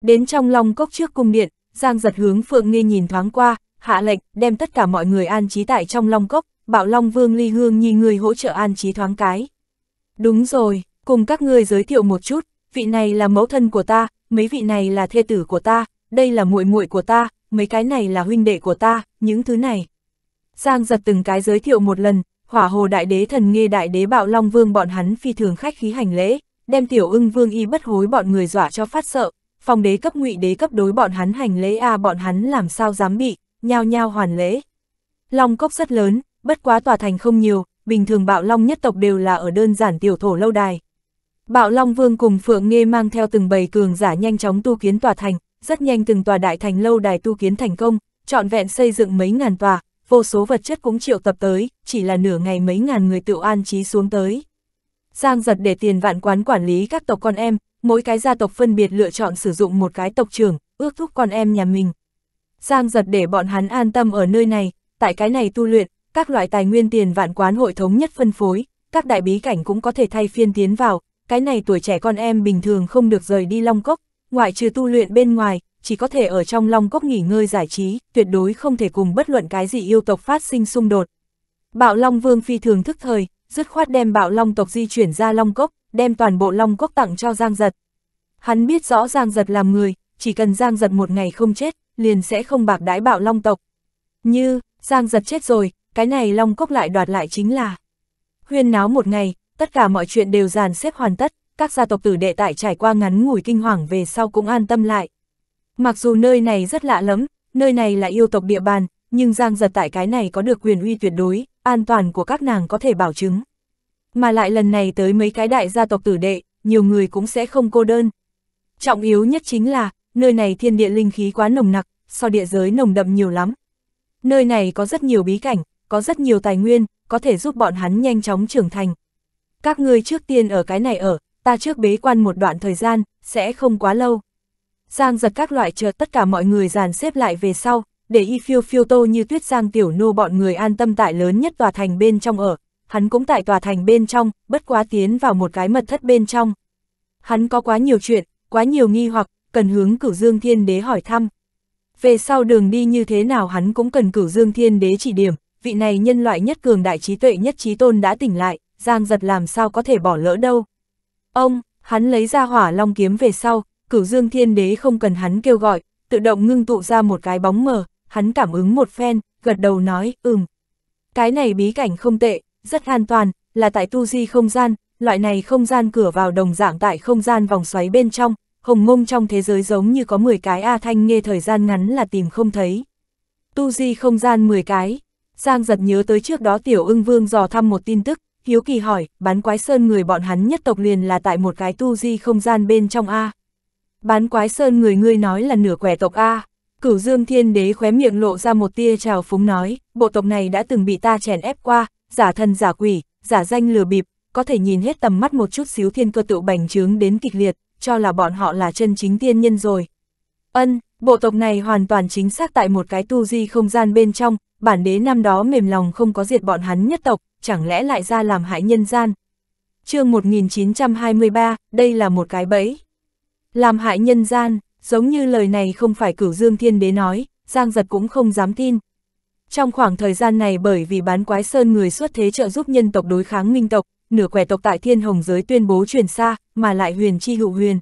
Đến trong long cốc trước cung điện, Giang giật hướng Phượng Nghi nhìn thoáng qua, hạ lệnh, đem tất cả mọi người an trí tại trong long cốc, bảo Long Vương Ly Hương Nhi người hỗ trợ an trí thoáng cái. Đúng rồi, cùng các ngươi giới thiệu một chút, vị này là mẫu thân của ta, mấy vị này là thê tử của ta, đây là muội muội của ta, mấy cái này là huynh đệ của ta, những thứ này. Giang giật từng cái giới thiệu một lần, hỏa hồ đại đế thần nghe đại đế bạo long vương bọn hắn phi thường khách khí hành lễ, đem tiểu ưng vương y bất hối bọn người dọa cho phát sợ, phòng đế cấp ngụy đế cấp đối bọn hắn hành lễ a bọn hắn làm sao dám bị, nhao nhao hoàn lễ. Long cốc rất lớn, bất quá tòa thành không nhiều, bình thường bạo long nhất tộc đều là ở đơn giản tiểu thổ lâu đài. Bạo Long Vương cùng Phượng Nghê mang theo từng bầy cường giả nhanh chóng tu kiến tòa thành, rất nhanh từng tòa đại thành lâu đài tu kiến thành công, trọn vẹn xây dựng mấy ngàn tòa, vô số vật chất cũng triệu tập tới, chỉ là nửa ngày mấy ngàn người tự an trí xuống tới. Giang giật để tiền vạn quán quản lý các tộc con em, mỗi cái gia tộc phân biệt lựa chọn sử dụng một cái tộc trưởng, ước thúc con em nhà mình. Giang giật để bọn hắn an tâm ở nơi này, tại cái này tu luyện, các loại tài nguyên tiền vạn quán hội thống nhất phân phối, các đại bí cảnh cũng có thể thay phiên tiến vào, cái này tuổi trẻ con em bình thường không được rời đi Long Cốc, ngoại trừ tu luyện bên ngoài, chỉ có thể ở trong Long Cốc nghỉ ngơi giải trí, tuyệt đối không thể cùng bất luận cái gì yêu tộc phát sinh xung đột. Bạo Long Vương phi thường thức thời, dứt khoát đem Bạo Long tộc di chuyển ra Long Cốc, đem toàn bộ Long quốc tặng cho Giang Giật. Hắn biết rõ Giang Giật làm người, chỉ cần Giang Giật một ngày không chết, liền sẽ không bạc đãi Bạo Long tộc. Như, Giang Giật chết rồi, cái này Long Cốc lại đoạt lại chính là. Huyên náo một ngày, tất cả mọi chuyện đều dàn xếp hoàn tất, các gia tộc tử đệ tại trải qua ngắn ngủi kinh hoàng về sau cũng an tâm lại. Mặc dù nơi này rất lạ lắm, nơi này là yêu tộc địa bàn, nhưng Giang giật tại cái này có được quyền uy tuyệt đối, an toàn của các nàng có thể bảo chứng. Mà lại lần này tới mấy cái đại gia tộc tử đệ, nhiều người cũng sẽ không cô đơn. Trọng yếu nhất chính là, nơi này thiên địa linh khí quá nồng nặc, so địa giới nồng đậm nhiều lắm. Nơi này có rất nhiều bí cảnh, có rất nhiều tài nguyên, có thể giúp bọn hắn nhanh chóng trưởng thành. Các ngươi trước tiên ở cái này ở, ta trước bế quan một đoạn thời gian, sẽ không quá lâu. Giang giật các loại chờ tất cả mọi người dàn xếp lại về sau, để y phiêu phiêu tô như tuyết giang tiểu nô bọn người an tâm tại lớn nhất tòa thành bên trong ở. Hắn cũng tại tòa thành bên trong, bất quá tiến vào một cái mật thất bên trong. Hắn có quá nhiều chuyện, quá nhiều nghi hoặc, cần hướng cửu dương thiên đế hỏi thăm. Về sau đường đi như thế nào hắn cũng cần cửu dương thiên đế chỉ điểm, vị này nhân loại nhất cường đại trí tuệ nhất trí tôn đã tỉnh lại, Giang giật làm sao có thể bỏ lỡ đâu. Ông, hắn lấy ra hỏa long kiếm về sau, cửu dương thiên đế không cần hắn kêu gọi, tự động ngưng tụ ra một cái bóng mờ, hắn cảm ứng một phen, gật đầu nói, ừm. Cái này bí cảnh không tệ, rất an toàn, là tại tu di không gian, loại này không gian cửa vào đồng dạng tại không gian vòng xoáy bên trong, hồng mông trong thế giới giống như có 10 cái A Thanh nghe thời gian ngắn là tìm không thấy. Tu di không gian 10 cái, Giang giật nhớ tới trước đó tiểu ưng vương dò thăm một tin tức, hiếu kỳ hỏi, bán quái sơn người bọn hắn nhất tộc liền là tại một cái tu di không gian bên trong A. Bán quái sơn người ngươi nói là nửa quẻ tộc A. Cửu dương thiên đế khóe miệng lộ ra một tia trào phúng nói, bộ tộc này đã từng bị ta chèn ép qua, giả thần giả quỷ, giả danh lừa bịp, có thể nhìn hết tầm mắt một chút xíu thiên cơ tự bành trướng đến kịch liệt, cho là bọn họ là chân chính tiên nhân rồi. Ân, bộ tộc này hoàn toàn chính xác tại một cái tu di không gian bên trong, bản đế năm đó mềm lòng không có diệt bọn hắn nhất tộc, chẳng lẽ lại ra làm hại nhân gian. chương 1923, đây là một cái bẫy. Làm hại nhân gian, giống như lời này không phải cửu dương thiên đế nói, Giang giật cũng không dám tin. Trong khoảng thời gian này bởi vì bán quái sơn người xuất thế trợ giúp nhân tộc đối kháng minh tộc, nửa quẻ tộc tại thiên hồng giới tuyên bố truyền xa, mà lại huyền chi hữu huyền.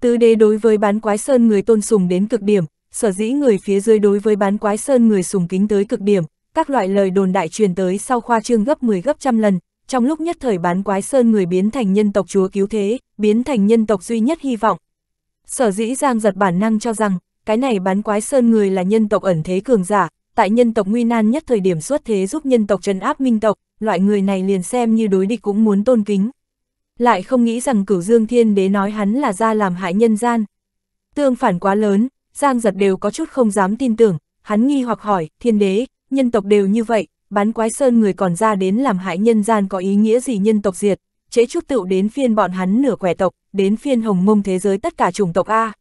Tứ đế đối với bán quái sơn người tôn sùng đến cực điểm, sở dĩ người phía dưới đối với bán quái sơn người sùng kính tới cực điểm, các loại lời đồn đại truyền tới sau khoa trương gấp 10 gấp trăm lần, trong lúc nhất thời bán quái sơn người biến thành nhân tộc chúa cứu thế, biến thành nhân tộc duy nhất hy vọng. Sở dĩ Giang giật bản năng cho rằng, cái này bán quái sơn người là nhân tộc ẩn thế cường giả, tại nhân tộc nguy nan nhất thời điểm xuất thế giúp nhân tộc trấn áp minh tộc, loại người này liền xem như đối địch cũng muốn tôn kính. Lại không nghĩ rằng cửu dương thiên đế nói hắn là ra làm hại nhân gian. Tương phản quá lớn, Giang giật đều có chút không dám tin tưởng, hắn nghi hoặc hỏi, thiên đế, nhân tộc đều như vậy, bán quái sơn người còn ra đến làm hại nhân gian có ý nghĩa gì nhân tộc diệt, trễ chút tựu đến phiên bọn hắn nửa quẻ tộc, đến phiên hồng mông thế giới tất cả chủng tộc A.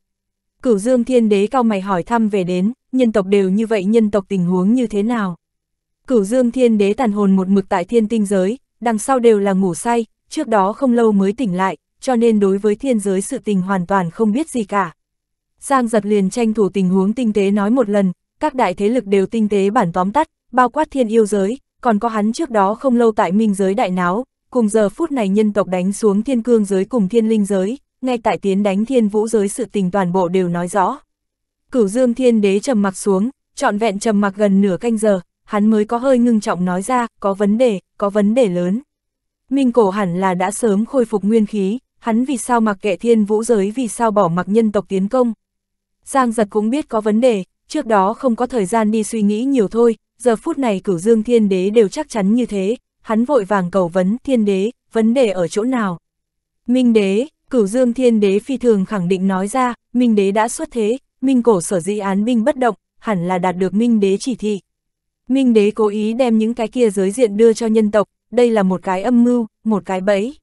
Cửu dương thiên đế cao mày hỏi thăm về đến, nhân tộc đều như vậy nhân tộc tình huống như thế nào. Cửu dương thiên đế tàn hồn một mực tại thiên tinh giới, đằng sau đều là ngủ say, trước đó không lâu mới tỉnh lại, cho nên đối với thiên giới sự tình hoàn toàn không biết gì cả. Giang giật liền tranh thủ tình huống tinh tế nói một lần, các đại thế lực đều tinh tế bản tóm tắt, bao quát thiên yêu giới, còn có hắn trước đó không lâu tại minh giới đại náo, cùng giờ phút này nhân tộc đánh xuống thiên cương giới cùng thiên linh giới, ngay tại tiến đánh thiên vũ giới sự tình toàn bộ đều nói rõ. Cửu dương thiên đế trầm mặc xuống, trọn vẹn trầm mặc gần nửa canh giờ, hắn mới có hơi ngưng trọng nói ra, có vấn đề, có vấn đề lớn. Minh cổ hẳn là đã sớm khôi phục nguyên khí, hắn vì sao mặc kệ thiên vũ giới vì sao bỏ mặc nhân tộc tiến công. Giang giật cũng biết có vấn đề, trước đó không có thời gian đi suy nghĩ nhiều thôi, giờ phút này cửu dương thiên đế đều chắc chắn như thế, hắn vội vàng cầu vấn thiên đế, vấn đề ở chỗ nào. Minh đế, cửu dương thiên đế phi thường khẳng định nói ra, minh đế đã xuất thế, minh cổ sở dĩ án binh bất động, hẳn là đạt được minh đế chỉ thị. Minh đế cố ý đem những cái kia giới diện đưa cho nhân tộc, đây là một cái âm mưu, một cái bẫy.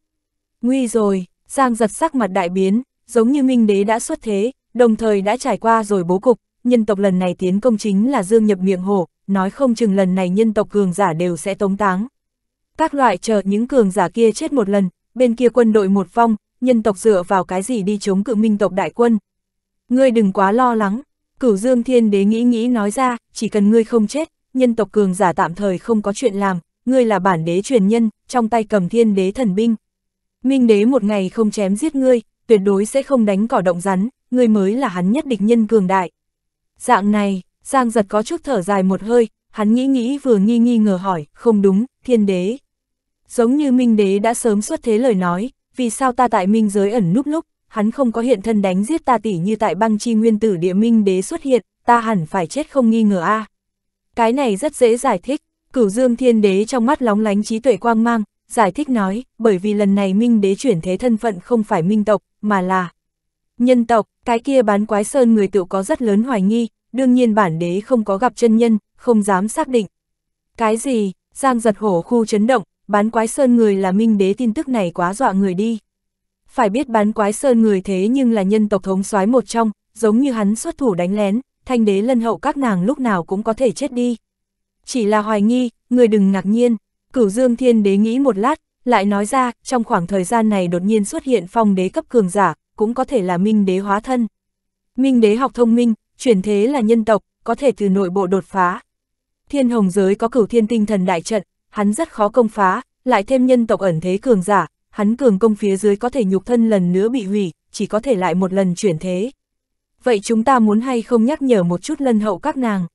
Nguy rồi, Giang giật sắc mặt đại biến, giống như Minh đế đã xuất thế, đồng thời đã trải qua rồi bố cục, nhân tộc lần này tiến công chính là dương nhập miệng hổ, nói không chừng lần này nhân tộc cường giả đều sẽ tống táng. Các loại chờ những cường giả kia chết một lần, bên kia quân đội một phong, nhân tộc dựa vào cái gì đi chống cự minh tộc đại quân. Ngươi đừng quá lo lắng, cửu dương thiên đế nghĩ nghĩ nói ra, chỉ cần ngươi không chết, nhân tộc cường giả tạm thời không có chuyện làm, ngươi là bản đế truyền nhân, trong tay cầm thiên đế thần binh. Minh đế một ngày không chém giết ngươi, tuyệt đối sẽ không đánh cỏ động rắn, ngươi mới là hắn nhất địch nhân cường đại. Dạng này, Giang giật có chút thở dài một hơi, hắn nghĩ nghĩ vừa nghi nghi ngờ hỏi, không đúng, thiên đế. Giống như Minh đế đã sớm xuất thế lời nói, vì sao ta tại Minh giới ẩn núp lúc, hắn không có hiện thân đánh giết ta tỷ như tại băng chi nguyên tử địa Minh đế xuất hiện, ta hẳn phải chết không nghi ngờ a Cái này rất dễ giải thích, cửu dương thiên đế trong mắt lóng lánh trí tuệ quang mang, giải thích nói, bởi vì lần này Minh đế chuyển thế thân phận không phải Minh tộc, mà là nhân tộc, cái kia bán quái sơn người tự có rất lớn hoài nghi, đương nhiên bản đế không có gặp chân nhân, không dám xác định. Cái gì, Giang giật hổ khu chấn động, bán quái sơn người là Minh đế tin tức này quá dọa người đi. Phải biết bán quái sơn người thế nhưng là nhân tộc thống soái một trong, giống như hắn xuất thủ đánh lén, thanh đế lân hậu các nàng lúc nào cũng có thể chết đi. Chỉ là hoài nghi, người đừng ngạc nhiên, Cửu Dương Thiên Đế nghĩ một lát, lại nói ra, trong khoảng thời gian này đột nhiên xuất hiện phong đế cấp cường giả, cũng có thể là minh đế hóa thân. Minh đế học thông minh, chuyển thế là nhân tộc, có thể từ nội bộ đột phá. Thiên hồng giới có cửu thiên tinh thần đại trận, hắn rất khó công phá, lại thêm nhân tộc ẩn thế cường giả, hắn cường công phía dưới có thể nhục thân lần nữa bị hủy, chỉ có thể lại một lần chuyển thế. Vậy chúng ta muốn hay không nhắc nhở một chút lân hậu các nàng?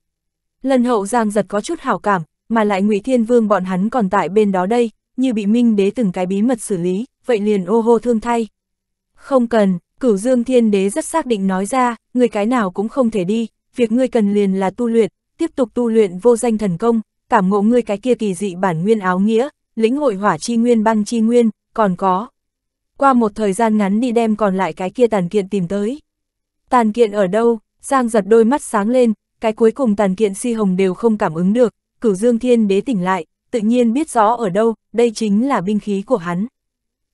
Lân hậu giang giật có chút hảo cảm, mà lại ngụy Thiên Vương bọn hắn còn tại bên đó đây, như bị Minh Đế từng cái bí mật xử lý, vậy liền ô hô thương thay. Không cần, cửu Dương Thiên Đế rất xác định nói ra, người cái nào cũng không thể đi, việc ngươi cần liền là tu luyện, tiếp tục tu luyện vô danh thần công, cảm ngộ ngươi cái kia kỳ dị bản nguyên áo nghĩa, lĩnh hội hỏa chi nguyên băng chi nguyên, còn có. Qua một thời gian ngắn đi đem còn lại cái kia tàn kiện tìm tới. Tàn kiện ở đâu? Giang giật đôi mắt sáng lên, cái cuối cùng tàn kiện si hồng đều không cảm ứng được, cửu dương thiên đế tỉnh lại, tự nhiên biết rõ ở đâu, đây chính là binh khí của hắn.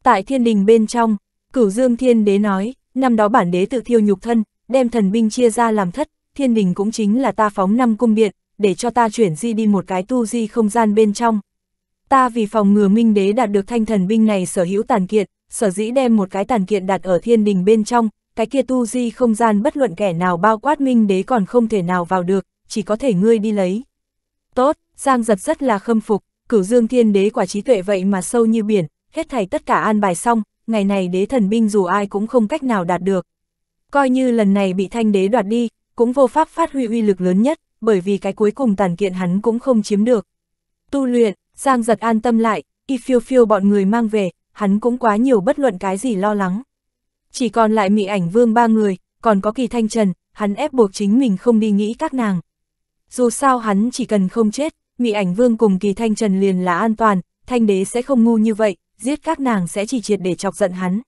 Tại thiên đình bên trong, cửu dương thiên đế nói, năm đó bản đế tự thiêu nhục thân, đem thần binh chia ra làm thất, thiên đình cũng chính là ta phóng năm cung điện, để cho ta chuyển di đi một cái tu di không gian bên trong. Ta vì phòng ngừa minh đế đạt được thanh thần binh này sở hữu tàn kiện, sở dĩ đem một cái tàn kiện đặt ở thiên đình bên trong, cái kia tu di không gian bất luận kẻ nào bao quát minh đế còn không thể nào vào được, chỉ có thể ngươi đi lấy. Tốt, Giang giật rất là khâm phục, cửu dương thiên đế quả trí tuệ vậy mà sâu như biển, hết thảy tất cả an bài xong, ngày này đế thần binh dù ai cũng không cách nào đạt được. Coi như lần này bị thanh đế đoạt đi, cũng vô pháp phát huy uy lực lớn nhất, bởi vì cái cuối cùng tàn kiện hắn cũng không chiếm được. Tu luyện, Giang giật an tâm lại, y phiêu phiêu bọn người mang về, hắn cũng quá nhiều bất luận cái gì lo lắng. Chỉ còn lại mị ảnh vương ba người, còn có kỳ thanh trần, hắn ép buộc chính mình không đi nghĩ các nàng. Dù sao hắn chỉ cần không chết, Mị ảnh vương cùng kỳ thanh trần liền là an toàn, thanh đế sẽ không ngu như vậy, giết các nàng sẽ chỉ triệt để chọc giận hắn.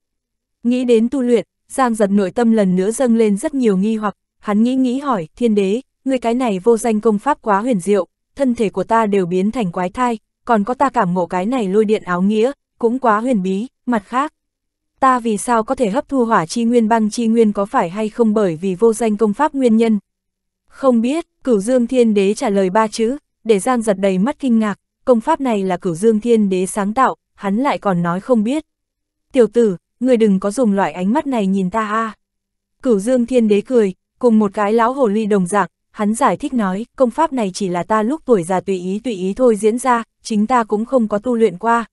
Nghĩ đến tu luyện, Giang giật nội tâm lần nữa dâng lên rất nhiều nghi hoặc, hắn nghĩ nghĩ hỏi, thiên đế, người cái này vô danh công pháp quá huyền diệu, thân thể của ta đều biến thành quái thai, còn có ta cảm ngộ cái này lôi điện áo nghĩa, cũng quá huyền bí, mặt khác. Ta vì sao có thể hấp thu hỏa chi nguyên băng chi nguyên có phải hay không bởi vì vô danh công pháp nguyên nhân? Không biết, cửu dương thiên đế trả lời ba chữ, để Giang giật đầy mắt kinh ngạc, công pháp này là cửu dương thiên đế sáng tạo, hắn lại còn nói không biết. Tiểu tử, người đừng có dùng loại ánh mắt này nhìn ta a Cửu Dương Thiên Đế cười, cùng một cái lão hồ ly đồng dạng, hắn giải thích nói, công pháp này chỉ là ta lúc tuổi già tùy ý tùy ý thôi diễn ra, chính ta cũng không có tu luyện qua.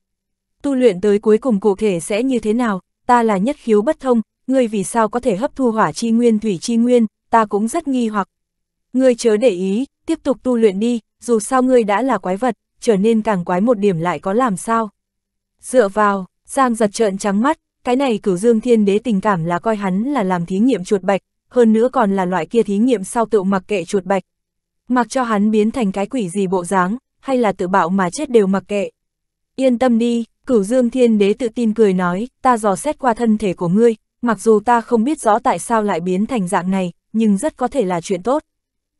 Tu luyện tới cuối cùng cụ thể sẽ như thế nào, ta là nhất khiếu bất thông, ngươi vì sao có thể hấp thu hỏa chi nguyên thủy chi nguyên, ta cũng rất nghi hoặc. Ngươi chớ để ý, tiếp tục tu luyện đi, dù sao ngươi đã là quái vật, trở nên càng quái một điểm lại có làm sao. Dựa vào, Giang giật trợn trắng mắt, cái này cửu dương thiên đế tình cảm là coi hắn là làm thí nghiệm chuột bạch, hơn nữa còn là loại kia thí nghiệm sau tự mặc kệ chuột bạch. Mặc cho hắn biến thành cái quỷ gì bộ dáng, hay là tự bạo mà chết đều mặc kệ. Yên tâm đi, cửu dương thiên đế tự tin cười nói, ta dò xét qua thân thể của ngươi, mặc dù ta không biết rõ tại sao lại biến thành dạng này, nhưng rất có thể là chuyện tốt.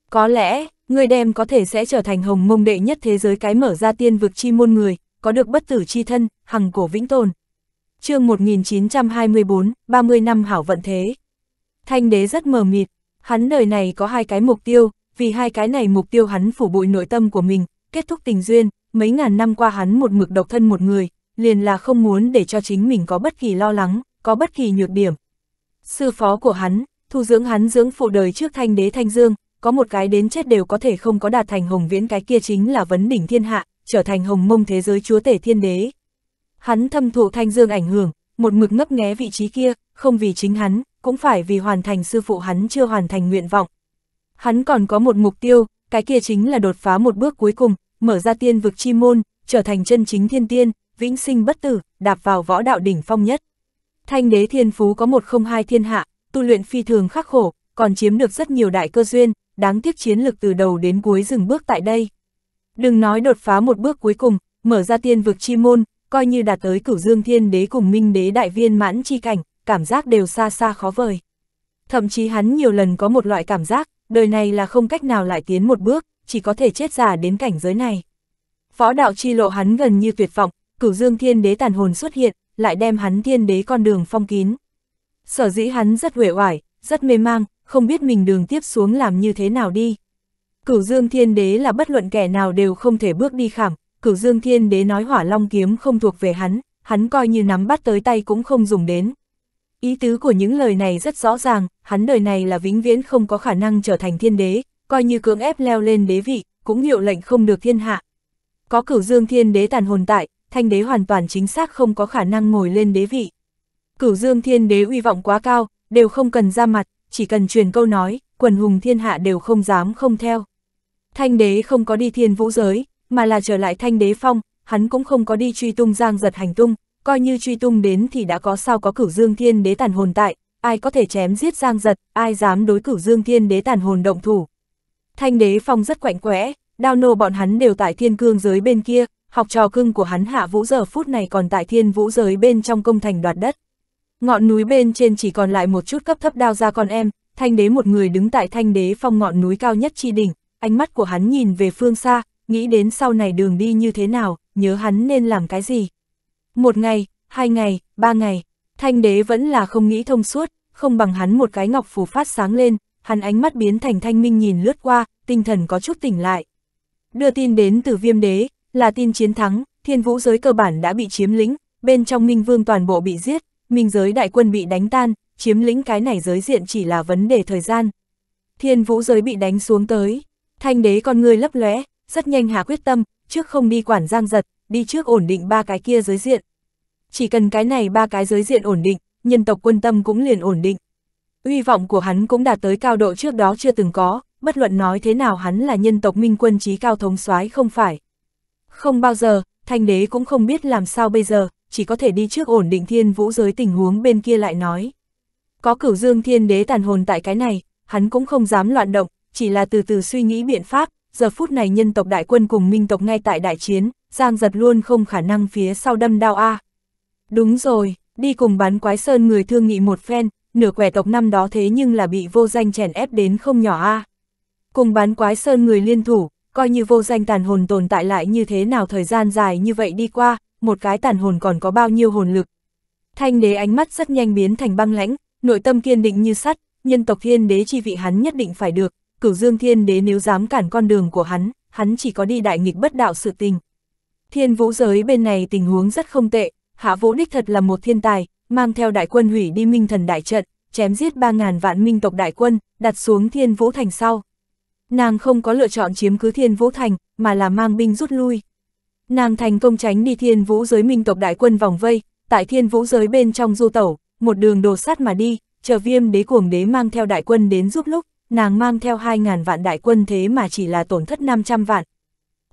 Có lẽ, ngươi đem có thể sẽ trở thành hồng mông đệ nhất thế giới cái mở ra tiên vực chi môn người, có được bất tử chi thân, hằng cổ vĩnh tồn. chương 1924, 30 năm hảo vận thế. Thanh đế rất mờ mịt, hắn đời này có hai cái mục tiêu, vì hai cái này mục tiêu hắn phủ bụi nội tâm của mình, kết thúc tình duyên, mấy ngàn năm qua hắn một mực độc thân một người, liền là không muốn để cho chính mình có bất kỳ lo lắng, có bất kỳ nhược điểm. Sư phó của hắn, thu dưỡng hắn dưỡng phụ đời trước thanh đế thanh dương, có một cái đến chết đều có thể không có đạt thành hồng viễn cái kia chính là vấn đỉnh thiên hạ, trở thành hồng mông thế giới chúa tể thiên đế. Hắn thâm thụ thanh dương ảnh hưởng, một mực ngấp nghé vị trí kia, không vì chính hắn, cũng phải vì hoàn thành sư phụ hắn chưa hoàn thành nguyện vọng. Hắn còn có một mục tiêu, cái kia chính là đột phá một bước cuối cùng, mở ra tiên vực chi môn, trở thành chân chính thiên tiên, vĩnh sinh bất tử, đạp vào võ đạo đỉnh phong nhất. Thanh đế thiên phú có một không hai thiên hạ, tu luyện phi thường khắc khổ, còn chiếm được rất nhiều đại cơ duyên, đáng tiếc chiến lực từ đầu đến cuối dừng bước tại đây. Đừng nói đột phá một bước cuối cùng, mở ra tiên vực chi môn, coi như đạt tới cửu dương thiên đế cùng minh đế đại viên mãn chi cảnh, cảm giác đều xa xa khó vời. Thậm chí hắn nhiều lần có một loại cảm giác, đời này là không cách nào lại tiến một bước, chỉ có thể chết giả đến cảnh giới này. Võ đạo chi lộ hắn gần như tuyệt vọng, cửu dương thiên đế tàn hồn xuất hiện, lại đem hắn thiên đế con đường phong kín. Sở dĩ hắn rất uể oải, rất mê mang, không biết mình đường tiếp xuống làm như thế nào đi. Cửu Dương Thiên Đế là bất luận kẻ nào đều không thể bước đi khảm, Cửu Dương Thiên Đế nói hỏa long kiếm không thuộc về hắn, hắn coi như nắm bắt tới tay cũng không dùng đến. Ý tứ của những lời này rất rõ ràng, hắn đời này là vĩnh viễn không có khả năng trở thành thiên đế, coi như cưỡng ép leo lên đế vị, cũng hiệu lệnh không được thiên hạ. Có cửu dương thiên đế tàn hồn tại, thanh đế hoàn toàn chính xác không có khả năng ngồi lên đế vị. Cửu dương thiên đế uy vọng quá cao, đều không cần ra mặt, chỉ cần truyền câu nói, quần hùng thiên hạ đều không dám không theo. Thanh đế không có đi thiên vũ giới, mà là trở lại thanh đế phong, hắn cũng không có đi truy tung giang giật hành tung, coi như truy tung đến thì đã có sao có cửu dương thiên đế tàn hồn tại, ai có thể chém giết giang giật, ai dám đối cửu dương thiên đế tàn hồn động thủ. Thanh đế phong rất quạnh quẽ, đao nô bọn hắn đều tại thiên cương giới bên kia, học trò cưng của hắn hạ vũ giờ phút này còn tại thiên vũ giới bên trong công thành đoạt đất. Ngọn núi bên trên chỉ còn lại một chút cấp thấp đao ra con em, thanh đế một người đứng tại thanh đế phong ngọn núi cao nhất chi đỉnh, ánh mắt của hắn nhìn về phương xa, nghĩ đến sau này đường đi như thế nào, nhớ hắn nên làm cái gì. Một ngày, hai ngày, ba ngày, thanh đế vẫn là không nghĩ thông suốt, không bằng hắn một cái ngọc phù phát sáng lên, hắn ánh mắt biến thành thanh minh nhìn lướt qua, tinh thần có chút tỉnh lại. Đưa tin đến từ viêm đế, là tin chiến thắng, thiên vũ giới cơ bản đã bị chiếm lĩnh, bên trong minh vương toàn bộ bị giết, minh giới đại quân bị đánh tan, chiếm lĩnh cái này giới diện chỉ là vấn đề thời gian. Thiên vũ giới bị đánh xuống tới, thanh đế con người lấp lóe, rất nhanh hạ quyết tâm, trước không đi quản giang giật, đi trước ổn định ba cái kia giới diện. Chỉ cần cái này ba cái giới diện ổn định, nhân tộc quân tâm cũng liền ổn định. Uy vọng của hắn cũng đạt tới cao độ trước đó chưa từng có, bất luận nói thế nào hắn là nhân tộc minh quân trí cao thống soái không phải. Không bao giờ, thanh đế cũng không biết làm sao bây giờ, chỉ có thể đi trước ổn định thiên vũ giới tình huống bên kia lại nói. Có cửu dương thiên đế tàn hồn tại cái này, hắn cũng không dám loạn động, chỉ là từ từ suy nghĩ biện pháp, giờ phút này nhân tộc đại quân cùng minh tộc ngay tại đại chiến, Giang giật luôn không khả năng phía sau đâm đao A. Đúng rồi, đi cùng bán quái sơn người thương nghị một phen, nửa quẻ tộc năm đó thế nhưng là bị vô danh chèn ép đến không nhỏ A. Cùng bán quái sơn người liên thủ, coi như vô danh tàn hồn tồn tại lại như thế nào thời gian dài như vậy đi qua, một cái tàn hồn còn có bao nhiêu hồn lực. Thanh đế ánh mắt rất nhanh biến thành băng lãnh, nội tâm kiên định như sắt, nhân tộc thiên đế chi vị hắn nhất định phải được, cửu dương thiên đế nếu dám cản con đường của hắn, hắn chỉ có đi đại nghịch bất đạo sự tình. Thiên vũ giới bên này tình huống rất không tệ, hạ vũ đích thật là một thiên tài, mang theo đại quân hủy đi minh thần đại trận, chém giết 3.000 vạn minh tộc đại quân, đặt xuống Thiên Vũ Thành sau. Nàng không có lựa chọn chiếm cứ Thiên Vũ Thành, mà là mang binh rút lui. Nàng thành công tránh đi Thiên Vũ giới minh tộc đại quân vòng vây, tại Thiên Vũ giới bên trong du tẩu, một đường đồ sát mà đi, chờ viêm đế cuồng đế mang theo đại quân đến giúp lúc, nàng mang theo 2.000 vạn đại quân thế mà chỉ là tổn thất 500 vạn.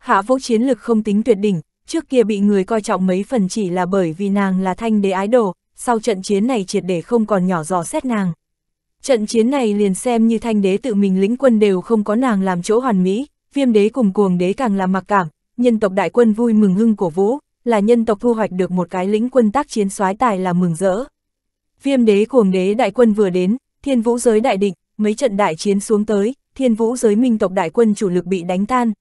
Hạ vũ chiến lực không tính tuyệt đỉnh, trước kia bị người coi trọng mấy phần chỉ là bởi vì nàng là thanh đế ái đồ, sau trận chiến này triệt để không còn nhỏ dò xét nàng. Trận chiến này liền xem như thanh đế tự mình lĩnh quân đều không có nàng làm chỗ hoàn mỹ, viêm đế cùng cuồng đế càng là mặc cảm, nhân tộc đại quân vui mừng hưng cổ vũ, là nhân tộc thu hoạch được một cái lĩnh quân tác chiến soái tài là mừng rỡ. Viêm đế cuồng đế đại quân vừa đến, thiên vũ giới đại định, mấy trận đại chiến xuống tới, thiên vũ giới minh tộc đại quân chủ lực bị đánh tan.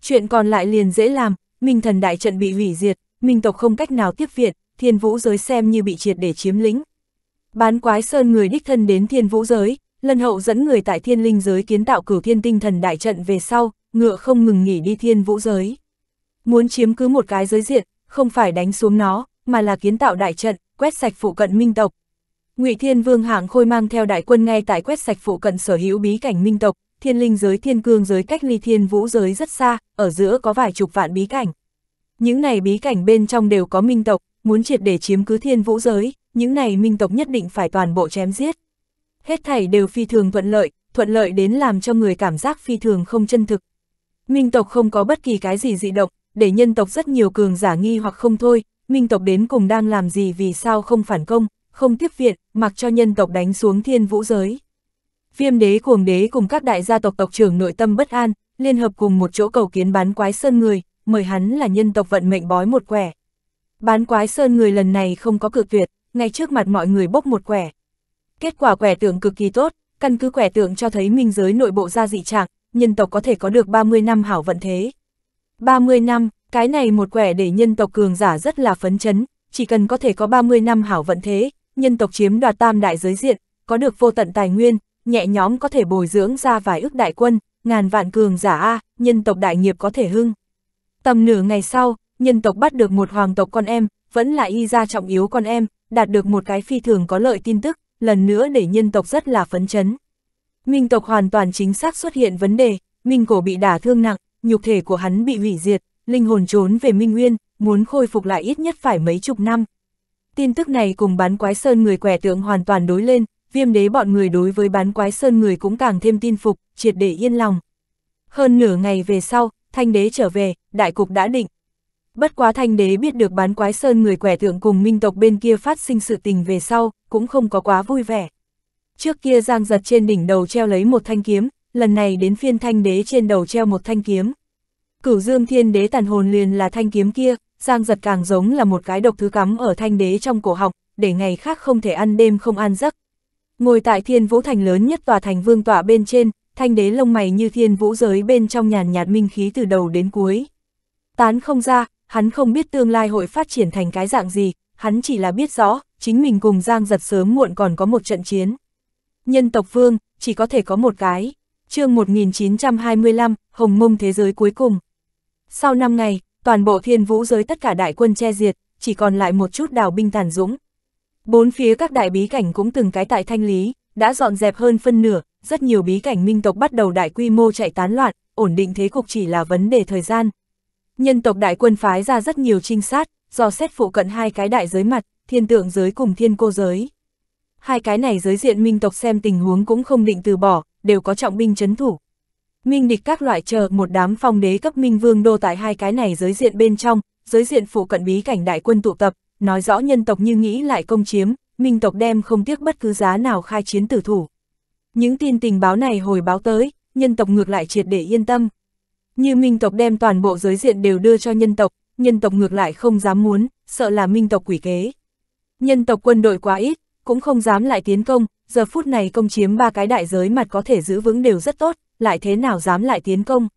Chuyện còn lại liền dễ làm, minh thần đại trận bị hủy diệt, minh tộc không cách nào tiếp viện, thiên vũ giới xem như bị triệt để chiếm lĩnh. Bán quái sơn người đích thân đến thiên vũ giới, lân hậu dẫn người tại thiên linh giới kiến tạo cửu thiên tinh thần đại trận về sau, ngựa không ngừng nghỉ đi thiên vũ giới. Muốn chiếm cứ một cái giới diện, không phải đánh xuống nó, mà là kiến tạo đại trận, quét sạch phụ cận minh tộc. Ngụy Thiên Vương hạng khôi mang theo đại quân ngay tại quét sạch phụ cận sở hữu bí cảnh minh tộc, thiên linh giới thiên cương giới cách ly thiên vũ giới rất xa, ở giữa có vài chục vạn bí cảnh. Những này bí cảnh bên trong đều có minh tộc, muốn triệt để chiếm cứ thiên vũ giới, những này minh tộc nhất định phải toàn bộ chém giết. Hết thảy đều phi thường thuận lợi, thuận lợi đến làm cho người cảm giác phi thường không chân thực. Minh tộc không có bất kỳ cái gì dị động, để nhân tộc rất nhiều cường giả nghi hoặc không thôi, minh tộc đến cùng đang làm gì vì sao không phản công, không tiếp viện, mặc cho nhân tộc đánh xuống thiên vũ giới. Viêm đế cuồng đế cùng các đại gia tộc tộc trưởng nội tâm bất an, liên hợp cùng một chỗ cầu kiến bán quái sơn người, mời hắn là nhân tộc vận mệnh bói một quẻ. Bán quái sơn người lần này không có cực tuyệt, ngay trước mặt mọi người bốc một quẻ. Kết quả quẻ tượng cực kỳ tốt, căn cứ quẻ tượng cho thấy minh giới nội bộ ra dị trạng, nhân tộc có thể có được 30 năm hảo vận thế. 30 năm, cái này một quẻ để nhân tộc cường giả rất là phấn chấn, chỉ cần có thể có 30 năm hảo vận thế, nhân tộc chiếm đoạt tam đại giới diện, có được vô tận tài nguyên, nhẹ nhóm có thể bồi dưỡng ra vài ước đại quân, ngàn vạn cường giả A, nhân tộc đại nghiệp có thể hưng. Tầm nửa ngày sau, nhân tộc bắt được một hoàng tộc con em, vẫn là y gia trọng yếu con em, đạt được một cái phi thường có lợi tin tức, lần nữa để nhân tộc rất là phấn chấn. Minh tộc hoàn toàn chính xác xuất hiện vấn đề, Minh cổ bị đả thương nặng, nhục thể của hắn bị hủy diệt, linh hồn trốn về Minh Nguyên, muốn khôi phục lại ít nhất phải mấy chục năm. Tin tức này cùng bán quái sơn người quẻ tượng hoàn toàn đối lên, viêm đế bọn người đối với bán quái sơn người cũng càng thêm tin phục, triệt để yên lòng. Hơn nửa ngày về sau, thanh đế trở về, đại cục đã định. Bất quá thanh đế biết được bán quái sơn người quẻ tượng cùng minh tộc bên kia phát sinh sự tình về sau, cũng không có quá vui vẻ. Trước kia giang giật trên đỉnh đầu treo lấy một thanh kiếm, lần này đến phiên thanh đế trên đầu treo một thanh kiếm. Cửu dương thiên đế tàn hồn liền là thanh kiếm kia, giang giật càng giống là một cái độc thứ cắm ở thanh đế trong cổ họng, để ngày khác không thể ăn đêm không ăn giấc. Ngồi tại thiên vũ thành lớn nhất tòa thành vương tọa bên trên, thanh đế lông mày như thiên vũ giới bên trong nhàn nhạt minh khí từ đầu đến cuối. Tán không ra, hắn không biết tương lai hội phát triển thành cái dạng gì, hắn chỉ là biết rõ, chính mình cùng Giang giật sớm muộn còn có một trận chiến. Nhân tộc vương, chỉ có thể có một cái. chương 1925, Hồng Mông Thế giới cuối cùng. Sau 5 ngày, toàn bộ thiên vũ giới tất cả đại quân che diệt, chỉ còn lại một chút đào binh tàn dũng. Bốn phía các đại bí cảnh cũng từng cái tại thanh lý, đã dọn dẹp hơn phân nửa, rất nhiều bí cảnh minh tộc bắt đầu đại quy mô chạy tán loạn, ổn định thế cục chỉ là vấn đề thời gian. Nhân tộc đại quân phái ra rất nhiều trinh sát, do xét phụ cận hai cái đại giới mặt, thiên tượng giới cùng thiên cô giới. Hai cái này giới diện minh tộc xem tình huống cũng không định từ bỏ, đều có trọng binh chấn thủ. Minh địch các loại chờ một đám phong đế cấp minh vương đô tại hai cái này giới diện bên trong, giới diện phụ cận bí cảnh đại quân tụ tập, nói rõ nhân tộc như nghĩ lại công chiếm, minh tộc đem không tiếc bất cứ giá nào khai chiến tử thủ. Những tin tình báo này hồi báo tới, nhân tộc ngược lại triệt để yên tâm. Như minh tộc đem toàn bộ giới diện đều đưa cho nhân tộc, nhân tộc ngược lại không dám muốn, sợ là minh tộc quỷ kế. Nhân tộc quân đội quá ít, cũng không dám lại tiến công, giờ phút này công chiếm ba cái đại giới mặt có thể giữ vững đều rất tốt, lại thế nào dám lại tiến công.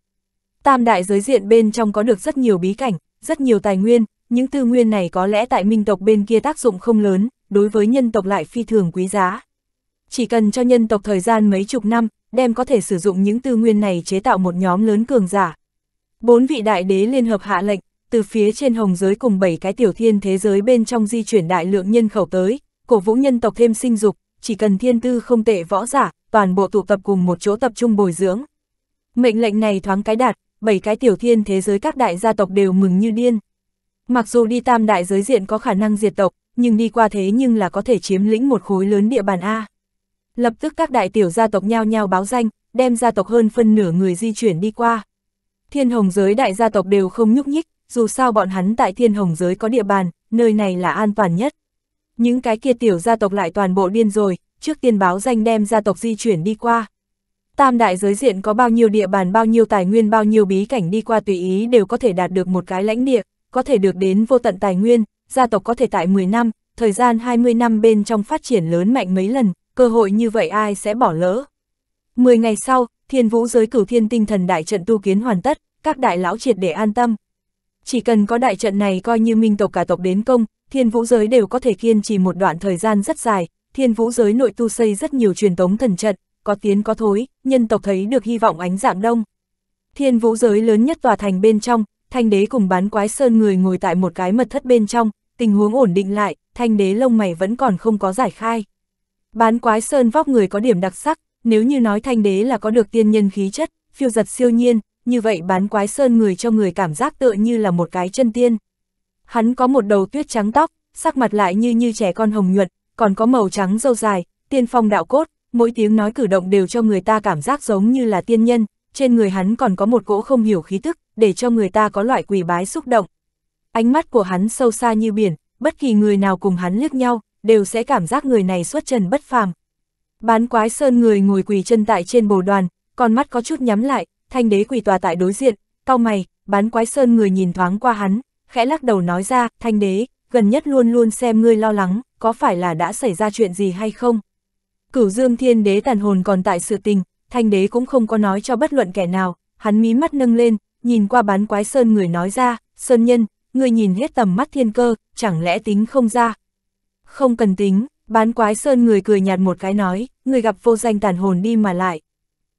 Tam đại giới diện bên trong có được rất nhiều bí cảnh, rất nhiều tài nguyên, những tư nguyên này có lẽ tại minh tộc bên kia tác dụng không lớn, đối với nhân tộc lại phi thường quý giá. Chỉ cần cho nhân tộc thời gian mấy chục năm, đem có thể sử dụng những tư nguyên này chế tạo một nhóm lớn cường giả. Bốn vị đại đế liên hợp hạ lệnh, từ phía trên hồng giới cùng bảy cái tiểu thiên thế giới bên trong di chuyển đại lượng nhân khẩu tới, cổ vũ nhân tộc thêm sinh dục, chỉ cần thiên tư không tệ võ giả, toàn bộ tụ tập cùng một chỗ tập trung bồi dưỡng. Mệnh lệnh này thoáng cái đạt, bảy cái tiểu thiên thế giới các đại gia tộc đều mừng như điên. Mặc dù đi tam đại giới diện có khả năng diệt tộc, nhưng đi qua thế nhưng là có thể chiếm lĩnh một khối lớn địa bàn A. Lập tức các đại tiểu gia tộc nhao nhao báo danh, đem gia tộc hơn phân nửa người di chuyển đi qua. Thiên hồng giới đại gia tộc đều không nhúc nhích, dù sao bọn hắn tại thiên hồng giới có địa bàn, nơi này là an toàn nhất. Những cái kia tiểu gia tộc lại toàn bộ điên rồi, trước tiên báo danh đem gia tộc di chuyển đi qua. Tam đại giới diện có bao nhiêu địa bàn bao nhiêu tài nguyên bao nhiêu bí cảnh đi qua tùy ý đều có thể đạt được một cái lãnh địa, có thể được đến vô tận tài nguyên, gia tộc có thể tại 10 năm, thời gian 20 năm bên trong phát triển lớn mạnh mấy lần, cơ hội như vậy ai sẽ bỏ lỡ. 10 ngày sau, thiên vũ giới cửu thiên tinh thần đại trận tu kiến hoàn tất, các đại lão triệt để an tâm. Chỉ cần có đại trận này coi như minh tộc cả tộc đến công, thiên vũ giới đều có thể kiên trì một đoạn thời gian rất dài, thiên vũ giới nội tu xây rất nhiều truyền tống thần trận, có tiến có thối, nhân tộc thấy được hy vọng ánh dạng đông. Thiên vũ giới lớn nhất tòa thành bên trong, thanh đế cùng bán quái sơn người ngồi tại một cái mật thất bên trong, tình huống ổn định lại, thanh đế lông mày vẫn còn không có giải khai. Bán quái sơn vóc người có điểm đặc sắc, nếu như nói thanh đế là có được tiên nhân khí chất, phiêu giật siêu nhiên, như vậy bán quái sơn người cho người cảm giác tựa như là một cái chân tiên. Hắn có một đầu tuyết trắng tóc, sắc mặt lại như như trẻ con hồng nhuận, còn có màu trắng dâu dài, tiên phong đạo cốt, mỗi tiếng nói cử động đều cho người ta cảm giác giống như là tiên nhân, trên người hắn còn có một cỗ không hiểu khí tức, để cho người ta có loại quỳ bái xúc động. Ánh mắt của hắn sâu xa như biển, bất kỳ người nào cùng hắn liếc nhau, đều sẽ cảm giác người này xuất trần bất phàm. Bán quái sơn người ngồi quỳ chân tại trên bồ đoàn, con mắt có chút nhắm lại, thanh đế quỳ tòa tại đối diện, cau mày, bán quái sơn người nhìn thoáng qua hắn, khẽ lắc đầu nói ra, thanh đế, gần nhất luôn luôn xem ngươi lo lắng, có phải là đã xảy ra chuyện gì hay không? Cửu dương thiên đế tàn hồn còn tại sự tình, thanh đế cũng không có nói cho bất luận kẻ nào, hắn mí mắt nâng lên, nhìn qua bán quái sơn người nói ra, sơn nhân, người nhìn hết tầm mắt thiên cơ, chẳng lẽ tính không ra? Không cần tính, bán quái sơn người cười nhạt một cái nói, người gặp vô danh tàn hồn đi mà lại.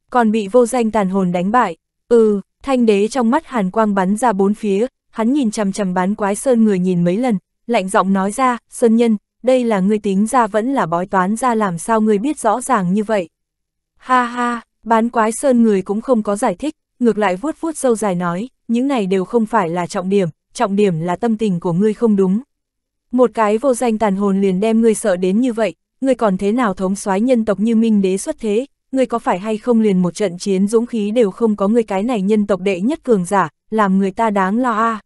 Còn bị vô danh tàn hồn đánh bại, ừ, thanh đế trong mắt hàn quang bắn ra bốn phía, hắn nhìn chằm chằm bán quái sơn người nhìn mấy lần, lạnh giọng nói ra, sơn nhân, đây là ngươi tính ra vẫn là bói toán ra làm sao ngươi biết rõ ràng như vậy. Ha ha, bán quái sơn người cũng không có giải thích, ngược lại vuốt vuốt sâu dài nói, những này đều không phải là trọng điểm, trọng điểm là tâm tình của ngươi không đúng. Một cái vô danh tàn hồn liền đem ngươi sợ đến như vậy, ngươi còn thế nào thống soái nhân tộc như minh đế xuất thế, ngươi có phải hay không liền một trận chiến dũng khí đều không có ngươi cái này nhân tộc đệ nhất cường giả, làm người ta đáng lo a.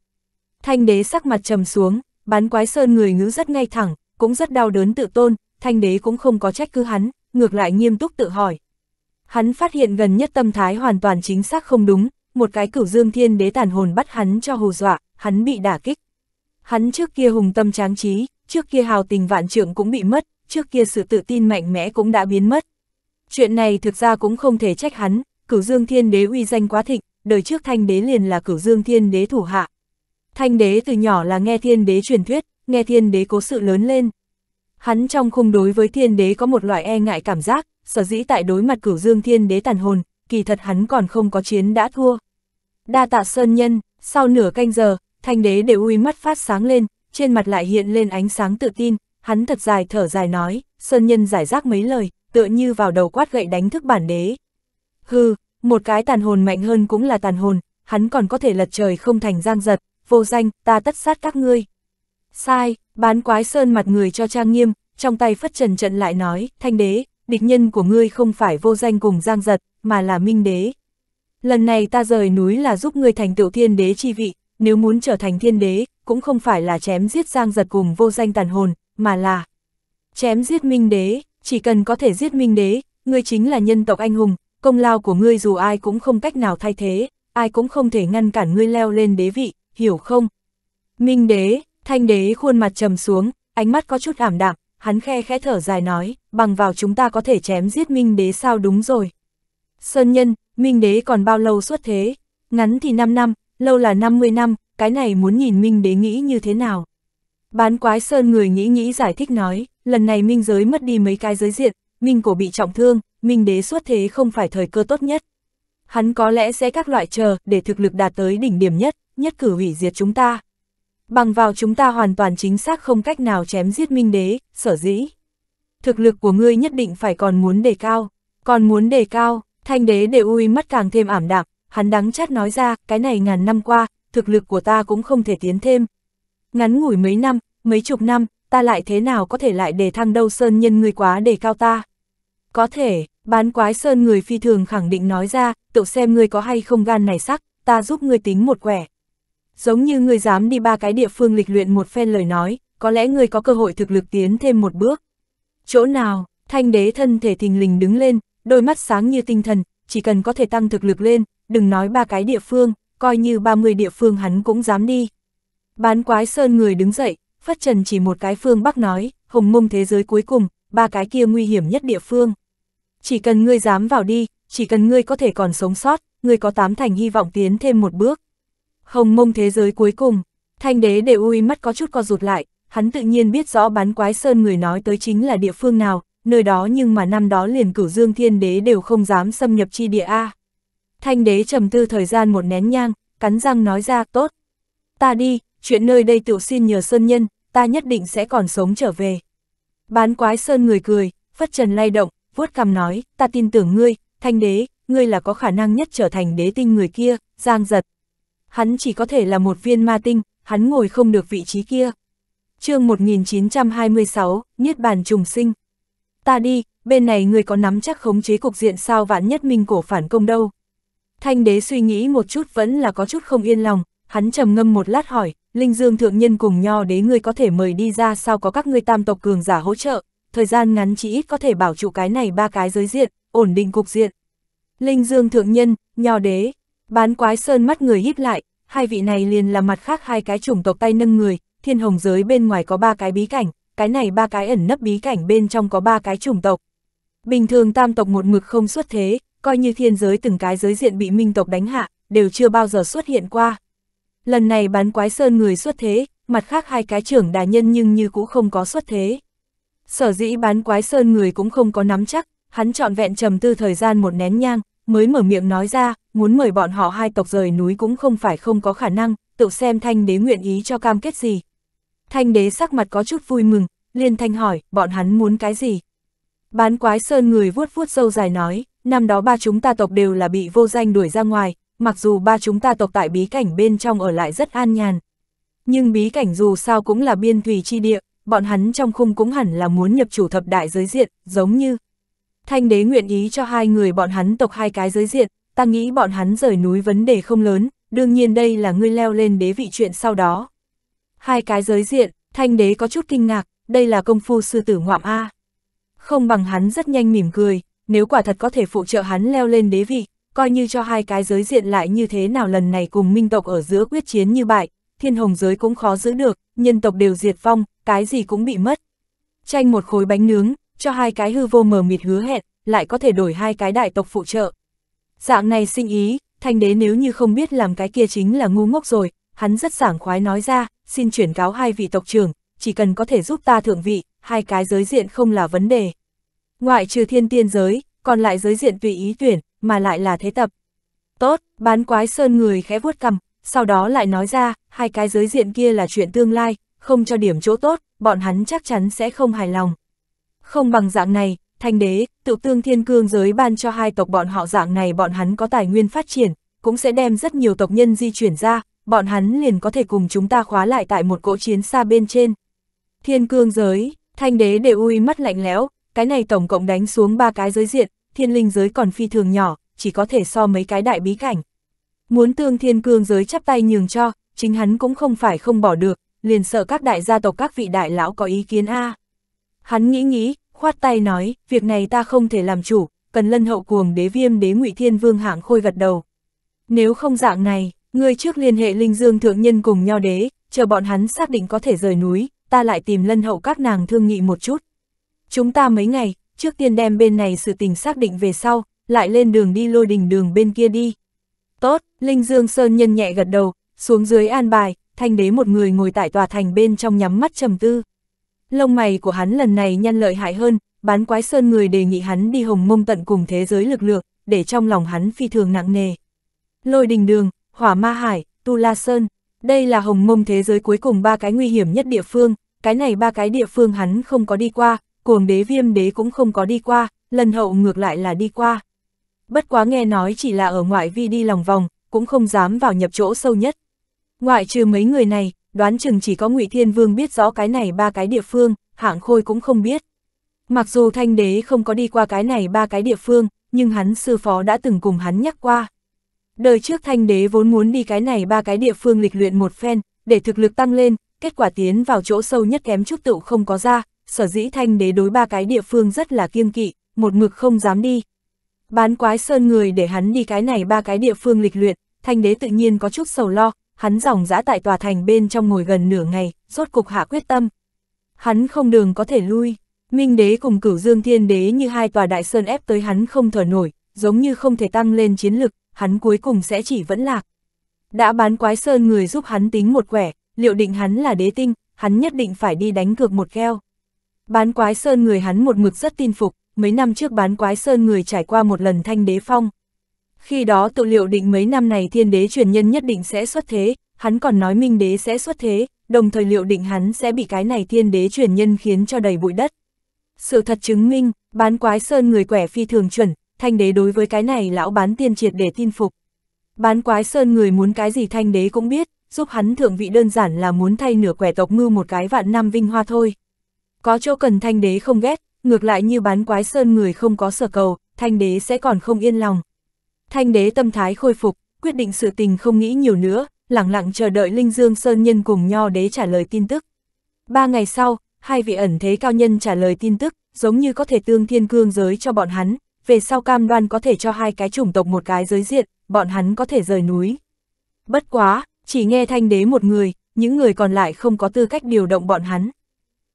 Thanh đế sắc mặt trầm xuống, bán quái sơn người ngữ rất ngay thẳng, cũng rất đau đớn tự tôn, thanh đế cũng không có trách cứ hắn, ngược lại nghiêm túc tự hỏi. Hắn phát hiện gần nhất tâm thái hoàn toàn chính xác không đúng, một cái cửu dương thiên đế tàn hồn bắt hắn cho hù dọa, hắn bị đả kích. Hắn trước kia hùng tâm tráng trí, trước kia hào tình vạn trượng cũng bị mất, trước kia sự tự tin mạnh mẽ cũng đã biến mất. Chuyện này thực ra cũng không thể trách hắn, cửu dương thiên đế uy danh quá thịnh, đời trước thanh đế liền là cửu dương thiên đế thủ hạ. Thanh đế từ nhỏ là nghe thiên đế truyền thuyết, nghe thiên đế cố sự lớn lên. Hắn trong khung đối với thiên đế có một loại e ngại cảm giác, sở dĩ tại đối mặt cửu dương thiên đế tàn hồn, kỳ thật hắn còn không có chiến đã thua. Đa tạ sơn nhân, sau nửa canh giờ, thanh đế đều uy mắt phát sáng lên, trên mặt lại hiện lên ánh sáng tự tin, hắn thật dài thở dài nói, sơn nhân giải rác mấy lời, tựa như vào đầu quát gậy đánh thức bản đế. Hừ, một cái tàn hồn mạnh hơn cũng là tàn hồn, hắn còn có thể lật trời không thành giang giật, vô danh, ta tất sát các ngươi. Sai, bán quái sơn mặt người cho trang nghiêm, trong tay phất trần trận lại nói, thanh đế, địch nhân của ngươi không phải vô danh cùng giang giật, mà là minh đế. Lần này ta rời núi là giúp ngươi thành tựu thiên đế chi vị, nếu muốn trở thành thiên đế, cũng không phải là chém giết giang giật cùng vô danh tàn hồn, mà là chém giết minh đế, chỉ cần có thể giết minh đế, ngươi chính là nhân tộc anh hùng, công lao của ngươi dù ai cũng không cách nào thay thế, ai cũng không thể ngăn cản ngươi leo lên đế vị, hiểu không? Minh đế, thanh đế khuôn mặt trầm xuống, ánh mắt có chút ảm đạm, hắn khe khẽ thở dài nói, bằng vào chúng ta có thể chém giết Minh đế sao đúng rồi. Sơn nhân, Minh đế còn bao lâu xuất thế? Ngắn thì 5 năm, lâu là 50 năm, cái này muốn nhìn Minh đế nghĩ như thế nào? Bán quái Sơn người nghĩ nghĩ giải thích nói, lần này Minh giới mất đi mấy cái giới diện, Minh cổ bị trọng thương, Minh đế xuất thế không phải thời cơ tốt nhất. Hắn có lẽ sẽ các loại chờ để thực lực đạt tới đỉnh điểm nhất, nhất cử hủy diệt chúng ta. Bằng vào chúng ta hoàn toàn chính xác không cách nào chém giết Minh đế, sở dĩ. thực lực của ngươi nhất định phải còn muốn đề cao, còn muốn đề cao, thanh đế để ui mắt càng thêm ảm đạm, hắn đắng chát nói ra, cái này ngàn năm qua, thực lực của ta cũng không thể tiến thêm. Ngắn ngủi mấy năm, mấy chục năm, ta lại thế nào có thể lại đề thăng đâu sơn nhân ngươi quá đề cao ta. Có thể, bán quái sơn người phi thường khẳng định nói ra, tự xem ngươi có hay không gan này sắc, ta giúp ngươi tính một quẻ. Giống như ngươi dám đi ba cái địa phương lịch luyện một phen lời nói, có lẽ ngươi có cơ hội thực lực tiến thêm một bước. Chỗ nào, thanh đế thân thể thình lình đứng lên, đôi mắt sáng như tinh thần, chỉ cần có thể tăng thực lực lên, đừng nói ba cái địa phương, coi như 30 địa phương hắn cũng dám đi. Bán quái sơn người đứng dậy, phất trần chỉ một cái phương Bắc nói, hồng mông thế giới cuối cùng, ba cái kia nguy hiểm nhất địa phương. Chỉ cần ngươi dám vào đi, chỉ cần ngươi có thể còn sống sót, ngươi có tám thành hy vọng tiến thêm một bước. Hồng mông thế giới cuối cùng, thanh đế để ui mắt có chút co rụt lại, hắn tự nhiên biết rõ bán quái sơn người nói tới chính là địa phương nào, nơi đó nhưng mà năm đó liền cửu dương thiên đế đều không dám xâm nhập chi địa A. Thanh đế trầm tư thời gian một nén nhang, cắn răng nói ra, tốt. Ta đi, chuyện nơi đây tự xin nhờ sơn nhân, ta nhất định sẽ còn sống trở về. Bán quái sơn người cười, phất trần lay động, vuốt cằm nói, ta tin tưởng ngươi, thanh đế, ngươi là có khả năng nhất trở thành đế tinh người kia, giang giật. Hắn chỉ có thể là một viên ma tinh, hắn ngồi không được vị trí kia. chương 1926, Niết bàn trùng sinh. Ta đi, bên này người có nắm chắc khống chế cục diện sao vạn nhất minh cổ phản công đâu. Thanh đế suy nghĩ một chút vẫn là có chút không yên lòng, hắn trầm ngâm một lát hỏi, Linh Dương thượng nhân cùng nho đế ngươi có thể mời đi ra sao có các ngươi tam tộc cường giả hỗ trợ, thời gian ngắn chỉ ít có thể bảo trụ cái này ba cái giới diện, ổn định cục diện. Linh Dương thượng nhân, nho đế, bán quái sơn mắt người híp lại, hai vị này liền là mặt khác hai cái chủng tộc tay nâng người, thiên hồng giới bên ngoài có ba cái bí cảnh, cái này ba cái ẩn nấp bí cảnh bên trong có ba cái chủng tộc. Bình thường tam tộc một mực không xuất thế, coi như thiên giới từng cái giới diện bị minh tộc đánh hạ, đều chưa bao giờ xuất hiện qua. Lần này bán quái sơn người xuất thế, mặt khác hai cái trưởng đà nhân nhưng như cũng không có xuất thế. Sở dĩ bán quái sơn người cũng không có nắm chắc, hắn chọn vẹn trầm tư thời gian một nén nhang, mới mở miệng nói ra, muốn mời bọn họ hai tộc rời núi cũng không phải không có khả năng, tự xem thanh đế nguyện ý cho cam kết gì. Thanh đế sắc mặt có chút vui mừng, liên thanh hỏi, bọn hắn muốn cái gì? Bán quái sơn người vuốt vuốt sâu dài nói, năm đó ba chúng ta tộc đều là bị vô danh đuổi ra ngoài, mặc dù ba chúng ta tộc tại bí cảnh bên trong ở lại rất an nhàn. Nhưng bí cảnh dù sao cũng là biên thủy chi địa, bọn hắn trong khung cũng hẳn là muốn nhập chủ thập đại giới diện, giống như. Thanh đế nguyện ý cho hai người bọn hắn tộc hai cái giới diện, ta nghĩ bọn hắn rời núi vấn đề không lớn, đương nhiên đây là ngươi leo lên đế vị chuyện sau đó. Hai cái giới diện, thanh đế có chút kinh ngạc, đây là công phu sư tử ngoạm A. Không bằng hắn rất nhanh mỉm cười, nếu quả thật có thể phụ trợ hắn leo lên đế vị, coi như cho hai cái giới diện lại như thế nào lần này cùng minh tộc ở giữa quyết chiến như bại, thiên hồng giới cũng khó giữ được, nhân tộc đều diệt vong, cái gì cũng bị mất. Tranh một khối bánh nướng, cho hai cái hư vô mờ mịt hứa hẹn, lại có thể đổi hai cái đại tộc phụ trợ. Dạng này sinh ý, thanh đế nếu như không biết làm cái kia chính là ngu ngốc rồi, hắn rất sảng khoái nói ra, xin chuyển cáo hai vị tộc trưởng, chỉ cần có thể giúp ta thượng vị, hai cái giới diện không là vấn đề. Ngoại trừ thiên tiên giới, còn lại giới diện tùy ý tuyển, mà lại là thế tập. Tốt, bán quái sơn người khẽ vuốt cầm, sau đó lại nói ra, hai cái giới diện kia là chuyện tương lai, không cho điểm chỗ tốt, bọn hắn chắc chắn sẽ không hài lòng. Không bằng dạng này, thanh đế, tự tương thiên cương giới ban cho hai tộc bọn họ dạng này bọn hắn có tài nguyên phát triển, cũng sẽ đem rất nhiều tộc nhân di chuyển ra, bọn hắn liền có thể cùng chúng ta khóa lại tại một cỗ chiến xa bên trên. Thiên cương giới, thanh đế đều ui mắt lạnh lẽo, cái này tổng cộng đánh xuống ba cái giới diện, thiên linh giới còn phi thường nhỏ, chỉ có thể so mấy cái đại bí cảnh. Muốn tương thiên cương giới chắp tay nhường cho, chính hắn cũng không phải không bỏ được, liền sợ các đại gia tộc các vị đại lão có ý kiến A. Hắn nghĩ nghĩ, khoát tay nói, việc này ta không thể làm chủ, cần lân hậu cuồng đế viêm đế ngụy thiên vương hạng khôi gật đầu. Nếu không dạng này, ngươi trước liên hệ linh dương thượng nhân cùng nho đế, chờ bọn hắn xác định có thể rời núi, ta lại tìm lân hậu các nàng thương nghị một chút. Chúng ta mấy ngày, trước tiên đem bên này sự tình xác định về sau, lại lên đường đi lôi đình đường bên kia đi. Tốt, Linh Dương Sơn nhân nhẹ gật đầu, xuống dưới an bài, thanh đế một người ngồi tại tòa thành bên trong nhắm mắt trầm tư. Lông mày của hắn lần này nhân lợi hại hơn, bán quái sơn người đề nghị hắn đi hồng mông tận cùng thế giới lực lượng, để trong lòng hắn phi thường nặng nề. Lôi đình đường, hỏa ma hải, tu la sơn, đây là hồng mông thế giới cuối cùng ba cái nguy hiểm nhất địa phương, cái này ba cái địa phương hắn không có đi qua, cuồng đế viêm đế cũng không có đi qua, lần hậu ngược lại là đi qua. Bất quá nghe nói chỉ là ở ngoại vi đi lòng vòng, cũng không dám vào nhập chỗ sâu nhất. Ngoại trừ mấy người này, đoán chừng chỉ có ngụy Thiên Vương biết rõ cái này ba cái địa phương, hạng khôi cũng không biết. Mặc dù thanh đế không có đi qua cái này ba cái địa phương, nhưng hắn sư phó đã từng cùng hắn nhắc qua. Đời trước thanh đế vốn muốn đi cái này ba cái địa phương lịch luyện một phen, để thực lực tăng lên, kết quả tiến vào chỗ sâu nhất kém chút tựu không có ra, sở dĩ thanh đế đối ba cái địa phương rất là kiêng kỵ, một mực không dám đi. Bán quái sơn người để hắn đi cái này ba cái địa phương lịch luyện, thanh đế tự nhiên có chút sầu lo, hắn dòng dã tại tòa thành bên trong ngồi gần nửa ngày, rốt cục hạ quyết tâm. Hắn không đường có thể lui, Minh đế cùng cửu dương thiên đế như hai tòa đại sơn ép tới hắn không thở nổi, giống như không thể tăng lên chiến lực, hắn cuối cùng sẽ chỉ vẫn lạc. Đã bán quái sơn người giúp hắn tính một quẻ, liệu định hắn là đế tinh, hắn nhất định phải đi đánh cược một keo. Bán quái sơn người hắn một mực rất tin phục, mấy năm trước bán quái sơn người trải qua một lần thanh đế phong. Khi đó tự liệu định mấy năm này thiên đế truyền nhân nhất định sẽ xuất thế, hắn còn nói minh đế sẽ xuất thế, đồng thời liệu định hắn sẽ bị cái này thiên đế truyền nhân khiến cho đầy bụi đất. Sự thật chứng minh, bán quái sơn người quẻ phi thường chuẩn, thanh đế đối với cái này lão bán tiên triệt để tin phục. Bán quái sơn người muốn cái gì thanh đế cũng biết, giúp hắn thượng vị đơn giản là muốn thay nửa quẻ tộc mưu một cái vạn năm vinh hoa thôi. Có chỗ cần thanh đế không ghét, ngược lại như bán quái sơn người không có sở cầu, thanh đế sẽ còn không yên lòng. Thanh đế tâm thái khôi phục, quyết định sự tình không nghĩ nhiều nữa, lặng lặng chờ đợi Linh Dương Sơn Nhân cùng Nho đế trả lời tin tức. Ba ngày sau, hai vị ẩn thế cao nhân trả lời tin tức, giống như có thể tương thiên cương giới cho bọn hắn, về sau cam đoan có thể cho hai cái chủng tộc một cái giới diện, bọn hắn có thể rời núi. Bất quá, chỉ nghe thanh đế một người, những người còn lại không có tư cách điều động bọn hắn.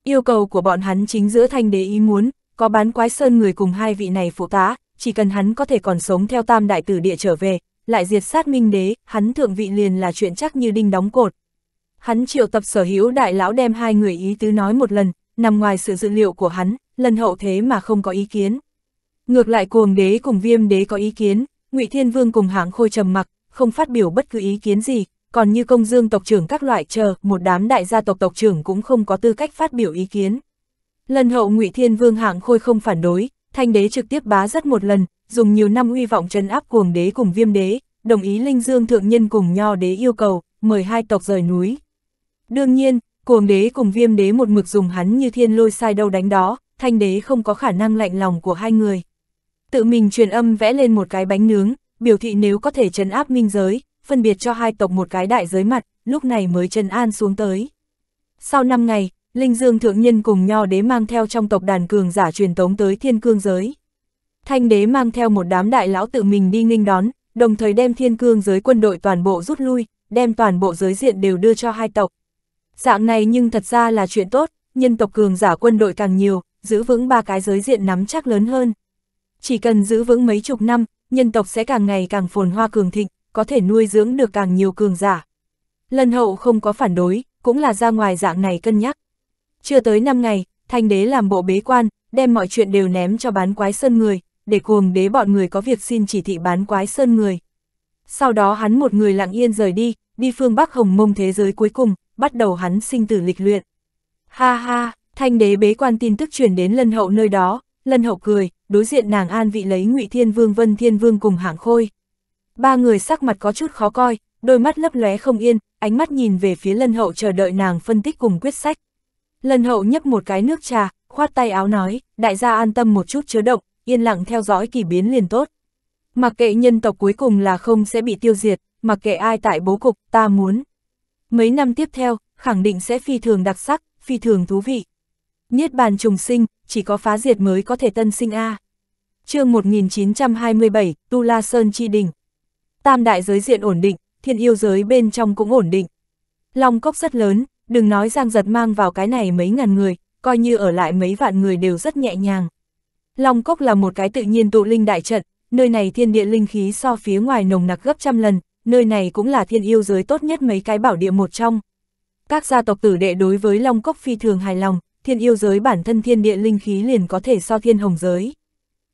Yêu cầu của bọn hắn chính giữa thanh đế ý muốn, có bán quái sơn người cùng hai vị này phụ tá, chỉ cần hắn có thể còn sống theo tam đại tử địa trở về, lại diệt sát minh đế, hắn thượng vị liền là chuyện chắc như đinh đóng cột. Hắn triệu tập sở hữu đại lão đem hai người ý tứ nói một lần, nằm ngoài sự dự liệu của hắn, lần hậu thế mà không có ý kiến. Ngược lại cuồng đế cùng viêm đế có ý kiến, ngụy Thiên Vương cùng hạng khôi trầm mặc, không phát biểu bất cứ ý kiến gì, còn như công dương tộc trưởng các loại chờ, một đám đại gia tộc tộc trưởng cũng không có tư cách phát biểu ý kiến. Lần hậu ngụy Thiên Vương hạng khôi không phản đối, thanh đế trực tiếp bá rất một lần, dùng nhiều năm uy vọng trấn áp cuồng đế cùng viêm đế, đồng ý linh dương thượng nhân cùng nho đế yêu cầu, mời hai tộc rời núi. Đương nhiên, cuồng đế cùng viêm đế một mực dùng hắn như thiên lôi sai đâu đánh đó, thanh đế không có khả năng lạnh lòng của hai người. Tự mình truyền âm vẽ lên một cái bánh nướng, biểu thị nếu có thể trấn áp minh giới, phân biệt cho hai tộc một cái đại giới mặt, lúc này mới trấn an xuống tới. Sau 5 ngày, Linh Dương Thượng Nhân cùng Nho Đế mang theo trong tộc đàn cường giả truyền tống tới thiên cương giới. Thanh Đế mang theo một đám đại lão tự mình đi nghênh đón, đồng thời đem thiên cương giới quân đội toàn bộ rút lui, đem toàn bộ giới diện đều đưa cho hai tộc. Dạng này nhưng thật ra là chuyện tốt, nhân tộc cường giả quân đội càng nhiều, giữ vững ba cái giới diện nắm chắc lớn hơn. Chỉ cần giữ vững mấy chục năm, nhân tộc sẽ càng ngày càng phồn hoa cường thịnh, có thể nuôi dưỡng được càng nhiều cường giả. Lần hậu không có phản đối, cũng là ra ngoài dạng này cân nhắc. Chưa tới 5 ngày, thanh đế làm bộ bế quan, đem mọi chuyện đều ném cho bán quái sơn người, để cuồng đế bọn người có việc xin chỉ thị bán quái sơn người. Sau đó hắn một người lặng yên rời đi, đi phương Bắc Hồng Mông thế giới cuối cùng, bắt đầu hắn sinh tử lịch luyện. Ha ha, thanh đế bế quan tin tức truyền đến lân hậu nơi đó, lân hậu cười, đối diện nàng an vị lấy ngụy Thiên Vương Vân Thiên Vương cùng hạng khôi. Ba người sắc mặt có chút khó coi, đôi mắt lấp lóe không yên, ánh mắt nhìn về phía lân hậu chờ đợi nàng phân tích cùng quyết sách lần hậu nhấp một cái nước trà, khoát tay áo nói, đại gia an tâm một chút chứa động, yên lặng theo dõi kỳ biến liền tốt. Mặc kệ nhân tộc cuối cùng là không sẽ bị tiêu diệt, mặc kệ ai tại bố cục, ta muốn. Mấy năm tiếp theo, khẳng định sẽ phi thường đặc sắc, phi thường thú vị. Niết bàn trùng sinh, chỉ có phá diệt mới có thể tân sinh A. chương 1927, Tu La Sơn Chi Đình. Tam đại giới diện ổn định, thiên yêu giới bên trong cũng ổn định. Long cốc rất lớn, đừng nói giang giật mang vào cái này mấy ngàn người, coi như ở lại mấy vạn người đều rất nhẹ nhàng. Long cốc là một cái tự nhiên tụ linh đại trận, nơi này thiên địa linh khí so phía ngoài nồng nặc gấp trăm lần, nơi này cũng là thiên yêu giới tốt nhất mấy cái bảo địa một trong. Các gia tộc tử đệ đối với Long Cốc phi thường hài lòng, thiên yêu giới bản thân thiên địa linh khí liền có thể so thiên hồng giới.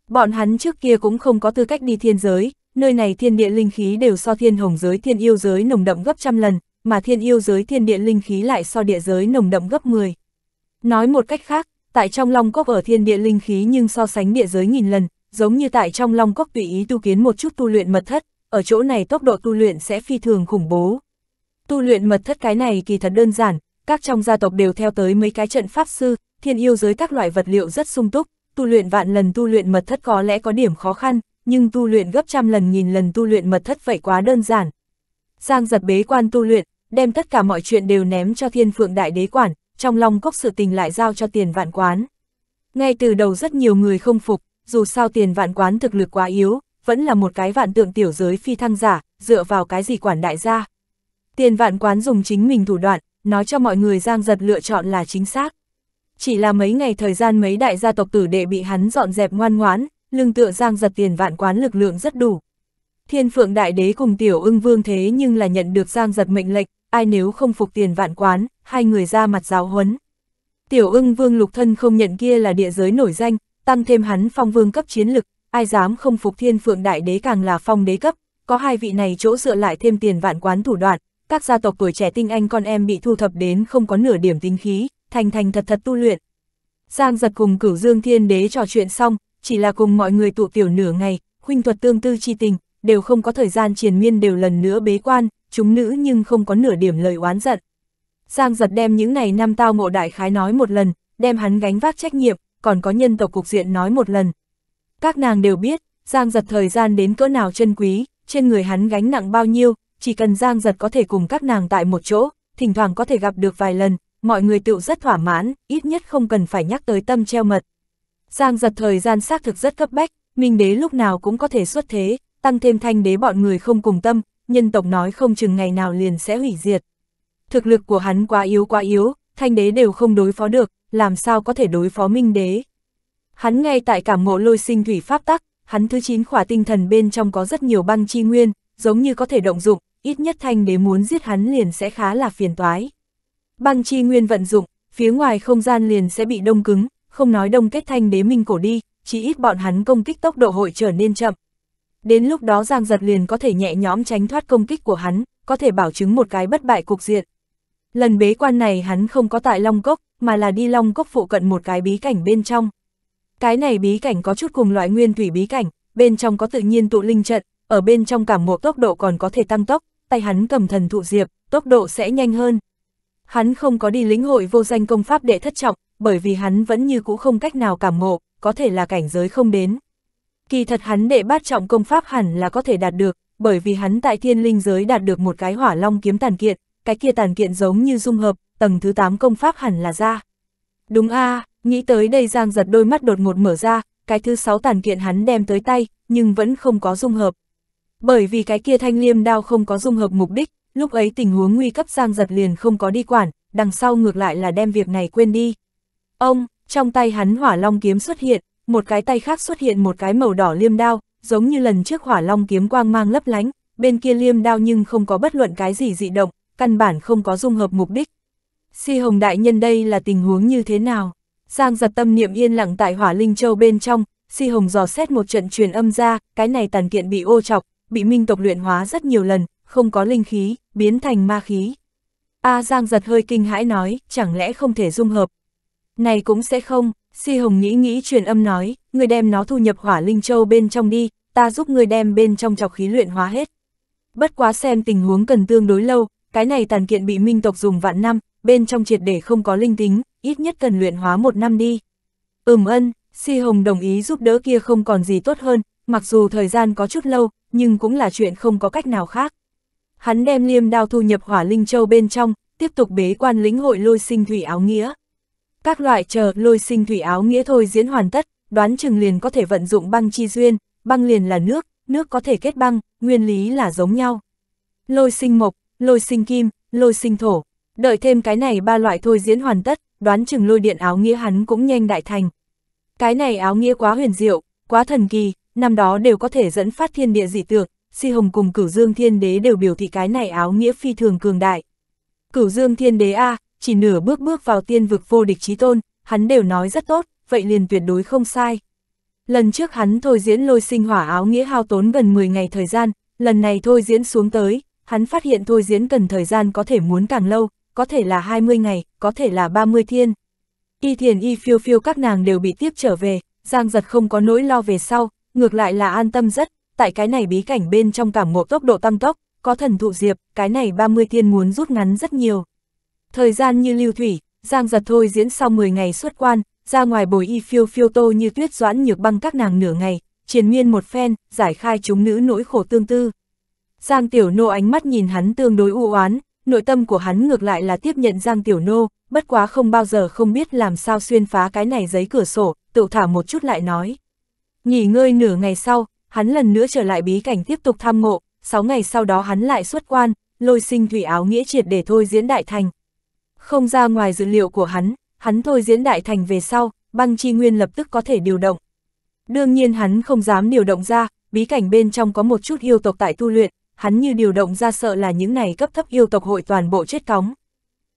Bọn hắn trước kia cũng không có tư cách đi thiên giới, nơi này thiên địa linh khí đều so thiên hồng giới thiên yêu giới nồng đậm gấp trăm lần, mà thiên yêu giới thiên địa linh khí lại so địa giới nồng đậm gấp 10. Nói một cách khác, tại trong long cốc ở thiên địa linh khí nhưng so sánh địa giới nghìn lần, giống như tại trong long cốc tùy ý tu kiến một chút tu luyện mật thất, ở chỗ này tốc độ tu luyện sẽ phi thường khủng bố. Tu luyện mật thất cái này kỳ thật đơn giản, các trong gia tộc đều theo tới mấy cái trận pháp sư, thiên yêu giới các loại vật liệu rất sung túc, tu luyện vạn lần tu luyện mật thất có lẽ có điểm khó khăn, nhưng tu luyện gấp trăm lần nghìn lần tu luyện mật thất vậy quá đơn giản. Giang giật bế quan tu luyện, đem tất cả mọi chuyện đều ném cho thiên phượng đại đế quản, trong lòng cốc sự tình lại giao cho tiền vạn quán. Ngay từ đầu rất nhiều người không phục, dù sao tiền vạn quán thực lực quá yếu, vẫn là một cái vạn tượng tiểu giới phi thăng giả, dựa vào cái gì quản đại gia. Tiền vạn quán dùng chính mình thủ đoạn, nói cho mọi người giang giật lựa chọn là chính xác. Chỉ là mấy ngày thời gian mấy đại gia tộc tử đệ bị hắn dọn dẹp ngoan ngoãn, lưng tựa giang giật tiền vạn quán lực lượng rất đủ. Thiên phượng đại đế cùng tiểu ưng vương thế nhưng là nhận được giang giật mệnh lệnh, ai nếu không phục tiền vạn quán, hai người ra mặt giáo huấn. Tiểu ưng vương lục thân không nhận kia là địa giới nổi danh, tăng thêm hắn phong vương cấp chiến lực, ai dám không phục thiên phượng đại đế càng là phong đế cấp, có hai vị này chỗ dựa lại thêm tiền vạn quán thủ đoạn, các gia tộc tuổi trẻ tinh anh con em bị thu thập đến không có nửa điểm tinh khí, thành thành thật thật tu luyện. Giang giật cùng cửu dương thiên đế trò chuyện xong, chỉ là cùng mọi người tụ tiểu nửa ngày, huynh thuật tương tư chi tình, đều không có thời gian triền miên đều lần nữa bế quan, chúng nữ nhưng không có nửa điểm lời oán giận. Giang giật đem những này năm tao ngộ đại khái nói một lần, đem hắn gánh vác trách nhiệm, còn có nhân tộc cục diện nói một lần. Các nàng đều biết, Giang giật thời gian đến cỡ nào chân quý, trên người hắn gánh nặng bao nhiêu, chỉ cần Giang giật có thể cùng các nàng tại một chỗ, thỉnh thoảng có thể gặp được vài lần, mọi người tự rất thỏa mãn, ít nhất không cần phải nhắc tới tâm treo mật. Giang giật thời gian xác thực rất cấp bách, minh đế lúc nào cũng có thể xuất thế, tăng thêm thanh đế bọn người không cùng tâm, nhân tộc nói không chừng ngày nào liền sẽ hủy diệt. Thực lực của hắn quá yếu quá yếu, thanh đế đều không đối phó được, làm sao có thể đối phó minh đế. Hắn ngay tại cảm ngộ lôi sinh thủy pháp tắc, hắn thứ 9 khỏa tinh thần bên trong có rất nhiều băng chi nguyên, giống như có thể động dụng, ít nhất thanh đế muốn giết hắn liền sẽ khá là phiền toái. Băng chi nguyên vận dụng, phía ngoài không gian liền sẽ bị đông cứng, không nói đông kết thanh đế minh cổ đi, chỉ ít bọn hắn công kích tốc độ hội trở nên chậm. Đến lúc đó Giang Giật liền có thể nhẹ nhõm tránh thoát công kích của hắn, có thể bảo chứng một cái bất bại cục diện. Lần bế quan này hắn không có tại Long Cốc, mà là đi Long Cốc phụ cận một cái bí cảnh bên trong. Cái này bí cảnh có chút cùng loại nguyên thủy bí cảnh, bên trong có tự nhiên tụ linh trận, ở bên trong cảm một tốc độ còn có thể tăng tốc, tay hắn cầm thần thụ diệp, tốc độ sẽ nhanh hơn. Hắn không có đi lĩnh hội vô danh công pháp để thất trọng, bởi vì hắn vẫn như cũ không cách nào cảm ngộ, có thể là cảnh giới không đến. Kỳ thật hắn đệ bát trọng công pháp hẳn là có thể đạt được, bởi vì hắn tại thiên linh giới đạt được một cái hỏa long kiếm tàn kiện, cái kia tàn kiện giống như dung hợp, tầng thứ 8 công pháp hẳn là ra. Đúng a nghĩ tới đây Giang giật đôi mắt đột ngột mở ra, cái thứ 6 tàn kiện hắn đem tới tay, nhưng vẫn không có dung hợp. Bởi vì cái kia thanh liêm đao không có dung hợp mục đích, lúc ấy tình huống nguy cấp Giang giật liền không có đi quản, đằng sau ngược lại là đem việc này quên đi. Ông, trong tay hắn hỏa long kiếm xuất hiện, một cái tay khác xuất hiện một cái màu đỏ liêm đao, giống như lần trước hỏa long kiếm quang mang lấp lánh, bên kia liêm đao nhưng không có bất luận cái gì dị động, căn bản không có dung hợp mục đích. Si Hồng Đại Nhân đây là tình huống như thế nào? Giang giật tâm niệm yên lặng tại hỏa linh châu bên trong, Si Hồng dò xét một trận truyền âm ra, cái này tàn kiện bị ô chọc, bị minh tộc luyện hóa rất nhiều lần, không có linh khí, biến thành ma khí. A Giang giật hơi kinh hãi nói, chẳng lẽ không thể dung hợp? Này cũng sẽ không, Si Hồng nghĩ nghĩ truyền âm nói, người đem nó thu nhập hỏa linh châu bên trong đi, ta giúp người đem bên trong chọc khí luyện hóa hết. Bất quá xem tình huống cần tương đối lâu, cái này tàn kiện bị minh tộc dùng vạn năm, bên trong triệt để không có linh tính, ít nhất cần luyện hóa một năm đi. Ừm ân, Si Hồng đồng ý giúp đỡ kia không còn gì tốt hơn, mặc dù thời gian có chút lâu, nhưng cũng là chuyện không có cách nào khác. Hắn đem liêm đao thu nhập hỏa linh châu bên trong, tiếp tục bế quan lĩnh hội lôi sinh thủy áo nghĩa. Các loại chờ lôi sinh thủy áo nghĩa thôi diễn hoàn tất, đoán chừng liền có thể vận dụng băng chi duyên, băng liền là nước, nước có thể kết băng, nguyên lý là giống nhau. Lôi sinh mộc, lôi sinh kim, lôi sinh thổ, đợi thêm cái này ba loại thôi diễn hoàn tất, đoán chừng lôi điện áo nghĩa hắn cũng nhanh đại thành. Cái này áo nghĩa quá huyền diệu, quá thần kỳ, năm đó đều có thể dẫn phát thiên địa dị tượng, si hồng cùng cửu dương thiên đế đều biểu thị cái này áo nghĩa phi thường cường đại. Cửu dương thiên đế A, chỉ nửa bước bước vào tiên vực vô địch trí tôn, hắn đều nói rất tốt, vậy liền tuyệt đối không sai. Lần trước hắn thôi diễn lôi sinh hỏa áo nghĩa hao tốn gần 10 ngày thời gian, lần này thôi diễn xuống tới, hắn phát hiện thôi diễn cần thời gian có thể muốn càng lâu, có thể là 20 ngày, có thể là 30 thiên. Y thiền y phiêu phiêu các nàng đều bị tiếp trở về, Giang giật không có nỗi lo về sau, ngược lại là an tâm rất, tại cái này bí cảnh bên trong cảm ngộ tốc độ tăng tốc, có thần thụ diệp, cái này 30 thiên muốn rút ngắn rất nhiều. Thời gian như lưu thủy, Giang giật thôi diễn sau 10 ngày xuất quan, ra ngoài bồi y phiêu phiêu tô như tuyết doãn nhược băng các nàng nửa ngày, triền miên một phen, giải khai chúng nữ nỗi khổ tương tư. Giang Tiểu Nô ánh mắt nhìn hắn tương đối u oán, nội tâm của hắn ngược lại là tiếp nhận Giang Tiểu Nô, bất quá không bao giờ không biết làm sao xuyên phá cái này giấy cửa sổ, tự thả một chút lại nói. Nghỉ ngơi nửa ngày sau, hắn lần nữa trở lại bí cảnh tiếp tục tham ngộ, 6 ngày sau đó hắn lại xuất quan, lôi sinh thủy áo nghĩa triệt để thôi diễn đại thành. Không ra ngoài dự liệu của hắn, hắn thôi diễn đại thành về sau, băng chi nguyên lập tức có thể điều động. Đương nhiên hắn không dám điều động ra, bí cảnh bên trong có một chút yêu tộc tại tu luyện, hắn như điều động ra sợ là những này cấp thấp yêu tộc hội toàn bộ chết cóng.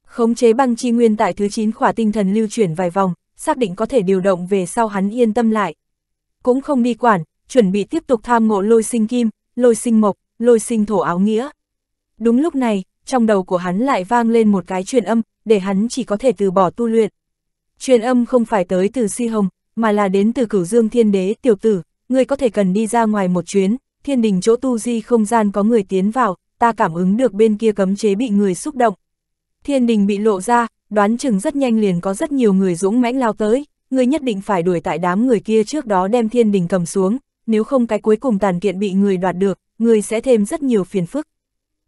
Khống chế băng chi nguyên tại thứ 9 khỏa tinh thần lưu chuyển vài vòng, xác định có thể điều động về sau hắn yên tâm lại. Cũng không đi quản, chuẩn bị tiếp tục tham ngộ lôi sinh kim, lôi sinh mộc, lôi sinh thổ áo nghĩa. Đúng lúc này, trong đầu của hắn lại vang lên một cái truyền âm, để hắn chỉ có thể từ bỏ tu luyện. Truyền âm không phải tới từ si hồng, mà là đến từ cửu dương thiên đế tiểu tử, ngươi có thể cần đi ra ngoài một chuyến, thiên đình chỗ tu di không gian có người tiến vào, ta cảm ứng được bên kia cấm chế bị người xúc động. Thiên đình bị lộ ra, đoán chừng rất nhanh liền có rất nhiều người dũng mãnh lao tới, ngươi nhất định phải đuổi tại đám người kia trước đó đem thiên đình cầm xuống, nếu không cái cuối cùng tàn kiện bị người đoạt được, người sẽ thêm rất nhiều phiền phức.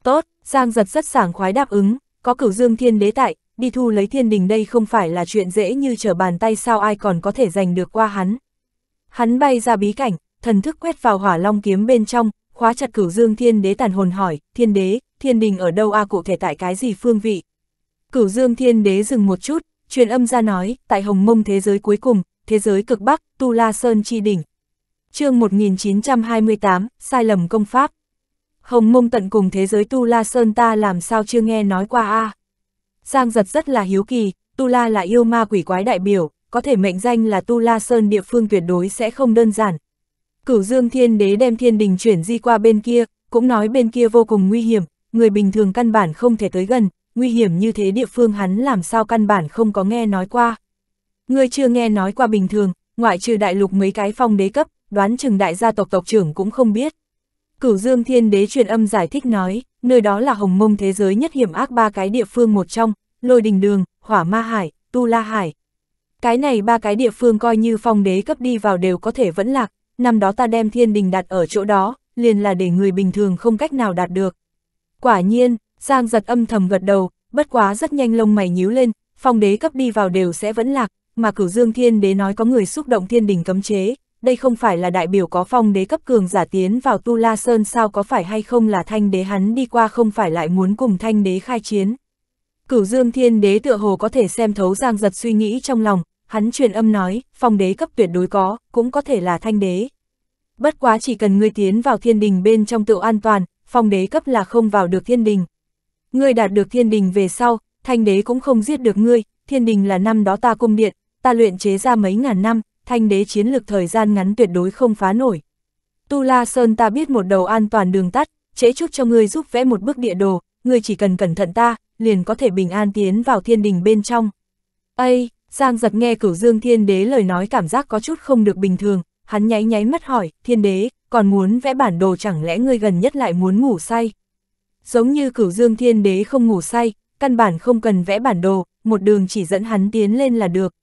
Tốt, Giang giật rất sảng khoái đáp ứng, có cửu dương thiên đế tại, đi thu lấy thiên đình đây không phải là chuyện dễ như trở bàn tay sao ai còn có thể giành được qua hắn. Hắn bay ra bí cảnh, thần thức quét vào hỏa long kiếm bên trong, khóa chặt cửu dương thiên đế tàn hồn hỏi, thiên đế, thiên đình ở đâu a cụ thể tại cái gì phương vị. Cửu dương thiên đế dừng một chút, truyền âm ra nói, tại hồng mông thế giới cuối cùng, thế giới cực bắc, Tu La Sơn chi đỉnh. chương 1928, sai lầm công pháp. Hồng mông tận cùng thế giới Tu La Sơn ta làm sao chưa nghe nói qua a Giang giật rất là hiếu kỳ, Tu La là yêu ma quỷ quái đại biểu, có thể mệnh danh là Tu La Sơn địa phương tuyệt đối sẽ không đơn giản. Cửu Dương Thiên Đế đem thiên đình chuyển di qua bên kia, cũng nói bên kia vô cùng nguy hiểm, người bình thường căn bản không thể tới gần, nguy hiểm như thế địa phương hắn làm sao căn bản không có nghe nói qua. Người chưa nghe nói qua bình thường, ngoại trừ đại lục mấy cái phong đế cấp, đoán chừng đại gia tộc tộc trưởng cũng không biết. Cửu Dương Thiên Đế truyền âm giải thích nói, nơi đó là hồng mông thế giới nhất hiểm ác ba cái địa phương một trong, lôi đình đường, hỏa ma hải, tu la hải. Cái này ba cái địa phương coi như phong đế cấp đi vào đều có thể vẫn lạc, năm đó ta đem thiên đình đặt ở chỗ đó, liền là để người bình thường không cách nào đạt được. Quả nhiên, Giang giật âm thầm gật đầu, bất quá rất nhanh lông mày nhíu lên, phong đế cấp đi vào đều sẽ vẫn lạc, mà cửu dương thiên đế nói có người xúc động thiên đình cấm chế, đây không phải là đại biểu có phong đế cấp cường giả tiến vào Tu La Sơn sao có phải hay không là thanh đế hắn đi qua không phải lại muốn cùng thanh đế khai chiến. Cửu dương thiên đế tựa hồ có thể xem thấu giang giật suy nghĩ trong lòng, hắn truyền âm nói, phong đế cấp tuyệt đối có, cũng có thể là thanh đế. Bất quá chỉ cần ngươi tiến vào thiên đình bên trong tự an toàn, phong đế cấp là không vào được thiên đình. Ngươi đạt được thiên đình về sau, thanh đế cũng không giết được ngươi, thiên đình là năm đó ta cung điện, ta luyện chế ra mấy ngàn năm, thanh đế chiến lược thời gian ngắn tuyệt đối không phá nổi. Tu La Sơn ta biết một đầu an toàn đường tắt, trễ chút cho ngươi giúp vẽ một bức địa đồ, ngươi chỉ cần cẩn thận ta, liền có thể bình an tiến vào thiên đình bên trong. Ây, Giang giật nghe cửu dương thiên đế lời nói cảm giác có chút không được bình thường, hắn nháy nháy mắt hỏi, thiên đế, còn muốn vẽ bản đồ chẳng lẽ ngươi gần nhất lại muốn ngủ say? Giống như cửu dương thiên đế không ngủ say, căn bản không cần vẽ bản đồ, một đường chỉ dẫn hắn tiến lên là được.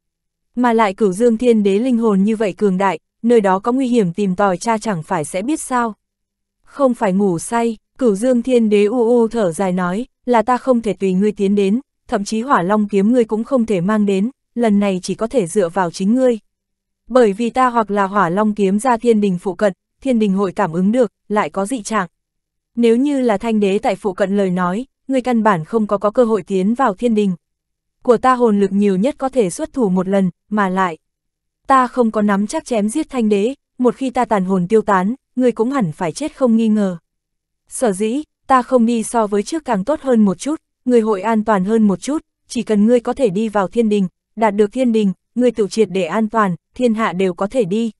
Mà lại cửu dương thiên đế linh hồn như vậy cường đại, nơi đó có nguy hiểm tìm tòi cha chẳng phải sẽ biết sao. Không phải ngủ say, cửu dương thiên đế u u thở dài nói, là ta không thể tùy ngươi tiến đến, thậm chí hỏa long kiếm ngươi cũng không thể mang đến, lần này chỉ có thể dựa vào chính ngươi. Bởi vì ta hoặc là hỏa long kiếm ra thiên đình phụ cận, thiên đình hội cảm ứng được, lại có dị trạng. Nếu như là thanh đế tại phụ cận lời nói, ngươi căn bản không có có cơ hội tiến vào thiên đình. Của ta hồn lực nhiều nhất có thể xuất thủ một lần, mà lại. Ta không có nắm chắc chém giết thanh đế, một khi ta tàn hồn tiêu tán, người cũng hẳn phải chết không nghi ngờ. Sở dĩ, ta không đi so với trước càng tốt hơn một chút, người hội an toàn hơn một chút, chỉ cần ngươi có thể đi vào thiên đình, đạt được thiên đình, ngươi tự triệt để an toàn, thiên hạ đều có thể đi.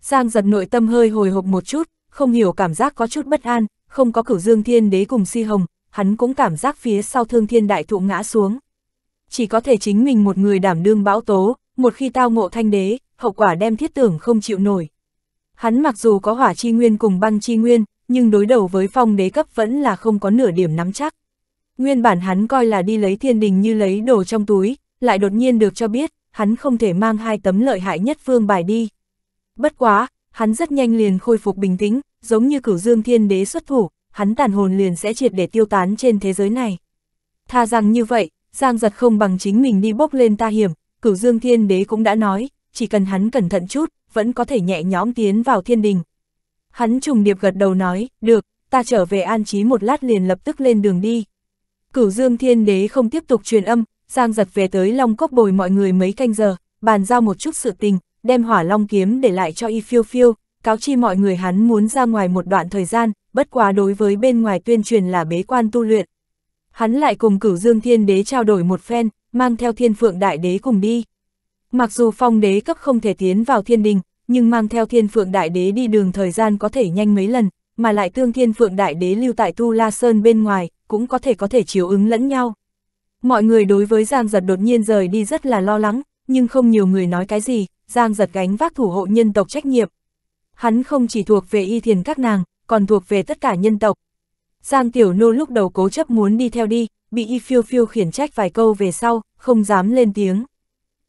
Giang giật nội tâm hơi hồi hộp một chút, không hiểu cảm giác có chút bất an, không có cửu dương thiên đế cùng si hồng, hắn cũng cảm giác phía sau thương thiên đại thụ ngã xuống. Chỉ có thể chính mình một người đảm đương bão tố, một khi tao ngộ thanh đế, hậu quả đem thiết tưởng không chịu nổi. Hắn mặc dù có hỏa chi nguyên cùng băng chi nguyên, nhưng đối đầu với phong đế cấp vẫn là không có nửa điểm nắm chắc. Nguyên bản hắn coi là đi lấy thiên đình như lấy đồ trong túi, lại đột nhiên được cho biết, hắn không thể mang hai tấm lợi hại nhất phương bài đi. Bất quá, hắn rất nhanh liền khôi phục bình tĩnh, giống như cửu dương thiên đế xuất thủ, hắn tàn hồn liền sẽ triệt để tiêu tán trên thế giới này. Tha rằng như vậy, Giang giật không bằng chính mình đi bốc lên ta hiểm, cửu dương thiên đế cũng đã nói, chỉ cần hắn cẩn thận chút, vẫn có thể nhẹ nhõm tiến vào thiên đình. Hắn trùng điệp gật đầu nói, được, ta trở về an trí một lát liền lập tức lên đường đi. Cửu dương thiên đế không tiếp tục truyền âm, Giang giật về tới Long Cốc bồi mọi người mấy canh giờ, bàn giao một chút sự tình, đem hỏa long kiếm để lại cho y phiêu phiêu, cáo chi mọi người hắn muốn ra ngoài một đoạn thời gian, bất quá đối với bên ngoài tuyên truyền là bế quan tu luyện. Hắn lại cùng cửu dương thiên đế trao đổi một phen, mang theo thiên phượng đại đế cùng đi. Mặc dù phong đế cấp không thể tiến vào thiên đình, nhưng mang theo thiên phượng đại đế đi đường thời gian có thể nhanh mấy lần, mà lại tương thiên phượng đại đế lưu tại Tu La Sơn bên ngoài, cũng có thể có thể chiếu ứng lẫn nhau. Mọi người đối với Giang giật đột nhiên rời đi rất là lo lắng, nhưng không nhiều người nói cái gì, Giang giật gánh vác thủ hộ nhân tộc trách nhiệm. Hắn không chỉ thuộc về y thiền các nàng, còn thuộc về tất cả nhân tộc. Giang Tiểu Nô lúc đầu cố chấp muốn đi theo đi, bị y phiêu phiêu khiển trách vài câu về sau, không dám lên tiếng.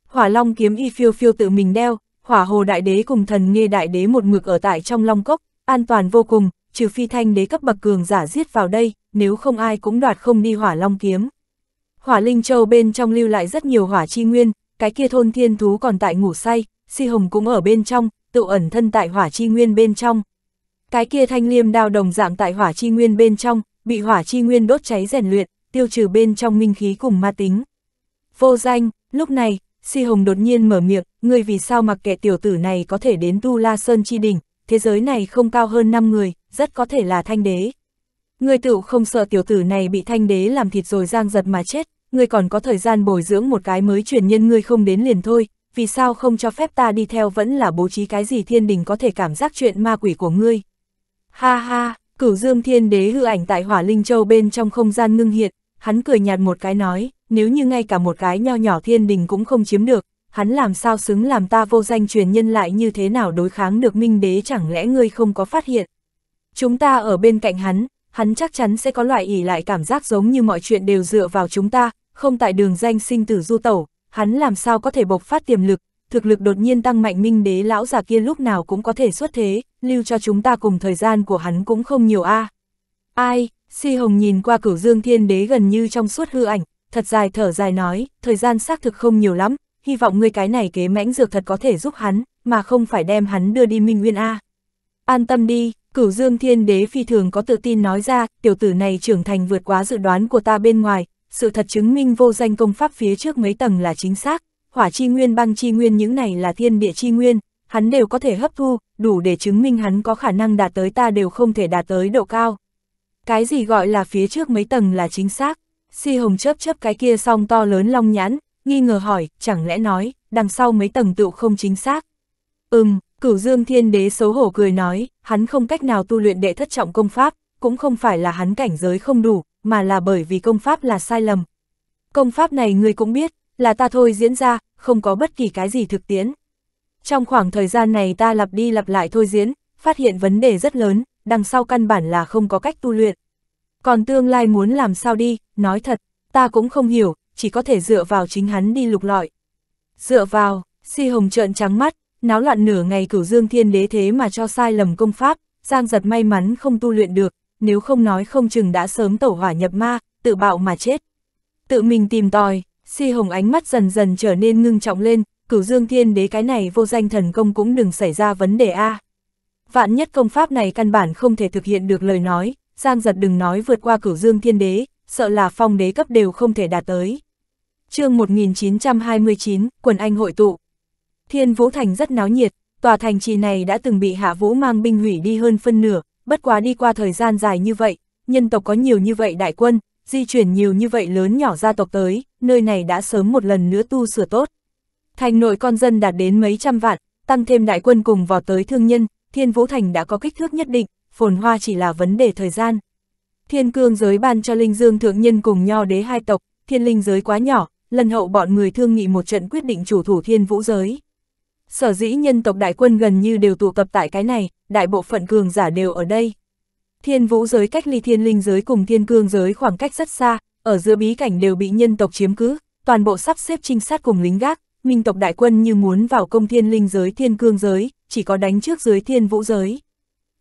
Hỏa Long kiếm y phiêu phiêu tự mình đeo, hỏa hồ đại đế cùng thần nghe đại đế một mực ở tại trong Long Cốc, an toàn vô cùng, trừ phi thanh đế cấp bậc cường giả giết vào đây, nếu không ai cũng đoạt không đi hỏa Long kiếm. Hỏa Linh Châu bên trong lưu lại rất nhiều hỏa chi nguyên, cái kia thôn thiên thú còn tại ngủ say, si hồng cũng ở bên trong, tự ẩn thân tại hỏa chi nguyên bên trong. Cái kia thanh liêm đao đồng dạng tại hỏa chi nguyên bên trong, bị hỏa chi nguyên đốt cháy rèn luyện, tiêu trừ bên trong minh khí cùng ma tính. Vô danh, lúc này, si hồng đột nhiên mở miệng, người vì sao mặc kệ tiểu tử này có thể đến Tu La Sơn chi đỉnh, thế giới này không cao hơn 5 người, rất có thể là thanh đế. Người tự không sợ tiểu tử này bị thanh đế làm thịt rồi giang giật mà chết, ngươi còn có thời gian bồi dưỡng một cái mới truyền nhân ngươi không đến liền thôi, vì sao không cho phép ta đi theo vẫn là bố trí cái gì thiên đình có thể cảm giác chuyện ma quỷ của ngươi. Ha ha, cửu dương thiên đế hư ảnh tại hỏa linh châu bên trong không gian ngưng hiện, hắn cười nhạt một cái nói, nếu như ngay cả một cái nho nhỏ thiên đình cũng không chiếm được, hắn làm sao xứng làm ta vô danh truyền nhân lại như thế nào đối kháng được minh đế chẳng lẽ ngươi không có phát hiện. Chúng ta ở bên cạnh hắn, hắn chắc chắn sẽ có loại ỉ lại cảm giác giống như mọi chuyện đều dựa vào chúng ta, không tại đường danh sinh tử du tẩu, hắn làm sao có thể bộc phát tiềm lực, thực lực đột nhiên tăng mạnh minh đế lão già kia lúc nào cũng có thể xuất thế, lưu cho chúng ta cùng thời gian của hắn cũng không nhiều a. Ai, si hồng nhìn qua cửu dương thiên đế gần như trong suốt hư ảnh, thật dài thở dài nói, thời gian xác thực không nhiều lắm, hy vọng ngươi cái này kế mãnh dược thật có thể giúp hắn, mà không phải đem hắn đưa đi Minh Nguyên A. An tâm đi, cửu dương thiên đế phi thường có tự tin nói ra, tiểu tử này trưởng thành vượt quá dự đoán của ta bên ngoài, sự thật chứng minh vô danh công pháp phía trước mấy tầng là chính xác, hỏa chi nguyên băng chi nguyên những này là thiên địa chi nguyên, hắn đều có thể hấp thu, đủ để chứng minh hắn có khả năng đạt tới ta đều không thể đạt tới độ cao. Cái gì gọi là phía trước mấy tầng là chính xác, si hồng chớp chớp cái kia song to lớn long nhãn, nghi ngờ hỏi, chẳng lẽ nói, đằng sau mấy tầng tựu không chính xác. Ừm, cửu dương thiên đế xấu hổ cười nói, hắn không cách nào tu luyện đệ thất trọng công pháp, cũng không phải là hắn cảnh giới không đủ, mà là bởi vì công pháp là sai lầm. Công pháp này người cũng biết, là ta thôi diễn ra, không có bất kỳ cái gì thực tiễn. Trong khoảng thời gian này ta lặp đi lặp lại thôi diễn, phát hiện vấn đề rất lớn, đằng sau căn bản là không có cách tu luyện. Còn tương lai muốn làm sao đi, nói thật, ta cũng không hiểu, chỉ có thể dựa vào chính hắn đi lục lọi. Dựa vào, si hồng trợn trắng mắt, náo loạn nửa ngày cửu dương thiên đế thế mà cho sai lầm công pháp, giang giật may mắn không tu luyện được, nếu không nói không chừng đã sớm tẩu hỏa nhập ma, tự bạo mà chết. Tự mình tìm tòi, si hồng ánh mắt dần dần trở nên ngưng trọng lên, cửu dương thiên đế cái này vô danh thần công cũng đừng xảy ra vấn đề A. Vạn nhất công pháp này căn bản không thể thực hiện được lời nói, Giang giật đừng nói vượt qua cửu dương thiên đế, sợ là phong đế cấp đều không thể đạt tới. chương 1929, quần anh hội tụ. Thiên Vũ Thành rất náo nhiệt, tòa thành trì này đã từng bị Hạ Vũ mang binh hủy đi hơn phân nửa, bất quá đi qua thời gian dài như vậy, nhân tộc có nhiều như vậy đại quân, di chuyển nhiều như vậy lớn nhỏ gia tộc tới, nơi này đã sớm một lần nữa tu sửa tốt. Thành nội con dân đạt đến mấy trăm vạn, tăng thêm đại quân cùng vào tới thương nhân, Thiên Vũ Thành đã có kích thước nhất định, phồn hoa chỉ là vấn đề thời gian. Thiên cương giới ban cho linh dương thượng nhân cùng nho đế hai tộc, thiên linh giới quá nhỏ, lần hậu bọn người thương nghị một trận quyết định chủ thủ thiên vũ giới. Sở dĩ nhân tộc đại quân gần như đều tụ tập tại cái này, đại bộ phận cường giả đều ở đây. Thiên vũ giới cách ly thiên linh giới cùng thiên cương giới khoảng cách rất xa, ở giữa bí cảnh đều bị nhân tộc chiếm cứ, toàn bộ sắp xếp trinh sát cùng lính gác, minh tộc đại quân như muốn vào công thiên linh giới thiên cương giới, chỉ có đánh trước dưới thiên vũ giới.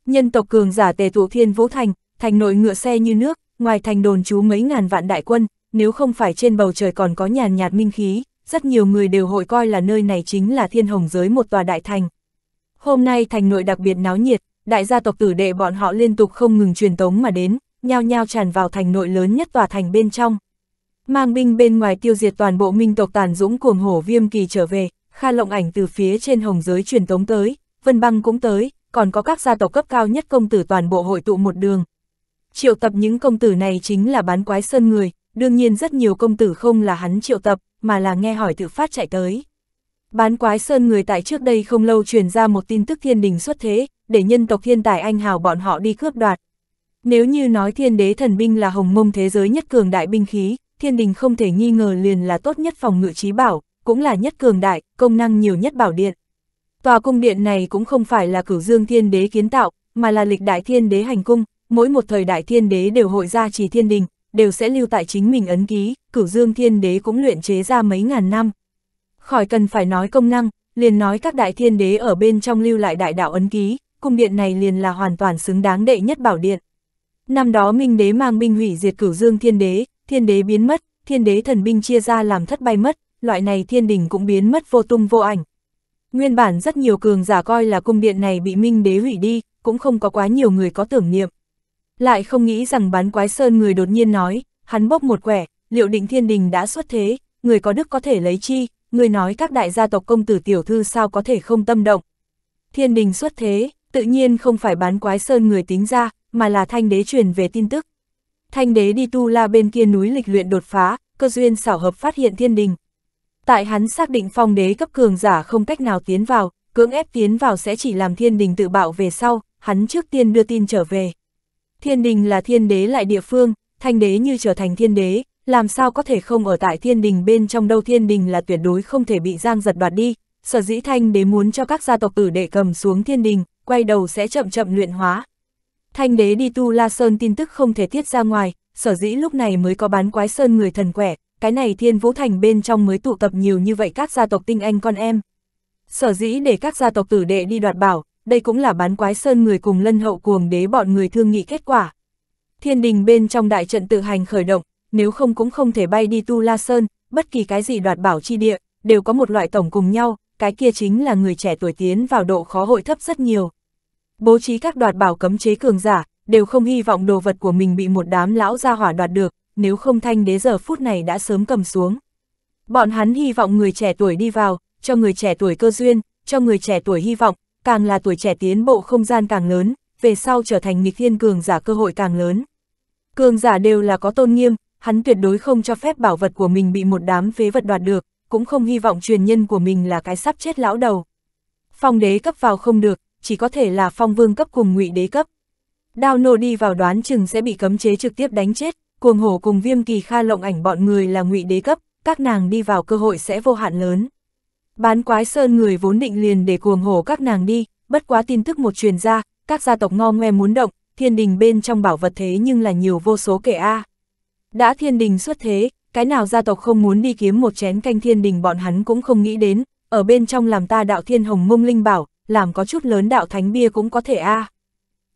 Nhân tộc cường giả tề tụ thiên vũ thành, thành nội ngựa xe như nước, ngoài thành đồn trú mấy ngàn vạn đại quân, nếu không phải trên bầu trời còn có nhàn nhạt minh khí, rất nhiều người đều hội coi là nơi này chính là thiên hồng giới một tòa đại thành. Hôm nay thành nội đặc biệt náo nhiệt, đại gia tộc tử đệ bọn họ liên tục không ngừng truyền tống mà đến, nhao nhao tràn vào thành nội lớn nhất tòa thành bên trong. Mang binh bên ngoài tiêu diệt toàn bộ minh tộc tàn dũng cuồng hổ viêm kỳ trở về, Kha lộng ảnh từ phía trên hồng giới truyền tống tới, Vân Băng cũng tới, còn có các gia tộc cấp cao nhất công tử toàn bộ hội tụ một đường. Triệu tập những công tử này chính là bán quái sơn người, đương nhiên rất nhiều công tử không là hắn triệu tập, mà là nghe hỏi tự phát chạy tới. Bán quái sơn người tại trước đây không lâu truyền ra một tin tức thiên đình xuất thế, để nhân tộc thiên tài anh hào bọn họ đi cướp đoạt. Nếu như nói thiên đế thần binh là hồng mông thế giới nhất cường đại binh khí, thiên đình không thể nghi ngờ liền là tốt nhất phòng ngự trí bảo, cũng là nhất cường đại, công năng nhiều nhất bảo điện. Tòa cung điện này cũng không phải là cửu dương thiên đế kiến tạo, mà là lịch đại thiên đế hành cung, mỗi một thời đại thiên đế đều hội ra chỉ thiên đình, đều sẽ lưu tại chính mình ấn ký, cửu dương thiên đế cũng luyện chế ra mấy ngàn năm. Khỏi cần phải nói công năng, liền nói các đại thiên đế ở bên trong lưu lại đại đạo ấn ký, cung điện này liền là hoàn toàn xứng đáng đệ nhất bảo điện. Năm đó Minh đế mang binh hủy diệt cửu dương thiên đế, thiên đế biến mất, thiên đế thần binh chia ra làm thất bay mất, loại này thiên đình cũng biến mất vô tung vô ảnh. Nguyên bản rất nhiều cường giả coi là cung điện này bị Minh đế hủy đi, cũng không có quá nhiều người có tưởng niệm. Lại không nghĩ rằng bán quái sơn người đột nhiên nói, hắn bốc một quẻ, liệu định thiên đình đã xuất thế, người có đức có thể lấy chi, người nói các đại gia tộc công tử tiểu thư sao có thể không tâm động. Thiên đình xuất thế, tự nhiên không phải bán quái sơn người tính ra, mà là thanh đế truyền về tin tức. Thanh đế đi tu la bên kia núi lịch luyện đột phá, cơ duyên xảo hợp phát hiện thiên đình. Tại hắn xác định phong đế cấp cường giả không cách nào tiến vào, cưỡng ép tiến vào sẽ chỉ làm thiên đình tự bạo về sau, hắn trước tiên đưa tin trở về. Thiên đình là thiên đế lại địa phương, thanh đế như trở thành thiên đế, làm sao có thể không ở tại thiên đình bên trong đâu thiên đình là tuyệt đối không thể bị giang giật đoạt đi, sở dĩ thanh đế muốn cho các gia tộc tử đệ cầm xuống thiên đình, quay đầu sẽ chậm chậm luyện hóa. Thanh đế đi tu La Sơn tin tức không thể tiết ra ngoài, sở dĩ lúc này mới có bán quái sơn người thần quẻ, cái này thiên vũ thành bên trong mới tụ tập nhiều như vậy các gia tộc tinh anh con em. Sở dĩ để các gia tộc tử đệ đi đoạt bảo, đây cũng là bán quái sơn người cùng lân hậu cuồng đế bọn người thương nghị kết quả. Thiên đình bên trong đại trận tự hành khởi động, nếu không cũng không thể bay đi tu la sơn, bất kỳ cái gì đoạt bảo chi địa, đều có một loại tổng cùng nhau, cái kia chính là người trẻ tuổi tiến vào độ khó hội thấp rất nhiều. Bố trí các đoạt bảo cấm chế cường giả, đều không hy vọng đồ vật của mình bị một đám lão gia hỏa đoạt được, nếu không thanh đế giờ phút này đã sớm cầm xuống. Bọn hắn hy vọng người trẻ tuổi đi vào, cho người trẻ tuổi cơ duyên, cho người trẻ tuổi hy vọng, càng là tuổi trẻ tiến bộ không gian càng lớn, về sau trở thành nghịch thiên cường giả cơ hội càng lớn. Cường giả đều là có tôn nghiêm, hắn tuyệt đối không cho phép bảo vật của mình bị một đám phế vật đoạt được, cũng không hy vọng truyền nhân của mình là cái sắp chết lão đầu. Phong đế cấp vào không được, chỉ có thể là phong vương cấp cùng ngụy đế cấp. Đao nô đi vào đoán chừng sẽ bị cấm chế trực tiếp đánh chết, cuồng hổ cùng viêm kỳ kha lộng ảnh bọn người là ngụy đế cấp, các nàng đi vào cơ hội sẽ vô hạn lớn. Bán quái sơn người vốn định liền để cuồng hổ các nàng đi, bất quá tin tức một truyền ra, các gia tộc ngo ngoe muốn động, thiên đình bên trong bảo vật thế nhưng là nhiều vô số kể A. Đã thiên đình xuất thế, cái nào gia tộc không muốn đi kiếm một chén canh thiên đình bọn hắn cũng không nghĩ đến, ở bên trong làm ta đạo thiên hồng mông linh bảo, làm có chút lớn đạo thánh bia cũng có thể A.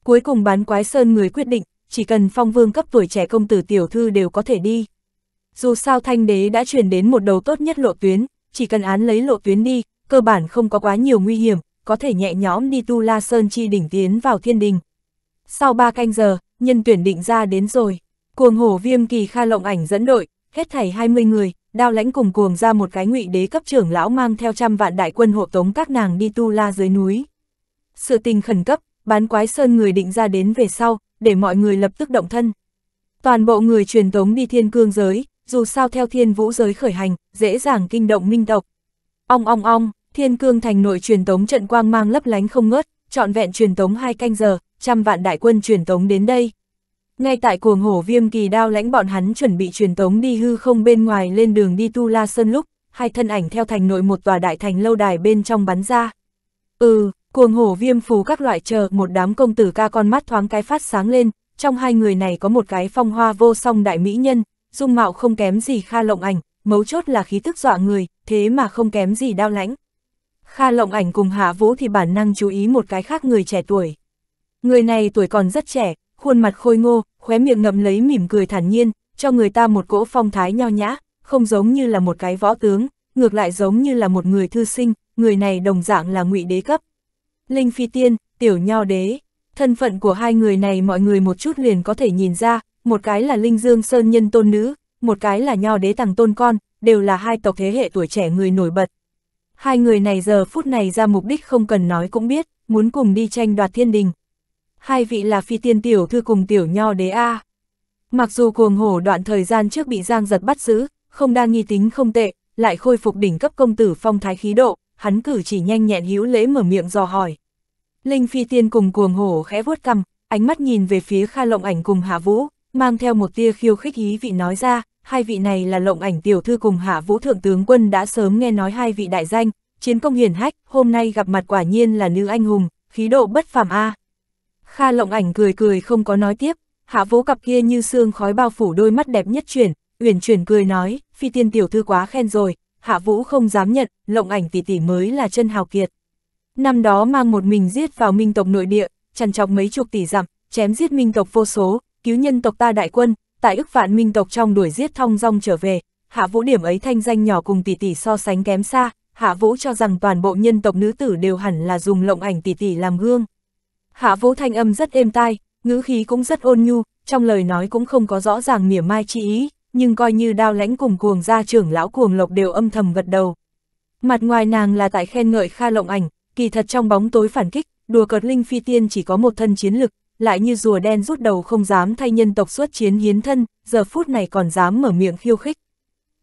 Cuối cùng bán quái sơn người quyết định, chỉ cần phong vương cấp tuổi trẻ công tử tiểu thư đều có thể đi. Dù sao thanh đế đã truyền đến một đầu tốt nhất lộ tuyến, chỉ cần án lấy lộ tuyến đi, cơ bản không có quá nhiều nguy hiểm, có thể nhẹ nhõm đi tu la sơn chi đỉnh tiến vào thiên đình. Sau 3 canh giờ, nhân tuyển định ra đến rồi. Cuồng hổ viêm kỳ kha lộng ảnh dẫn đội, hết thảy 20 người, đao lãnh cùng cuồng ra một cái ngụy đế cấp trưởng lão mang theo trăm vạn đại quân hộ tống các nàng đi tu la dưới núi. Sự tình khẩn cấp, bán quái sơn người định ra đến về sau, để mọi người lập tức động thân. Toàn bộ người truyền tống đi thiên cương giới, dù sao theo thiên vũ giới khởi hành, dễ dàng kinh động minh tộc. Ong ong ong, thiên cương thành nội truyền tống trận quang mang lấp lánh không ngớt, trọn vẹn truyền tống hai canh giờ, trăm vạn đại quân truyền tống đến đây. Ngay tại cuồng hổ viêm kỳ đao lãnh bọn hắn chuẩn bị truyền tống đi hư không bên ngoài lên đường đi Tu La Sơn lúc, hai thân ảnh theo thành nội một tòa đại thành lâu đài bên trong bắn ra. Ừ, cuồng hổ viêm phù các loại chờ một đám công tử ca con mắt thoáng cái phát sáng lên, trong hai người này có một cái phong hoa vô song đại mỹ nhân, dung mạo không kém gì Kha Lộng Ảnh, mấu chốt là khí tức dọa người, thế mà không kém gì đao lãnh. Kha Lộng Ảnh cùng Hạ Vũ thì bản năng chú ý một cái khác người trẻ tuổi. Người này tuổi còn rất trẻ, khuôn mặt khôi ngô, khóe miệng ngậm lấy mỉm cười thản nhiên, cho người ta một cỗ phong thái nho nhã, không giống như là một cái võ tướng, ngược lại giống như là một người thư sinh, người này đồng dạng là ngụy đế cấp. Linh Phi Tiên, Tiểu Nho Đế, thân phận của hai người này mọi người một chút liền có thể nhìn ra, một cái là Linh Dương Sơn Nhân Tôn Nữ, một cái là Nho Đế tàng Tôn Con, đều là hai tộc thế hệ tuổi trẻ người nổi bật. Hai người này giờ phút này ra mục đích không cần nói cũng biết, muốn cùng đi tranh đoạt thiên đình. Hai vị là phi tiên tiểu thư cùng tiểu nho đế A. Mặc dù cuồng hổ đoạn thời gian trước bị giang giật bắt giữ, không đa nghi tính không tệ, lại khôi phục đỉnh cấp công tử phong thái khí độ, hắn cử chỉ nhanh nhẹn hữu lễ mở miệng dò hỏi. Linh phi tiên cùng cuồng hổ khẽ vuốt cằm, ánh mắt nhìn về phía Kha Lộng Ảnh cùng Hạ Vũ, mang theo một tia khiêu khích ý vị nói ra, hai vị này là Lộng Ảnh tiểu thư cùng Hạ Vũ thượng tướng quân đã sớm nghe nói hai vị đại danh, chiến công hiển hách, hôm nay gặp mặt quả nhiên là nữ anh hùng, khí độ bất phàm a. Kha Lộng Ảnh cười cười không có nói tiếp, Hạ Vũ cặp kia như xương khói bao phủ đôi mắt đẹp nhất chuyển, uyển chuyển cười nói, phi tiên tiểu thư quá khen rồi, Hạ Vũ không dám nhận, Lộng Ảnh tỷ tỷ mới là chân hào kiệt. Năm đó mang một mình giết vào minh tộc nội địa, chằn chọc mấy chục tỷ dặm, chém giết minh tộc vô số, cứu nhân tộc ta đại quân, tại ức vạn minh tộc trong đuổi giết thong dong trở về, Hạ Vũ điểm ấy thanh danh nhỏ cùng tỷ tỷ so sánh kém xa, Hạ Vũ cho rằng toàn bộ nhân tộc nữ tử đều hẳn là dùng lộng ảnh tỷ tỷ làm gương. Hạ Vũ thanh âm rất êm tai, ngữ khí cũng rất ôn nhu, trong lời nói cũng không có rõ ràng mỉa mai chi ý, nhưng coi như đao lãnh cùng cuồng gia trưởng lão cuồng lộc đều âm thầm gật đầu. Mặt ngoài nàng là tại khen ngợi Kha Lộng Ảnh, kỳ thật trong bóng tối phản kích, đùa cợt linh phi tiên chỉ có một thân chiến lực, lại như rùa đen rút đầu không dám thay nhân tộc xuất chiến hiến thân, giờ phút này còn dám mở miệng khiêu khích.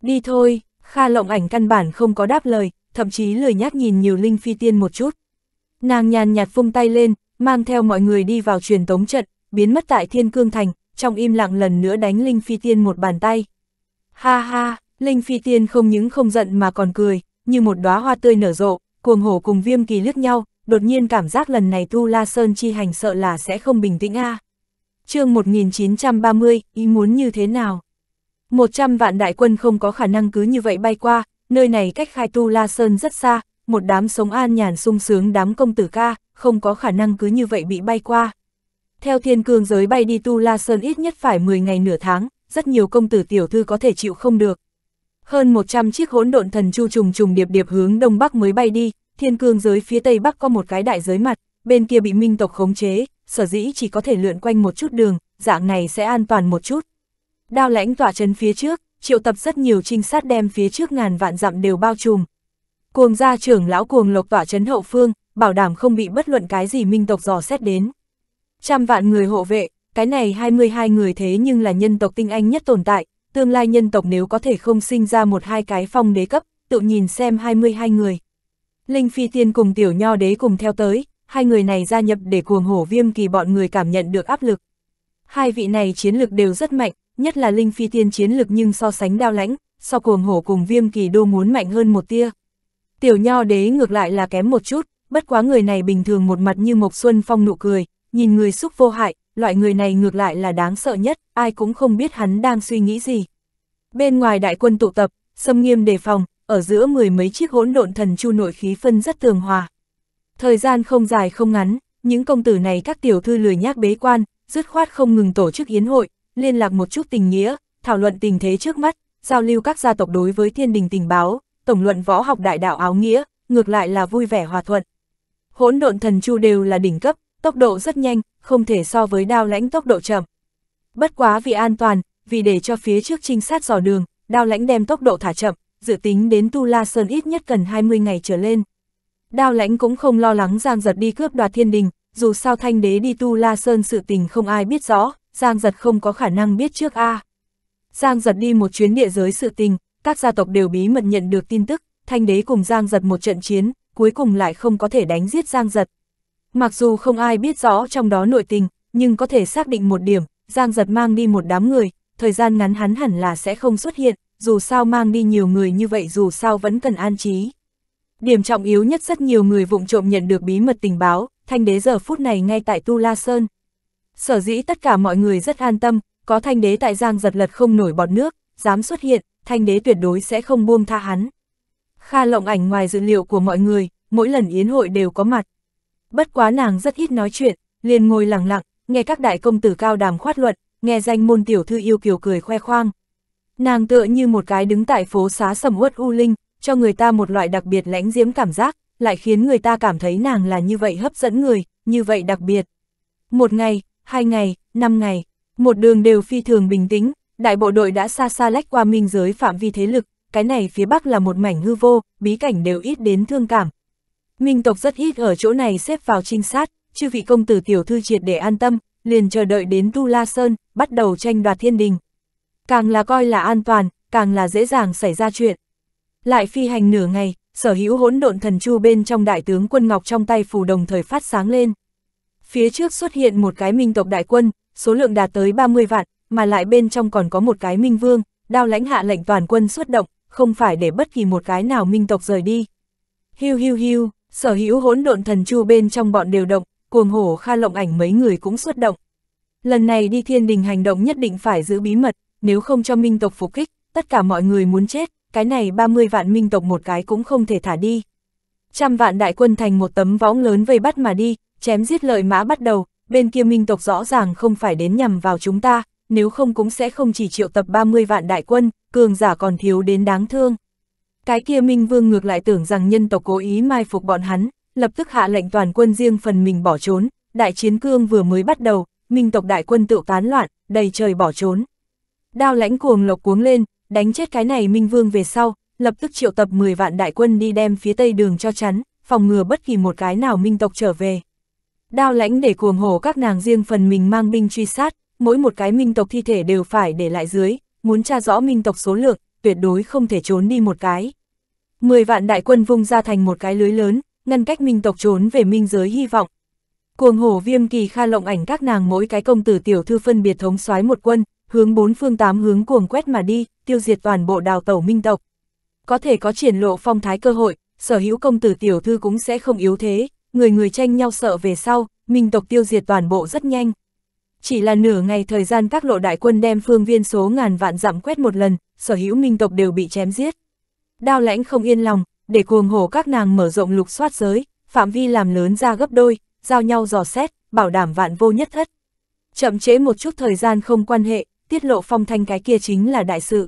Đi thôi, Kha Lộng Ảnh căn bản không có đáp lời, thậm chí lười nhắc nhìn nhiều linh phi tiên một chút. Nàng nhàn nhạt vung tay lên, mang theo mọi người đi vào truyền tống trận, biến mất tại Thiên Cương Thành, trong im lặng lần nữa đánh Linh Phi Tiên một bàn tay. Ha ha, Linh Phi Tiên không những không giận mà còn cười, như một đóa hoa tươi nở rộ, cuồng hổ cùng viêm kỳ liếc nhau, đột nhiên cảm giác lần này Tu La Sơn chi hành sợ là sẽ không bình tĩnh a. À. chương 1930, ý muốn như thế nào? 100 vạn đại quân không có khả năng cứ như vậy bay qua, nơi này cách khai Tu La Sơn rất xa, một đám sống an nhàn sung sướng đám công tử ca, không có khả năng cứ như vậy bị bay qua. Theo thiên cương giới bay đi Tu La Sơn ít nhất phải 10 ngày nửa tháng, rất nhiều công tử tiểu thư có thể chịu không được. Hơn 100 chiếc hỗn độn thần chu trùng trùng điệp điệp hướng đông bắc mới bay đi, thiên cương giới phía tây bắc có một cái đại giới mặt, bên kia bị minh tộc khống chế, sở dĩ chỉ có thể lượn quanh một chút đường, dạng này sẽ an toàn một chút. Đao lãnh tỏa chân phía trước, triệu tập rất nhiều trinh sát đem phía trước ngàn vạn dặm đều bao trùm. Cuồng gia trưởng lão cuồng lộc tỏa chấn hậu phương, bảo đảm không bị bất luận cái gì minh tộc dò xét đến. Trăm vạn người hộ vệ, cái này 22 người thế nhưng là nhân tộc tinh anh nhất tồn tại, tương lai nhân tộc nếu có thể không sinh ra một hai cái phong đế cấp, tự nhìn xem 22 người. Linh Phi Tiên cùng tiểu nho đế cùng theo tới, hai người này gia nhập để cuồng hổ viêm kỳ bọn người cảm nhận được áp lực. Hai vị này chiến lực đều rất mạnh, nhất là Linh Phi Tiên chiến lực nhưng so sánh đao lãnh, so cuồng hổ cùng viêm kỳ đô muốn mạnh hơn một tia. Tiểu nho đế ngược lại là kém một chút, bất quá người này bình thường một mặt như Mộc Xuân Phong nụ cười, nhìn người xúc vô hại, loại người này ngược lại là đáng sợ nhất, ai cũng không biết hắn đang suy nghĩ gì. Bên ngoài đại quân tụ tập, xâm nghiêm đề phòng, ở giữa mười mấy chiếc hỗn độn thần chu nội khí phân rất tường hòa. Thời gian không dài không ngắn, những công tử này các tiểu thư lười nhác bế quan, dứt khoát không ngừng tổ chức yến hội, liên lạc một chút tình nghĩa, thảo luận tình thế trước mắt, giao lưu các gia tộc đối với thiên đình tình báo, tổng luận võ học đại đạo áo nghĩa, ngược lại là vui vẻ hòa thuận hỗn độn thần chu đều là đỉnh cấp, tốc độ rất nhanh, không thể so với đao lãnh tốc độ chậm. Bất quá vì an toàn, vì để cho phía trước trinh sát dò đường, đao lãnh đem tốc độ thả chậm, dự tính đến Tu La Sơn ít nhất cần 20 ngày trở lên. Đao lãnh cũng không lo lắng Giang giật đi cướp đoạt thiên đình, dù sao thanh đế đi Tu La Sơn sự tình không ai biết rõ, Giang giật không có khả năng biết trước a. Giang giật đi một chuyến địa giới sự tình, các gia tộc đều bí mật nhận được tin tức, thanh đế cùng Giang giật một trận chiến, cuối cùng lại không có thể đánh giết Giang Giật. Mặc dù không ai biết rõ trong đó nội tình, nhưng có thể xác định một điểm, Giang giật mang đi một đám người, thời gian ngắn hắn hẳn là sẽ không xuất hiện, dù sao mang đi nhiều người như vậy dù sao vẫn cần an trí. Điểm trọng yếu nhất rất nhiều người vụng trộm nhận được bí mật tình báo, thanh đế giờ phút này ngay tại Tu La Sơn. Sở dĩ tất cả mọi người rất an tâm, có thanh đế tại Giang giật lật không nổi bọt nước, dám xuất hiện, thanh đế tuyệt đối sẽ không buông tha hắn. Kha lộng ảnh ngoài dự liệu của mọi người, mỗi lần yến hội đều có mặt. Bất quá nàng rất ít nói chuyện, liền ngồi lặng lặng, nghe các đại công tử cao đàm khoát luận, nghe danh môn tiểu thư yêu kiều cười khoe khoang. Nàng tựa như một cái đứng tại phố xá sầm uất u linh, cho người ta một loại đặc biệt lãnh diễm cảm giác, lại khiến người ta cảm thấy nàng là như vậy hấp dẫn người, như vậy đặc biệt. Một ngày, hai ngày, năm ngày, một đường đều phi thường bình tĩnh, đại bộ đội đã xa xa lách qua minh giới phạm vi thế lực, cái này phía bắc là một mảnh hư vô, bí cảnh đều ít đến thương cảm. Minh tộc rất ít ở chỗ này xếp vào trinh sát, chư vị công tử tiểu thư triệt để an tâm, liền chờ đợi đến Tu La Sơn, bắt đầu tranh đoạt thiên đình. Càng là coi là an toàn, càng là dễ dàng xảy ra chuyện. Lại phi hành nửa ngày, sở hữu hỗn độn thần chu bên trong đại tướng quân ngọc trong tay phù đồng thời phát sáng lên. Phía trước xuất hiện một cái minh tộc đại quân, số lượng đạt tới 30 vạn, mà lại bên trong còn có một cái minh vương, đao lãnh hạ lệnh toàn quân xuất động, không phải để bất kỳ một cái nào minh tộc rời đi. Hiu hiu hiu, sở hữu hỗn độn thần chu bên trong bọn đều động, cuồng hổ kha lộng ảnh mấy người cũng xuất động. Lần này đi thiên đình hành động nhất định phải giữ bí mật, nếu không cho minh tộc phục kích, tất cả mọi người muốn chết, cái này 30 vạn minh tộc một cái cũng không thể thả đi. Trăm vạn đại quân thành một tấm võng lớn vây bắt mà đi, chém giết lợi mã bắt đầu, bên kia minh tộc rõ ràng không phải đến nhằm vào chúng ta, nếu không cũng sẽ không chỉ triệu tập 30 vạn đại quân, cường giả còn thiếu đến đáng thương. Cái kia Minh Vương ngược lại tưởng rằng nhân tộc cố ý mai phục bọn hắn, lập tức hạ lệnh toàn quân riêng phần mình bỏ trốn, đại chiến cương vừa mới bắt đầu, Minh tộc đại quân tự tán loạn, đầy trời bỏ trốn. Đao lãnh cuồng lộc cuống lên, đánh chết cái này Minh Vương về sau, lập tức triệu tập 10 vạn đại quân đi đem phía tây đường cho chắn, phòng ngừa bất kỳ một cái nào Minh tộc trở về. Đao lãnh để cuồng hổ các nàng riêng phần mình mang binh truy sát, mỗi một cái minh tộc thi thể đều phải để lại dưới, muốn tra rõ minh tộc số lượng, tuyệt đối không thể trốn đi một cái. Mười vạn đại quân vung ra thành một cái lưới lớn, ngăn cách minh tộc trốn về minh giới hy vọng. Cuồng hổ viêm kỳ kha lộng ảnh các nàng mỗi cái công tử tiểu thư phân biệt thống soái một quân, hướng bốn phương tám hướng cuồng quét mà đi, tiêu diệt toàn bộ đào tẩu minh tộc. Có thể có triển lộ phong thái cơ hội, sở hữu công tử tiểu thư cũng sẽ không yếu thế, người người tranh nhau sợ về sau, minh tộc tiêu diệt toàn bộ rất nhanh. Chỉ là nửa ngày thời gian các lộ đại quân đem phương viên số ngàn vạn dặm quét một lần, sở hữu minh tộc đều bị chém giết. Đao lãnh không yên lòng, để cuồng hổ các nàng mở rộng lục soát giới, phạm vi làm lớn ra gấp đôi, giao nhau dò xét, bảo đảm vạn vô nhất thất. Chậm chế một chút thời gian không quan hệ, tiết lộ phong thanh cái kia chính là đại sự.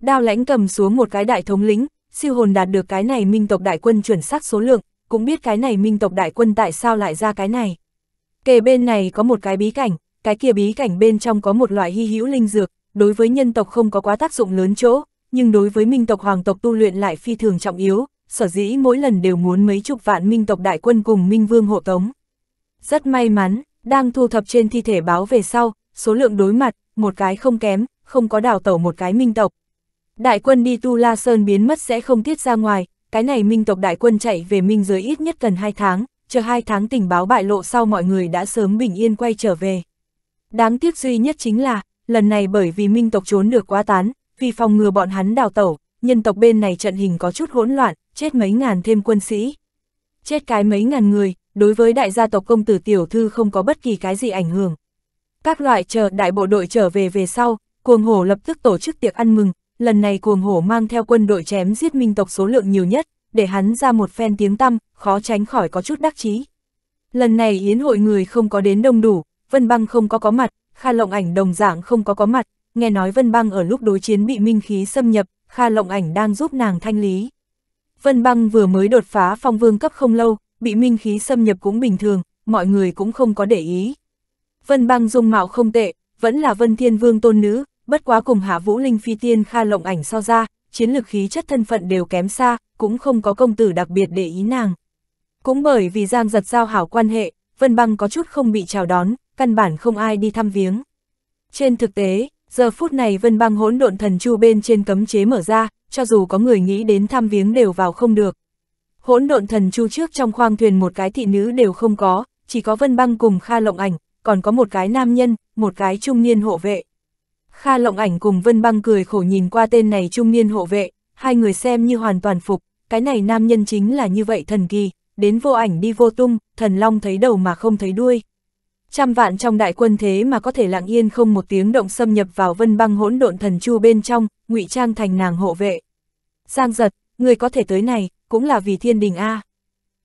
Đao lãnh cầm xuống một cái đại thống lĩnh, siêu hồn đạt được cái này minh tộc đại quân chuẩn xác số lượng, cũng biết cái này minh tộc đại quân tại sao lại ra cái này. Kề bên này có một cái bí cảnh, cái kia bí cảnh bên trong có một loại hy hữu linh dược, đối với nhân tộc không có quá tác dụng lớn chỗ, nhưng đối với minh tộc hoàng tộc tu luyện lại phi thường trọng yếu, sở dĩ mỗi lần đều muốn mấy chục vạn minh tộc đại quân cùng minh vương hộ tống. Rất may mắn, đang thu thập trên thi thể báo về sau, số lượng đối mặt, một cái không kém, không có đào tẩu một cái minh tộc. Đại quân đi Tu La Sơn biến mất sẽ không tiết ra ngoài, cái này minh tộc đại quân chạy về minh giới ít nhất cần 2 tháng, chờ 2 tháng tình báo bại lộ sau mọi người đã sớm bình yên quay trở về. Đáng tiếc duy nhất chính là, lần này bởi vì minh tộc trốn được quá tán, vì phòng ngừa bọn hắn đào tẩu, nhân tộc bên này trận hình có chút hỗn loạn, chết mấy ngàn thêm quân sĩ. Chết cái mấy ngàn người, đối với đại gia tộc công tử tiểu thư không có bất kỳ cái gì ảnh hưởng. Các loại chờ đại bộ đội trở về về sau, cuồng hổ lập tức tổ chức tiệc ăn mừng, lần này cuồng hổ mang theo quân đội chém giết minh tộc số lượng nhiều nhất, để hắn ra một phen tiếng tăm, khó tránh khỏi có chút đắc chí. Lần này yến hội người không có đến đông đủ, Vân Băng không có có mặt, Kha Lộng Ảnh đồng dạng không có có mặt, nghe nói Vân Băng ở lúc đối chiến bị minh khí xâm nhập, Kha Lộng Ảnh đang giúp nàng thanh lý. Vân Băng vừa mới đột phá phong vương cấp không lâu, bị minh khí xâm nhập cũng bình thường, mọi người cũng không có để ý. Vân Băng dung mạo không tệ, vẫn là Vân Thiên Vương tôn nữ, bất quá cùng Hạ Vũ Linh Phi Tiên Kha Lộng Ảnh so ra, chiến lực khí chất thân phận đều kém xa, cũng không có công tử đặc biệt để ý nàng. Cũng bởi vì Giang giật giao hảo quan hệ, Vân Băng có chút không bị chào đón, căn bản không ai đi thăm viếng. Trên thực tế, giờ phút này Vân Băng hỗn độn thần chu bên trên cấm chế mở ra, cho dù có người nghĩ đến thăm viếng đều vào không được. Hỗn độn thần chu trước trong khoang thuyền một cái thị nữ đều không có, chỉ có Vân Băng cùng Kha Lộng Ảnh, còn có một cái nam nhân, một cái trung niên hộ vệ. Kha Lộng Ảnh cùng Vân Băng cười khổ nhìn qua tên này trung niên hộ vệ, hai người xem như hoàn toàn phục, cái này nam nhân chính là như vậy thần kỳ, đến vô ảnh đi vô tung, thần long thấy đầu mà không thấy đuôi. Trăm vạn trong đại quân thế mà có thể lặng yên không một tiếng động xâm nhập vào vân băng hỗn độn thần chu bên trong, ngụy trang thành nàng hộ vệ. Giang giật, người có thể tới này, cũng là vì thiên đình A.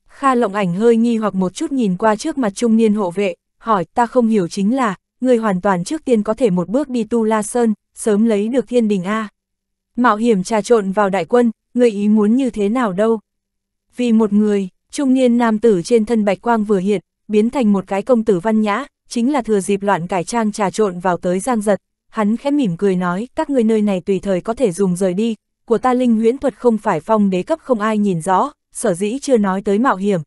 Kha lộng ảnh hơi nghi hoặc một chút nhìn qua trước mặt trung niên hộ vệ, hỏi ta không hiểu chính là, người hoàn toàn trước tiên có thể một bước đi tu La Sơn, sớm lấy được thiên đình A. Mạo hiểm trà trộn vào đại quân, người ý muốn như thế nào đâu. Vì một người, trung niên nam tử trên thân bạch quang vừa hiện, biến thành một cái công tử văn nhã, chính là thừa dịp loạn cải trang trà trộn vào tới giang giật. Hắn khẽ mỉm cười nói, các người nơi này tùy thời có thể dùng rời đi, của ta linh huyễn thuật không phải phong đế cấp không ai nhìn rõ, sở dĩ chưa nói tới mạo hiểm.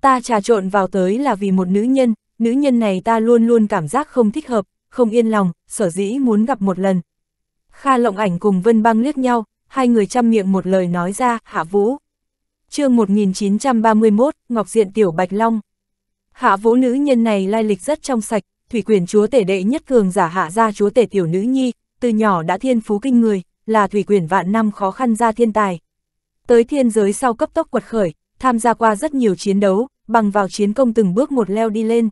Ta trà trộn vào tới là vì một nữ nhân, nữ nhân này ta luôn luôn cảm giác không thích hợp, không yên lòng, sở dĩ muốn gặp một lần. Kha lộng ảnh cùng Vân Băng liếc nhau, hai người chăm miệng một lời nói ra, Hạ Vũ. chương 1931, Ngọc Diện Tiểu Bạch Long. Hạ Vũ nữ nhân này lai lịch rất trong sạch, thủy quyền chúa tể đệ nhất cường giả hạ gia chúa tể tiểu nữ nhi, từ nhỏ đã thiên phú kinh người, là thủy quyền vạn năm khó khăn ra thiên tài. Tới thiên giới sau cấp tốc quật khởi, tham gia qua rất nhiều chiến đấu, bằng vào chiến công từng bước một leo đi lên.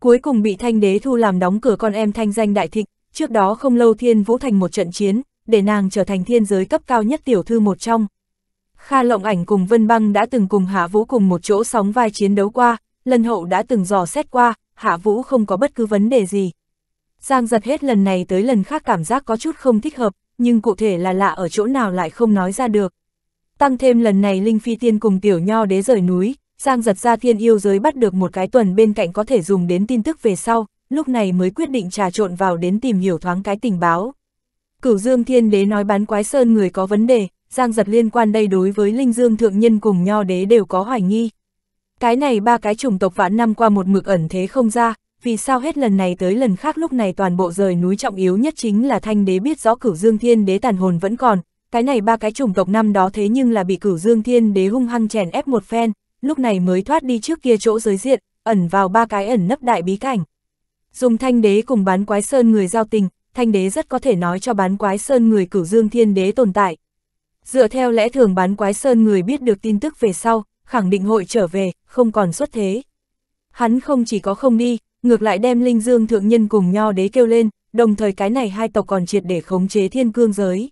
Cuối cùng bị thanh đế thu làm đóng cửa con em thanh danh đại thịnh, trước đó không lâu thiên vũ thành một trận chiến, để nàng trở thành thiên giới cấp cao nhất tiểu thư một trong. Kha Lộng Ảnh cùng Vân Băng đã từng cùng Hạ Vũ cùng một chỗ sóng vai chiến đấu qua, lần hậu đã từng dò xét qua, Hạ Vũ không có bất cứ vấn đề gì. Giang giật hết lần này tới lần khác cảm giác có chút không thích hợp, nhưng cụ thể là lạ ở chỗ nào lại không nói ra được. Tăng thêm lần này Linh Phi Tiên cùng Tiểu Nho đế rời núi, Giang giật ra thiên yêu giới bắt được một cái tuần bên cạnh có thể dùng đến tin tức về sau, lúc này mới quyết định trà trộn vào đến tìm hiểu thoáng cái tình báo. Cửu Dương Thiên Đế nói bán quái sơn người có vấn đề, Giang giật liên quan đây đối với Linh Dương Thượng Nhân cùng Nho Đế đều có hoài nghi. Cái này ba cái chủng tộc vãn năm qua một mực ẩn thế không ra, vì sao hết lần này tới lần khác lúc này toàn bộ rời núi trọng yếu nhất chính là Thanh Đế biết rõ Cửu Dương Thiên Đế tàn hồn vẫn còn, cái này ba cái chủng tộc năm đó thế nhưng là bị Cửu Dương Thiên Đế hung hăng chèn ép một phen, lúc này mới thoát đi trước kia chỗ giới diện, ẩn vào ba cái ẩn nấp đại bí cảnh. Dùng Thanh Đế cùng bán quái sơn người giao tình, Thanh Đế rất có thể nói cho bán quái sơn người Cửu Dương Thiên Đế tồn tại. Dựa theo lẽ thường bán quái sơn người biết được tin tức về sau, khẳng định hội trở về, không còn xuất thế. Hắn không chỉ có không đi, ngược lại đem Linh Dương Thượng Nhân cùng Nho Đế kêu lên, đồng thời cái này hai tộc còn triệt để khống chế thiên cương giới.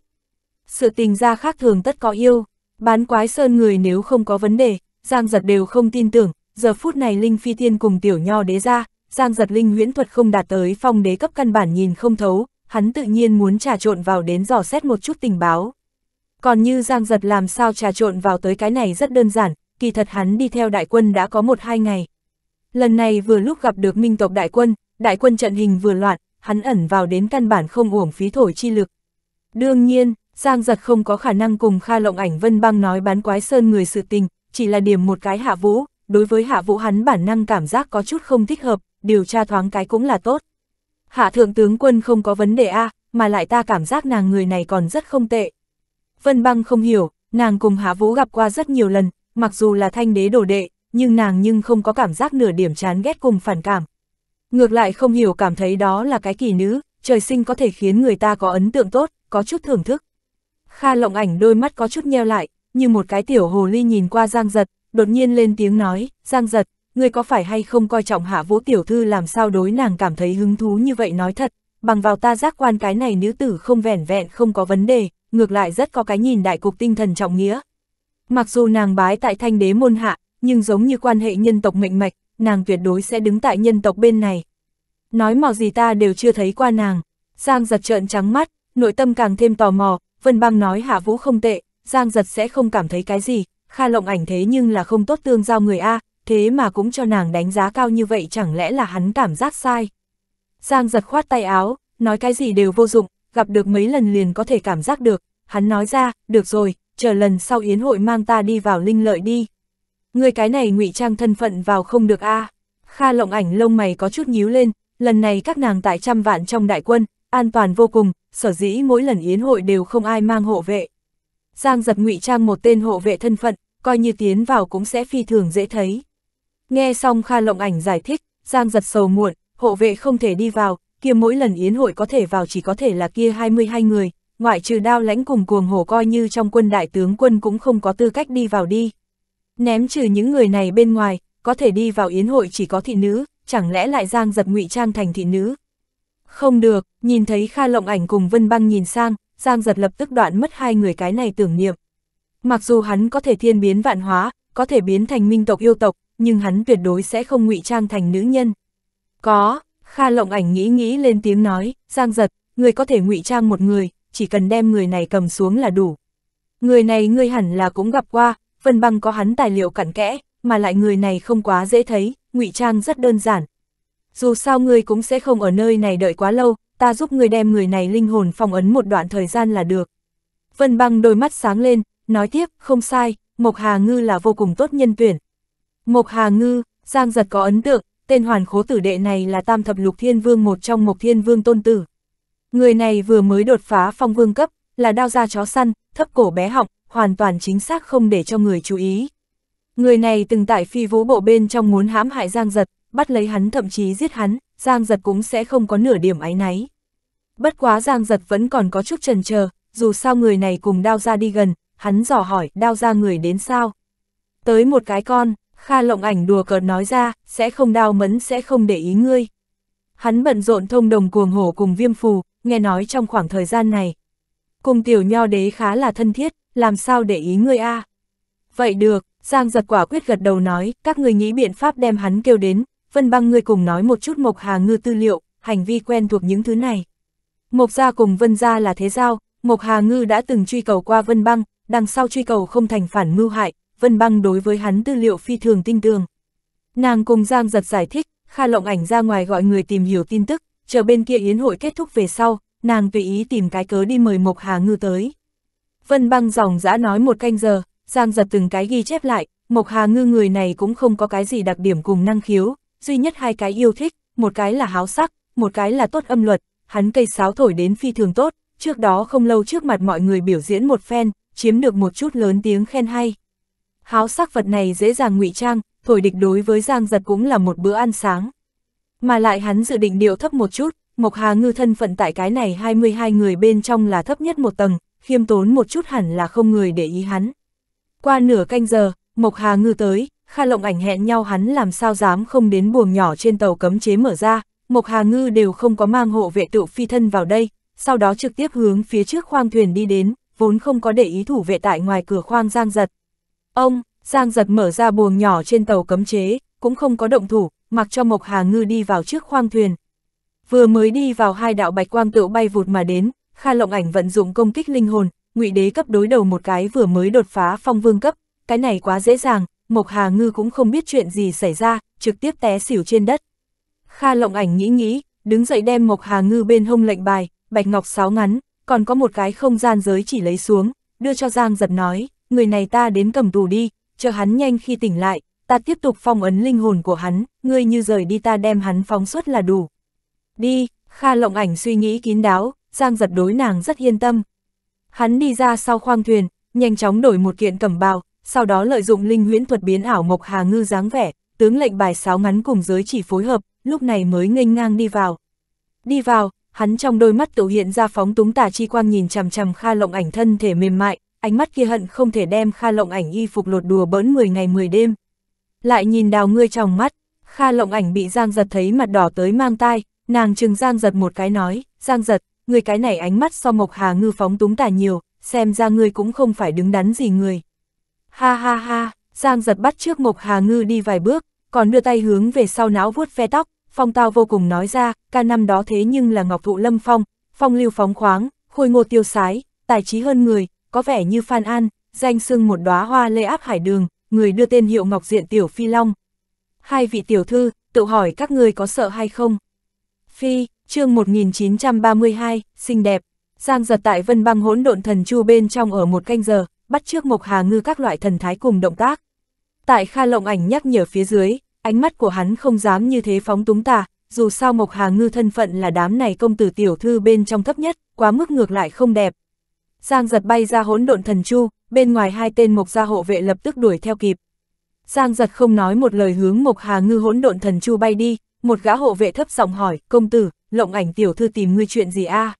Sự tình ra khác thường tất có yêu, bán quái sơn người nếu không có vấn đề, Giang giật đều không tin tưởng, giờ phút này Linh Phi Thiên cùng Tiểu Nho Đế ra, Giang giật Linh huyễn thuật không đạt tới phong đế cấp căn bản nhìn không thấu, hắn tự nhiên muốn trà trộn vào đến dò xét một chút tình báo. Còn như Giang giật làm sao trà trộn vào tới cái này rất đơn giản, kỳ thật hắn đi theo đại quân đã có một hai ngày. Lần này vừa lúc gặp được minh tộc đại quân, đại quân trận hình vừa loạn, hắn ẩn vào đến căn bản không uổng phí thổi chi lực. Đương nhiên, Giang giật không có khả năng cùng Kha Lộng Ảnh Vân Băng nói bán quái sơn người sự tình, chỉ là điểm một cái hạ vũ, đối với hạ vũ hắn bản năng cảm giác có chút không thích hợp, điều tra thoáng cái cũng là tốt. Hạ thượng tướng quân không có vấn đề a mà lại ta cảm giác nàng người này còn rất không tệ. Vân băng không hiểu, nàng cùng hạ vũ gặp qua rất nhiều lần, mặc dù là thanh đế đồ đệ, nhưng nàng nhưng không có cảm giác nửa điểm chán ghét cùng phản cảm. Ngược lại không hiểu cảm thấy đó là cái kỳ nữ, trời sinh có thể khiến người ta có ấn tượng tốt, có chút thưởng thức. Kha lộng ảnh đôi mắt có chút nheo lại, như một cái tiểu hồ ly nhìn qua Giang Giật, đột nhiên lên tiếng nói, Giang Giật, ngươi có phải hay không coi trọng hạ vũ tiểu thư làm sao đối nàng cảm thấy hứng thú như vậy nói thật, bằng vào ta giác quan cái này nữ tử không vẻn vẹn không có vấn đề, ngược lại rất có cái nhìn đại cục tinh thần trọng nghĩa. Mặc dù nàng bái tại thanh đế môn hạ, nhưng giống như quan hệ nhân tộc mệnh mạch, nàng tuyệt đối sẽ đứng tại nhân tộc bên này. Nói mò gì ta đều chưa thấy qua nàng. Giang giật trợn trắng mắt, nội tâm càng thêm tò mò, Vân Băng nói Hạ Vũ không tệ, Giang giật sẽ không cảm thấy cái gì, Kha lộng ảnh thế nhưng là không tốt tương giao người A, thế mà cũng cho nàng đánh giá cao như vậy chẳng lẽ là hắn cảm giác sai. Giang giật khoát tay áo, nói cái gì đều vô dụng, gặp được mấy lần liền có thể cảm giác được, hắn nói ra, được rồi, chờ lần sau yến hội mang ta đi vào linh lợi đi. Người cái này ngụy trang thân phận vào không được a Kha lộng ảnh lông mày có chút nhíu lên, lần này các nàng tại trăm vạn trong đại quân, an toàn vô cùng, sở dĩ mỗi lần yến hội đều không ai mang hộ vệ. Giang giật ngụy trang một tên hộ vệ thân phận, coi như tiến vào cũng sẽ phi thường dễ thấy. Nghe xong Kha Lộng Ảnh giải thích, Giang giật sầu muộn, hộ vệ không thể đi vào, kia mỗi lần yến hội có thể vào chỉ có thể là kia 22 người, ngoại trừ đao lãnh cùng cuồng hổ coi như trong quân đại tướng quân cũng không có tư cách đi vào đi. Ném trừ những người này bên ngoài, có thể đi vào yến hội chỉ có thị nữ, chẳng lẽ lại giang giật ngụy trang thành thị nữ. Không được, nhìn thấy Kha Lộng Ảnh cùng Vân Băng nhìn sang, Giang giật lập tức đoạn mất hai người cái này tưởng niệm. Mặc dù hắn có thể thiên biến vạn hóa, có thể biến thành minh tộc yêu tộc, nhưng hắn tuyệt đối sẽ không ngụy trang thành nữ nhân. Có, Kha Lộng Ảnh nghĩ nghĩ lên tiếng nói, Giang giật, người có thể ngụy trang một người, chỉ cần đem người này cầm xuống là đủ. Người này ngươi hẳn là cũng gặp qua, Vân Băng có hắn tài liệu cặn kẽ, mà lại người này không quá dễ thấy, ngụy trang rất đơn giản. Dù sao ngươi cũng sẽ không ở nơi này đợi quá lâu, ta giúp ngươi đem người này linh hồn phong ấn một đoạn thời gian là được. Vân Băng đôi mắt sáng lên, nói tiếp, không sai, Mộc Hà Ngư là vô cùng tốt nhân tuyển. Mộc Hà Ngư, Giang giật có ấn tượng, tên hoàn khố tử đệ này là tam thập lục thiên vương một trong Mộc Thiên Vương tôn tử. Người này vừa mới đột phá phong vương cấp, là đao da chó săn, thấp cổ bé họng, hoàn toàn chính xác không để cho người chú ý. Người này từng tại phi vũ bộ bên trong muốn hãm hại Giang Giật, bắt lấy hắn thậm chí giết hắn, Giang Giật cũng sẽ không có nửa điểm áy náy. Bất quá Giang Giật vẫn còn có chút trần chờ dù sao người này cùng đao ra đi gần, hắn dò hỏi đao ra người đến sao. Tới một cái con, Kha lộng ảnh đùa cợt nói ra, sẽ không đao mẫn sẽ không để ý ngươi. Hắn bận rộn thông đồng cuồng hổ cùng viêm phù, nghe nói trong khoảng thời gian này. Cùng tiểu nho đế khá là thân thiết, làm sao để ý ngươi a Vậy được, Giang giật quả quyết gật đầu nói, các người nghĩ biện pháp đem hắn kêu đến, Vân băng ngươi cùng nói một chút Mộc Hà Ngư tư liệu, hành vi quen thuộc những thứ này. Mộc gia cùng Vân gia là thế giao, Mộc Hà Ngư đã từng truy cầu qua Vân băng, đằng sau truy cầu không thành phản mưu hại, Vân băng đối với hắn tư liệu phi thường tinh tường. Nàng cùng Giang giật giải thích, Kha lộng ảnh ra ngoài gọi người tìm hiểu tin tức, chờ bên kia yến hội kết thúc về sau, nàng tùy ý tìm cái cớ đi mời Mộc Hà Ngư tới. Vân băng dòng dã nói một canh giờ, Giang giật từng cái ghi chép lại, Mộc Hà Ngư người này cũng không có cái gì đặc điểm cùng năng khiếu, duy nhất hai cái yêu thích, một cái là háo sắc, một cái là tốt âm luật, hắn cây sáo thổi đến phi thường tốt, trước đó không lâu trước mặt mọi người biểu diễn một phen, chiếm được một chút lớn tiếng khen hay. Háo sắc vật này dễ dàng ngụy trang, thổi địch đối với Giang Giật cũng là một bữa ăn sáng. Mà lại hắn dự định điệu thấp một chút, Mộc Hà Ngư thân phận tại cái này 22 người bên trong là thấp nhất một tầng, khiêm tốn một chút hẳn là không người để ý hắn. Qua nửa canh giờ, Mộc Hà Ngư tới, Kha Lộng ảnh hẹn nhau hắn làm sao dám không đến buồng nhỏ trên tàu cấm chế mở ra, Mộc Hà Ngư đều không có mang hộ vệ tự phi thân vào đây, sau đó trực tiếp hướng phía trước khoang thuyền đi đến, vốn không có để ý thủ vệ tại ngoài cửa khoang Giang Giật. Ông, Giang Giật mở ra buồng nhỏ trên tàu cấm chế, cũng không có động thủ, mặc cho Mộc Hà Ngư đi vào trước khoang thuyền. Vừa mới đi vào hai đạo bạch quang tự bay vụt mà đến, Kha Lộng ảnh vận dụng công kích linh hồn, ngụy đế cấp đối đầu một cái vừa mới đột phá phong vương cấp, cái này quá dễ dàng, Mộc Hà Ngư cũng không biết chuyện gì xảy ra, trực tiếp té xỉu trên đất. Kha lộng ảnh nghĩ nghĩ, đứng dậy đem Mộc Hà Ngư bên hông lệnh bài, bạch ngọc sáo ngắn, còn có một cái không gian giới chỉ lấy xuống, đưa cho Giang giật nói, người này ta đến cầm tù đi, chờ hắn nhanh khi tỉnh lại, ta tiếp tục phong ấn linh hồn của hắn, ngươi như rời đi ta đem hắn phóng xuất là đủ. Đi, Kha lộng ảnh suy nghĩ kín đáo, Giang giật đối nàng rất yên tâm. Hắn đi ra sau khoang thuyền, nhanh chóng đổi một kiện cẩm bào, sau đó lợi dụng linh huyễn thuật biến ảo Mộc Hà Ngư dáng vẻ, tướng lệnh bài sáo ngắn cùng giới chỉ phối hợp, lúc này mới nghênh ngang đi vào. Đi vào, hắn trong đôi mắt tự hiện ra phóng túng tà chi quang nhìn chằm chằm Kha Lộng Ảnh thân thể mềm mại, ánh mắt kia hận không thể đem Kha Lộng Ảnh y phục lột đùa bỡn 10 ngày 10 đêm. Lại nhìn đào ngươi trong mắt, Kha Lộng Ảnh bị Giang Giật thấy mặt đỏ tới mang tai, nàng chừng Giang Giật một cái nói, Giang Giật, người cái này ánh mắt so Mộc Hà Ngư phóng túng tà nhiều, xem ra ngươi cũng không phải đứng đắn gì người. Ha ha ha, Giang giật bắt trước Mộc Hà Ngư đi vài bước, còn đưa tay hướng về sau não vuốt ve tóc, phong tao vô cùng nói ra, ca năm đó thế nhưng là Ngọc Thụ Lâm Phong, phong lưu phóng khoáng, khôi ngô tiêu sái, tài trí hơn người, có vẻ như Phan An, danh sưng một đóa hoa lê áp hải đường, người đưa tên hiệu Ngọc Diện Tiểu Phi Long. Hai vị tiểu thư, tự hỏi các người có sợ hay không? Phi, chương 1932, xinh đẹp, Giang giật tại vân băng hỗn độn thần chu bên trong ở một canh giờ, bắt trước Mộc Hà Ngư các loại thần thái cùng động tác. Tại Kha Lộng Ảnh nhắc nhở phía dưới, ánh mắt của hắn không dám như thế phóng túng tà, dù sao Mộc Hà Ngư thân phận là đám này công tử tiểu thư bên trong thấp nhất, quá mức ngược lại không đẹp. Giang giật bay ra hỗn độn thần chu, bên ngoài hai tên Mộc gia hộ vệ lập tức đuổi theo kịp. Giang giật không nói một lời hướng Mộc Hà Ngư hỗn độn thần chu bay đi, một gã hộ vệ thấp giọng hỏi, công tử, lộng ảnh tiểu thư tìm ngươi chuyện gì a?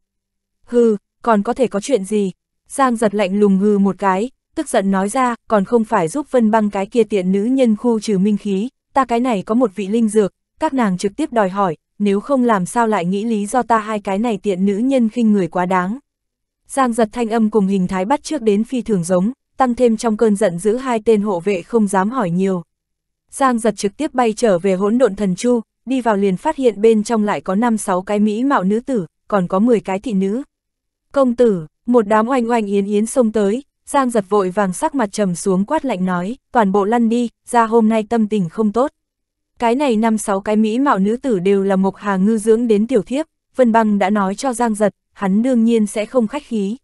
Hừ, còn có thể có chuyện gì? Giang giật lạnh lùng hừ một cái, tức giận nói ra, còn không phải giúp vân băng cái kia tiện nữ nhân khu trừ minh khí, ta cái này có một vị linh dược, các nàng trực tiếp đòi hỏi, nếu không làm sao lại nghĩ lý do ta hai cái này tiện nữ nhân khinh người quá đáng. Giang giật thanh âm cùng hình thái bắt trước đến phi thường giống, tăng thêm trong cơn giận giữ hai tên hộ vệ không dám hỏi nhiều. Giang giật trực tiếp bay trở về hỗn độn thần chu, đi vào liền phát hiện bên trong lại có 5-6 cái mỹ mạo nữ tử, còn có 10 cái thị nữ. Công tử, một đám oanh oanh yến yến xông tới, Giang giật vội vàng sắc mặt trầm xuống quát lạnh nói, toàn bộ lăn đi, ra hôm nay tâm tình không tốt. Cái này năm sáu cái mỹ mạo nữ tử đều là Mộc Hà ngư dưỡng đến tiểu thiếp, Vân Băng đã nói cho Giang giật, hắn đương nhiên sẽ không khách khí.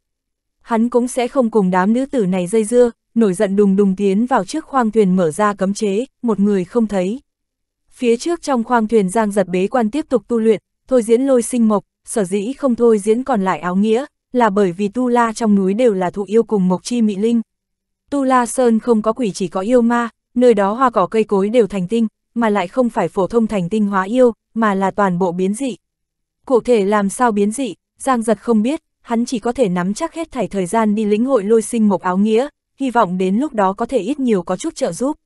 Hắn cũng sẽ không cùng đám nữ tử này dây dưa, nổi giận đùng đùng tiến vào trước khoang thuyền mở ra cấm chế, một người không thấy. Phía trước trong khoang thuyền Giang giật bế quan tiếp tục tu luyện, thôi diễn lôi sinh mộc, sở dĩ không thôi diễn còn lại áo nghĩa, là bởi vì tu la trong núi đều là thụ yêu cùng mộc chi mị linh. Tu la sơn không có quỷ chỉ có yêu ma, nơi đó hoa cỏ cây cối đều thành tinh, mà lại không phải phổ thông thành tinh hóa yêu, mà là toàn bộ biến dị. Cụ thể làm sao biến dị, Giang giật không biết, hắn chỉ có thể nắm chắc hết thảy thời gian đi lĩnh hội lôi sinh mộc áo nghĩa, hy vọng đến lúc đó có thể ít nhiều có chút trợ giúp.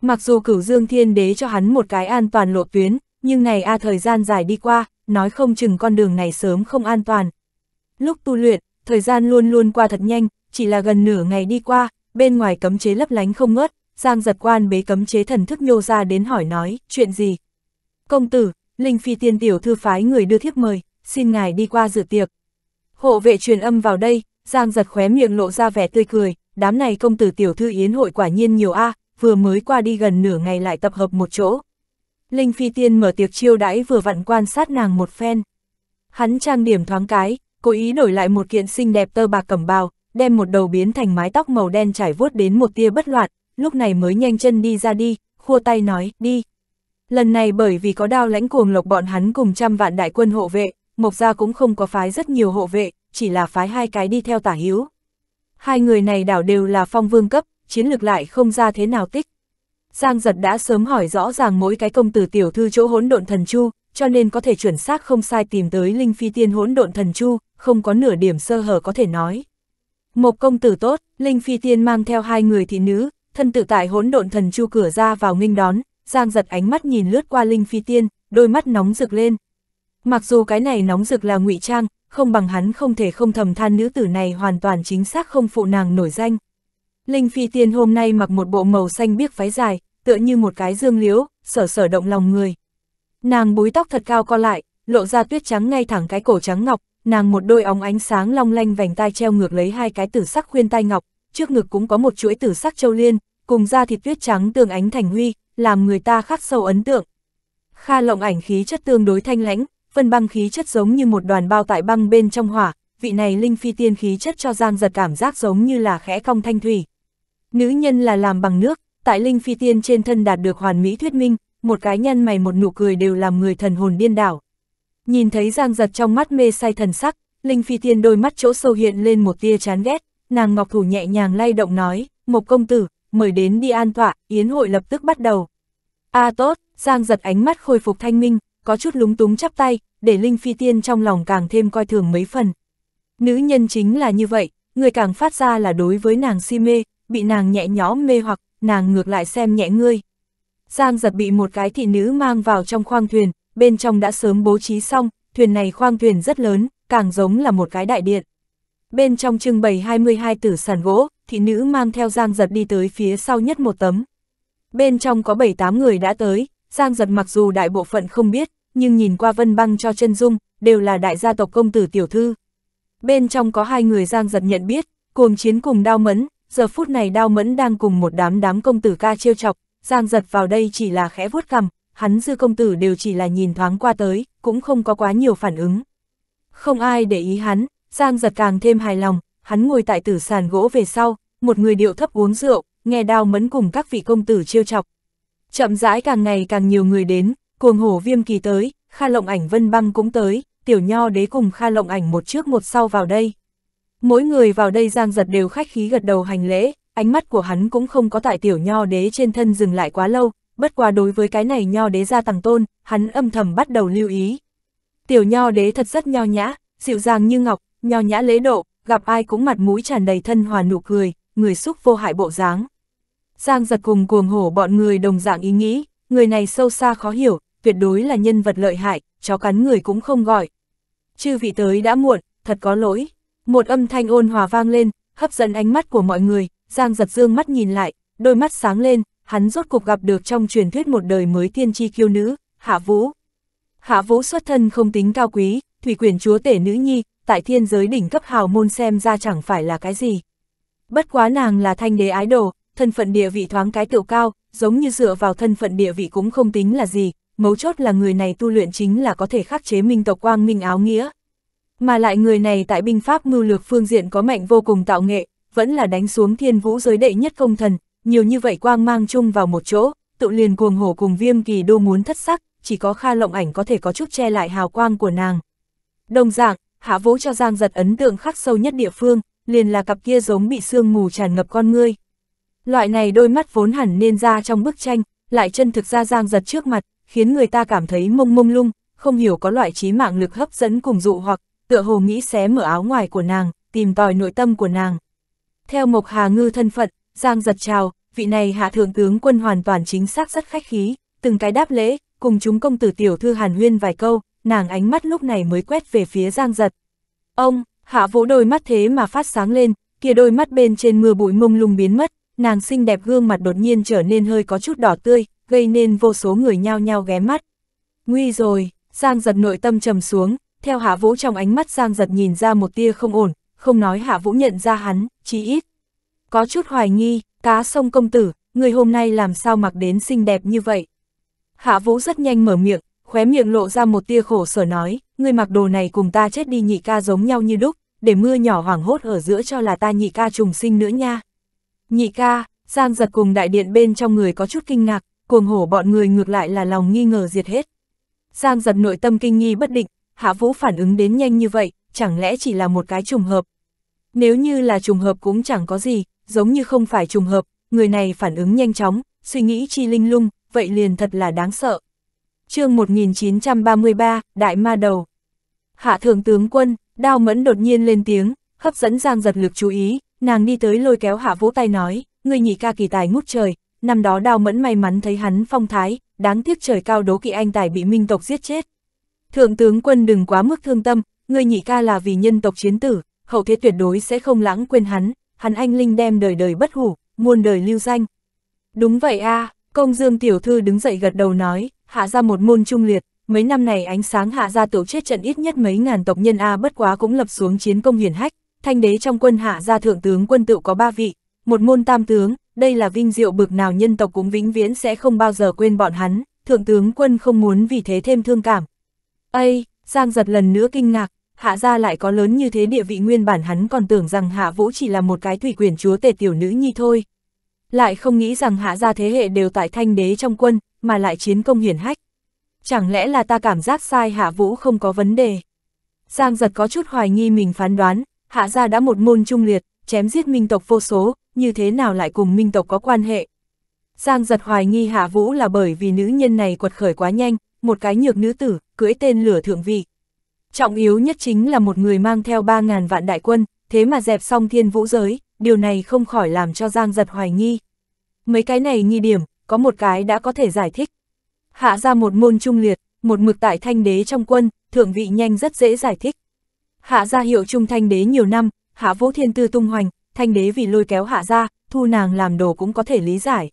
Mặc dù cửu dương thiên đế cho hắn một cái an toàn lộ tuyến, nhưng này a thời gian dài đi qua, nói không chừng con đường này sớm không an toàn. Lúc tu luyện, thời gian luôn luôn qua thật nhanh, chỉ là gần nửa ngày đi qua, bên ngoài cấm chế lấp lánh không ngớt, Giang giật quan bế cấm chế thần thức nhô ra đến hỏi nói, chuyện gì? Công tử, Linh Phi tiên tiểu thư phái người đưa thiếp mời, xin ngài đi qua dự tiệc. Hộ vệ truyền âm vào đây, Giang giật khóe miệng lộ ra vẻ tươi cười, đám này công tử tiểu thư yến hội quả nhiên nhiều a vừa mới qua đi gần nửa ngày lại tập hợp một chỗ. Linh Phi Tiên mở tiệc chiêu đãi vừa vặn quan sát nàng một phen. Hắn trang điểm thoáng cái, cố ý đổi lại một kiện xinh đẹp tơ bạc cẩm bào, đem một đầu biến thành mái tóc màu đen trải vuốt đến một tia bất loạn, lúc này mới nhanh chân đi ra đi, khua tay nói, đi. Lần này bởi vì có đao lãnh cuồng lộc bọn hắn cùng trăm vạn đại quân hộ vệ, Mộc Gia cũng không có phái rất nhiều hộ vệ, chỉ là phái hai cái đi theo tả hiếu. Hai người này đảo đều là phong vương cấp, chiến lược lại không ra thế nào tích. Giang giật đã sớm hỏi rõ ràng mỗi cái công tử tiểu thư chỗ hỗn độn thần chu, cho nên có thể chuẩn xác không sai tìm tới Linh Phi Tiên hỗn độn thần chu, không có nửa điểm sơ hở có thể nói. Một công tử tốt, Linh Phi Tiên mang theo hai người thị nữ, thân tự tại hỗn độn thần chu cửa ra vào nghênh đón, Giang giật ánh mắt nhìn lướt qua Linh Phi Tiên, đôi mắt nóng rực lên. Mặc dù cái này nóng rực là ngụy trang, không bằng hắn không thể không thầm than nữ tử này hoàn toàn chính xác không phụ nàng nổi danh. Linh Phi Tiên hôm nay mặc một bộ màu xanh biếc váy dài, tựa như một cái dương liễu, sở sở động lòng người. Nàng búi tóc thật cao co lại, lộ ra tuyết trắng ngay thẳng cái cổ trắng ngọc, nàng một đôi óng ánh sáng long lanh vành tai treo ngược lấy hai cái tử sắc khuyên tai ngọc, trước ngực cũng có một chuỗi tử sắc châu liên, cùng da thịt tuyết trắng tương ánh thành huy, làm người ta khắc sâu ấn tượng. Kha lộng ảnh khí chất tương đối thanh lãnh, phân băng khí chất giống như một đoàn bao tại băng bên trong hỏa, vị này linh phi tiên khí chất cho Giang giật cảm giác giống như là khẽ cong thanh thủy. Nữ nhân là làm bằng nước, tại linh phi tiên trên thân đạt được hoàn mỹ thuyết minh, một cái nhân mày một nụ cười đều làm người thần hồn điên đảo. Nhìn thấy Giang giật trong mắt mê say thần sắc, linh phi tiên đôi mắt chỗ sâu hiện lên một tia chán ghét, nàng ngọc thủ nhẹ nhàng lay động nói, một công tử, mời đến đi an tọa, yến hội lập tức bắt đầu. A tốt, Giang giật ánh mắt khôi phục thanh minh, có chút lúng túng chắp tay, để Linh Phi Tiên trong lòng càng thêm coi thường mấy phần. Nữ nhân chính là như vậy, người càng phát ra là đối với nàng si mê, bị nàng nhẹ nhõm mê hoặc, nàng ngược lại xem nhẹ ngươi. Giang giật bị một cái thị nữ mang vào trong khoang thuyền, bên trong đã sớm bố trí xong, thuyền này khoang thuyền rất lớn, càng giống là một cái đại điện. Bên trong trưng bày 22 tử sản gỗ, thị nữ mang theo Giang giật đi tới phía sau nhất một tấm. Bên trong có 7-8 người đã tới, Giang giật mặc dù đại bộ phận không biết, nhưng nhìn qua vân băng cho chân dung, đều là đại gia tộc công tử tiểu thư. Bên trong có hai người Giang giật nhận biết, cuồng chiến cùng đao mẫn, giờ phút này đao mẫn đang cùng một đám đám công tử ca trêu chọc, Giang giật vào đây chỉ là khẽ vuốt cầm, hắn dư công tử đều chỉ là nhìn thoáng qua tới, cũng không có quá nhiều phản ứng. Không ai để ý hắn, Giang giật càng thêm hài lòng, hắn ngồi tại tử sàn gỗ về sau, một người điệu thấp uống rượu, nghe đao mẫn cùng các vị công tử trêu chọc. Chậm rãi càng ngày càng nhiều người đến, cuồng hổ viêm kỳ tới, Kha Lộng ảnh Vân Băng cũng tới, tiểu nho đế cùng Kha Lộng ảnh một trước một sau vào đây. Mỗi người vào đây giang giật đều khách khí gật đầu hành lễ, ánh mắt của hắn cũng không có tại tiểu nho đế trên thân dừng lại quá lâu, bất quá đối với cái này nho đế gia tàng tôn, hắn âm thầm bắt đầu lưu ý. Tiểu nho đế thật rất nho nhã, dịu dàng như ngọc, nho nhã lễ độ, gặp ai cũng mặt mũi tràn đầy thân hòa nụ cười, người xúc vô hại bộ dáng. Giang giật cùng cuồng hổ bọn người đồng dạng ý nghĩ, người này sâu xa khó hiểu, tuyệt đối là nhân vật lợi hại, chó cắn người cũng không gọi. Chư vị tới đã muộn, thật có lỗi. Một âm thanh ôn hòa vang lên, hấp dẫn ánh mắt của mọi người, Giang giật dương mắt nhìn lại, đôi mắt sáng lên, hắn rốt cục gặp được trong truyền thuyết một đời mới tiên tri kiêu nữ, Hạ Vũ. Hạ Vũ xuất thân không tính cao quý, thủy quyền chúa tể nữ nhi, tại thiên giới đỉnh cấp hào môn xem ra chẳng phải là cái gì. Bất quá nàng là thanh đế ái đồ, thân phận địa vị thoáng cái tiểu cao, giống như dựa vào thân phận địa vị cũng không tính là gì, mấu chốt là người này tu luyện chính là có thể khắc chế minh tộc quang minh áo nghĩa. Mà lại người này tại binh pháp mưu lược phương diện có mạnh vô cùng tạo nghệ, vẫn là đánh xuống thiên vũ giới đệ nhất công thần, nhiều như vậy quang mang chung vào một chỗ, tự liền cuồng hổ cùng viêm kỳ đô muốn thất sắc, chỉ có Kha Lộng Ảnh có thể có chút che lại hào quang của nàng. Đồng dạng, Hạ Vũ cho Giang giật ấn tượng khắc sâu nhất địa phương, liền là cặp kia giống bị sương mù tràn ngập con ngươi. Loại này đôi mắt vốn hẳn nên ra trong bức tranh, lại chân thực ra Giang giật trước mặt, khiến người ta cảm thấy mông mông lung, không hiểu có loại trí mạng lực hấp dẫn cùng dụ hoặc, tựa hồ nghĩ xé mở áo ngoài của nàng, tìm tòi nội tâm của nàng. Theo Mộc Hà Ngư thân phận, Giang giật chào, vị này hạ thượng tướng quân hoàn toàn chính xác rất khách khí, từng cái đáp lễ, cùng chúng công tử tiểu thư hàn huyên vài câu, nàng ánh mắt lúc này mới quét về phía Giang giật. Ông, hạ vỗ đôi mắt thế mà phát sáng lên, kia đôi mắt bên trên mưa bụi mông lung biến mất, nàng xinh đẹp gương mặt đột nhiên trở nên hơi có chút đỏ tươi, gây nên vô số người nhao nhao ghé mắt. Nguy rồi, Giang giật nội tâm trầm xuống, theo hạ vũ trong ánh mắt Giang giật nhìn ra một tia không ổn, không nói hạ vũ nhận ra hắn, chí ít. Có chút hoài nghi, cá sông công tử, người hôm nay làm sao mặc đến xinh đẹp như vậy. Hạ vũ rất nhanh mở miệng, khóe miệng lộ ra một tia khổ sở nói, người mặc đồ này cùng ta chết đi nhị ca giống nhau như đúc, để mưa nhỏ hoảng hốt ở giữa cho là ta nhị ca trùng sinh nữa nha. Nhị ca, Giang giật cùng đại điện bên trong người có chút kinh ngạc, cuồng hổ bọn người ngược lại là lòng nghi ngờ diệt hết. Giang giật nội tâm kinh nghi bất định, Hạ Vũ phản ứng đến nhanh như vậy, chẳng lẽ chỉ là một cái trùng hợp. Nếu như là trùng hợp cũng chẳng có gì, giống như không phải trùng hợp, người này phản ứng nhanh chóng, suy nghĩ chi linh lung, vậy liền thật là đáng sợ. chương 1933, Đại Ma Đầu Hạ Thượng Tướng Quân, Đao Mẫn đột nhiên lên tiếng, hấp dẫn Giang giật lực chú ý, nàng đi tới lôi kéo Hạ Vũ tay nói, người nhị ca kỳ tài ngút trời, năm đó đào Mẫn may mắn thấy hắn phong thái, đáng tiếc trời cao đố kỵ anh tài bị minh tộc giết chết. Thượng tướng quân đừng quá mức thương tâm, người nhị ca là vì nhân tộc chiến tử, hậu thế tuyệt đối sẽ không lãng quên hắn, hắn anh linh đem đời đời bất hủ, muôn đời lưu danh. Đúng vậy a công dương tiểu thư đứng dậy gật đầu nói, hạ ra một môn trung liệt, mấy năm này ánh sáng hạ ra tiểu chết trận ít nhất mấy ngàn tộc nhân a bất quá cũng lập xuống chiến công hiển hách, thanh đế trong quân hạ ra thượng tướng quân tự có ba vị, một môn tam tướng, đây là vinh diệu bực nào nhân tộc cũng vĩnh viễn sẽ không bao giờ quên bọn hắn, thượng tướng quân không muốn vì thế thêm thương cảm. Ây, Giang giật lần nữa kinh ngạc, hạ gia lại có lớn như thế địa vị nguyên bản hắn còn tưởng rằng hạ vũ chỉ là một cái thủy quyền chúa tể tiểu nữ nhi thôi. Lại không nghĩ rằng hạ gia thế hệ đều tại thanh đế trong quân, mà lại chiến công hiển hách. Chẳng lẽ là ta cảm giác sai hạ vũ không có vấn đề. Giang giật có chút hoài nghi mình phán đoán, hạ gia đã một môn trung liệt, chém giết minh tộc vô số, như thế nào lại cùng minh tộc có quan hệ. Giang giật hoài nghi hạ vũ là bởi vì nữ nhân này quật khởi quá nhanh, một cái nhược nữ tử, cưỡi tên lửa thượng vị. Trọng yếu nhất chính là một người mang theo 3.000 vạn đại quân, thế mà dẹp xong thiên vũ giới, điều này không khỏi làm cho Giang giật hoài nghi. Mấy cái này nghi điểm, có một cái đã có thể giải thích. Hạ ra một môn trung liệt, một mực tại thanh đế trong quân, thượng vị nhanh rất dễ giải thích. Hạ gia hiệu trung thanh đế nhiều năm, hạ vũ thiên tư tung hoành, thanh đế vì lôi kéo hạ gia, thu nàng làm đồ cũng có thể lý giải.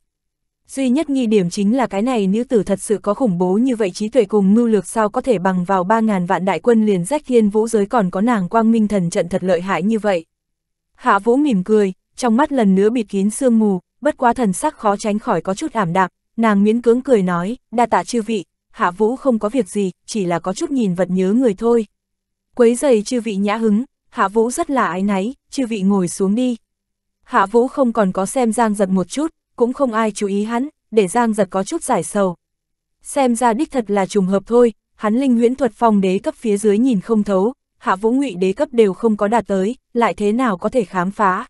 Duy nhất nghi điểm chính là cái này nữ tử thật sự có khủng bố như vậy trí tuệ cùng mưu lược sao có thể bằng vào 3.000 vạn đại quân liền rách thiên vũ giới còn có nàng quang minh thần trận thật lợi hại như vậy. Hạ vũ mỉm cười, trong mắt lần nữa bịt kín sương mù, bất quá thần sắc khó tránh khỏi có chút ảm đạm, nàng miễn cưỡng cười nói, đa tạ chư vị, hạ vũ không có việc gì, chỉ là có chút nhìn vật nhớ người thôi. Quấy giày chư vị nhã hứng, hạ vũ rất là ái náy, chư vị ngồi xuống đi. Hạ vũ không còn có xem giang giật một chút, cũng không ai chú ý hắn, để Giang giật có chút giải sầu. Xem ra đích thật là trùng hợp thôi, hắn linh huyễn thuật phong đế cấp phía dưới nhìn không thấu, hạ vũ ngụy đế cấp đều không có đạt tới, lại thế nào có thể khám phá.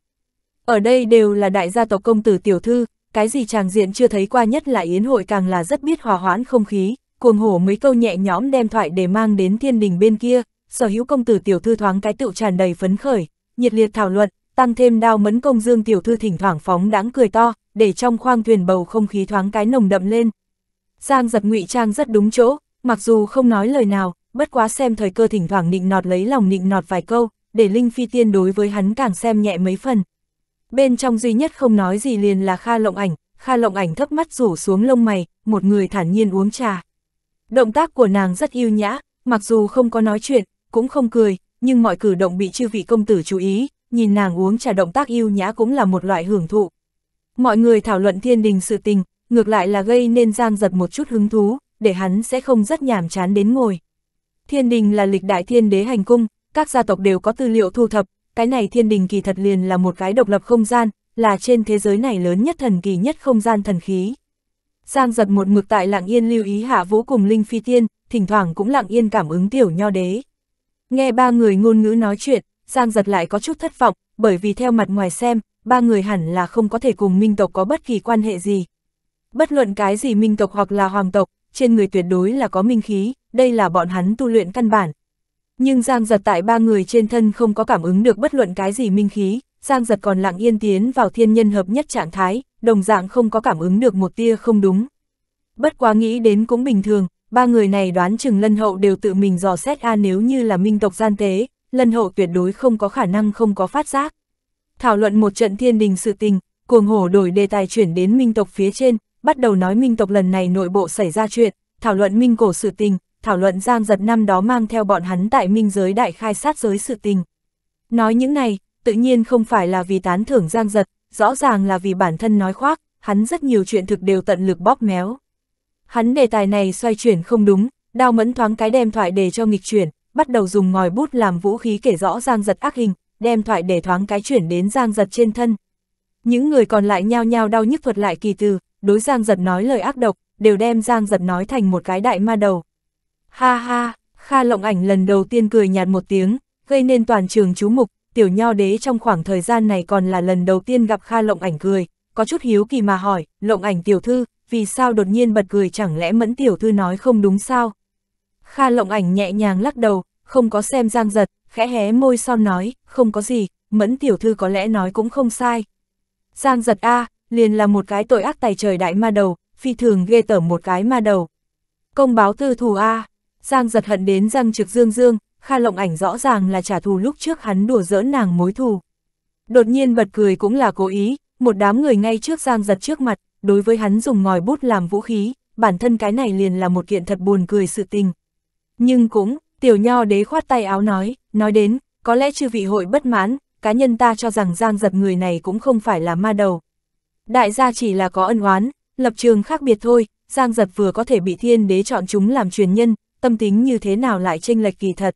Ở đây đều là đại gia tộc công tử tiểu thư, cái gì chàng diện chưa thấy qua nhất là yến hội càng là rất biết hòa hoãn không khí, cuồng hổ mấy câu nhẹ nhõm đem thoại để mang đến thiên đình bên kia, sở hữu công tử tiểu thư thoáng cái tựu tràn đầy phấn khởi, nhiệt liệt thảo luận, tăng thêm đao mẫn công dương tiểu thư thỉnh thoảng phóng đáng cười to, để trong khoang thuyền bầu không khí thoáng cái nồng đậm lên. Giang giật ngụy trang rất đúng chỗ, mặc dù không nói lời nào, bất quá xem thời cơ thỉnh thoảng nịnh nọt lấy lòng nịnh nọt vài câu, để Linh Phi Tiên đối với hắn càng xem nhẹ mấy phần. Bên trong duy nhất không nói gì liền là Kha Lộng Ảnh, Kha Lộng Ảnh thấp mắt rủ xuống lông mày, một người thản nhiên uống trà. Động tác của nàng rất yêu nhã, mặc dù không có nói chuyện, cũng không cười, nhưng mọi cử động bị chư vị công tử chú ý, nhìn nàng uống trà động tác yêu nhã cũng là một loại hưởng thụ. Mọi người thảo luận thiên đình sự tình, ngược lại là gây nên giang giật một chút hứng thú, để hắn sẽ không rất nhàm chán đến ngồi. Thiên đình là lịch đại thiên đế hành cung, các gia tộc đều có tư liệu thu thập, cái này thiên đình kỳ thật liền là một cái độc lập không gian, là trên thế giới này lớn nhất thần kỳ nhất không gian thần khí. Giang giật một mực tại lặng yên lưu ý hạ vũ cùng Linh Phi Tiên, thỉnh thoảng cũng lặng yên cảm ứng tiểu nho đế. Nghe ba người ngôn ngữ nói chuyện, Giang giật lại có chút thất vọng, bởi vì theo mặt ngoài xem, ba người hẳn là không có thể cùng minh tộc có bất kỳ quan hệ gì. Bất luận cái gì minh tộc hoặc là hoàng tộc, trên người tuyệt đối là có minh khí, đây là bọn hắn tu luyện căn bản. Nhưng Giang giật tại ba người trên thân không có cảm ứng được bất luận cái gì minh khí, Giang giật còn lặng yên tiến vào thiên nhân hợp nhất trạng thái, đồng dạng không có cảm ứng được một tia không đúng. Bất quá nghĩ đến cũng bình thường, ba người này đoán chừng lân hậu đều tự mình dò xét a nếu như là minh tộc gian tế, lân hậu tuyệt đối không có khả năng không có phát giác. Thảo luận một trận thiên đình sự tình, cuồng hổ đổi đề tài chuyển đến minh tộc phía trên, bắt đầu nói minh tộc lần này nội bộ xảy ra chuyện, thảo luận minh cổ sự tình, thảo luận giang giật năm đó mang theo bọn hắn tại minh giới đại khai sát giới sự tình. Nói những này, tự nhiên không phải là vì tán thưởng giang giật, rõ ràng là vì bản thân nói khoác, hắn rất nhiều chuyện thực đều tận lực bóp méo. Hắn đề tài này xoay chuyển không đúng, đao mẫn thoáng cái đem thoại để cho nghịch chuyển, bắt đầu dùng ngòi bút làm vũ khí kể rõ giang giật ác hình, đem thoại để thoáng cái chuyển đến giang giật trên thân. Những người còn lại nhao nhao đau nhức thuật lại kỳ từ, đối giang giật nói lời ác độc, đều đem giang giật nói thành một cái đại ma đầu. Ha ha, Kha Lộng Ảnh lần đầu tiên cười nhạt một tiếng, gây nên toàn trường chú mục, tiểu nho đế trong khoảng thời gian này còn là lần đầu tiên gặp Kha Lộng Ảnh cười, có chút hiếu kỳ mà hỏi, Lộng Ảnh tiểu thư, vì sao đột nhiên bật cười chẳng lẽ mẫn tiểu thư nói không đúng sao? Kha Lộng Ảnh nhẹ nhàng lắc đầu, không có xem giang giật, khẽ hé môi son nói, không có gì, mẫn tiểu thư có lẽ nói cũng không sai. Giang giật A, liền là một cái tội ác tài trời đại ma đầu, phi thường ghê tởm một cái ma đầu. Công báo tư thù A, Giang giật hận đến răng trực dương dương, Kha Lộng Ảnh rõ ràng là trả thù lúc trước hắn đùa giỡn nàng mối thù. Đột nhiên bật cười cũng là cố ý, một đám người ngay trước Giang giật trước mặt, đối với hắn dùng ngòi bút làm vũ khí, bản thân cái này liền là một kiện thật buồn cười sự tình. Nhưng cũng, tiểu nho đế khoát tay áo nói, nói đến, có lẽ chư vị hội bất mãn, cá nhân ta cho rằng Giang giật người này cũng không phải là ma đầu. Đại gia chỉ là có ân oán, lập trường khác biệt thôi, Giang giật vừa có thể bị thiên đế chọn chúng làm truyền nhân, tâm tính như thế nào lại tranh lệch kỳ thật.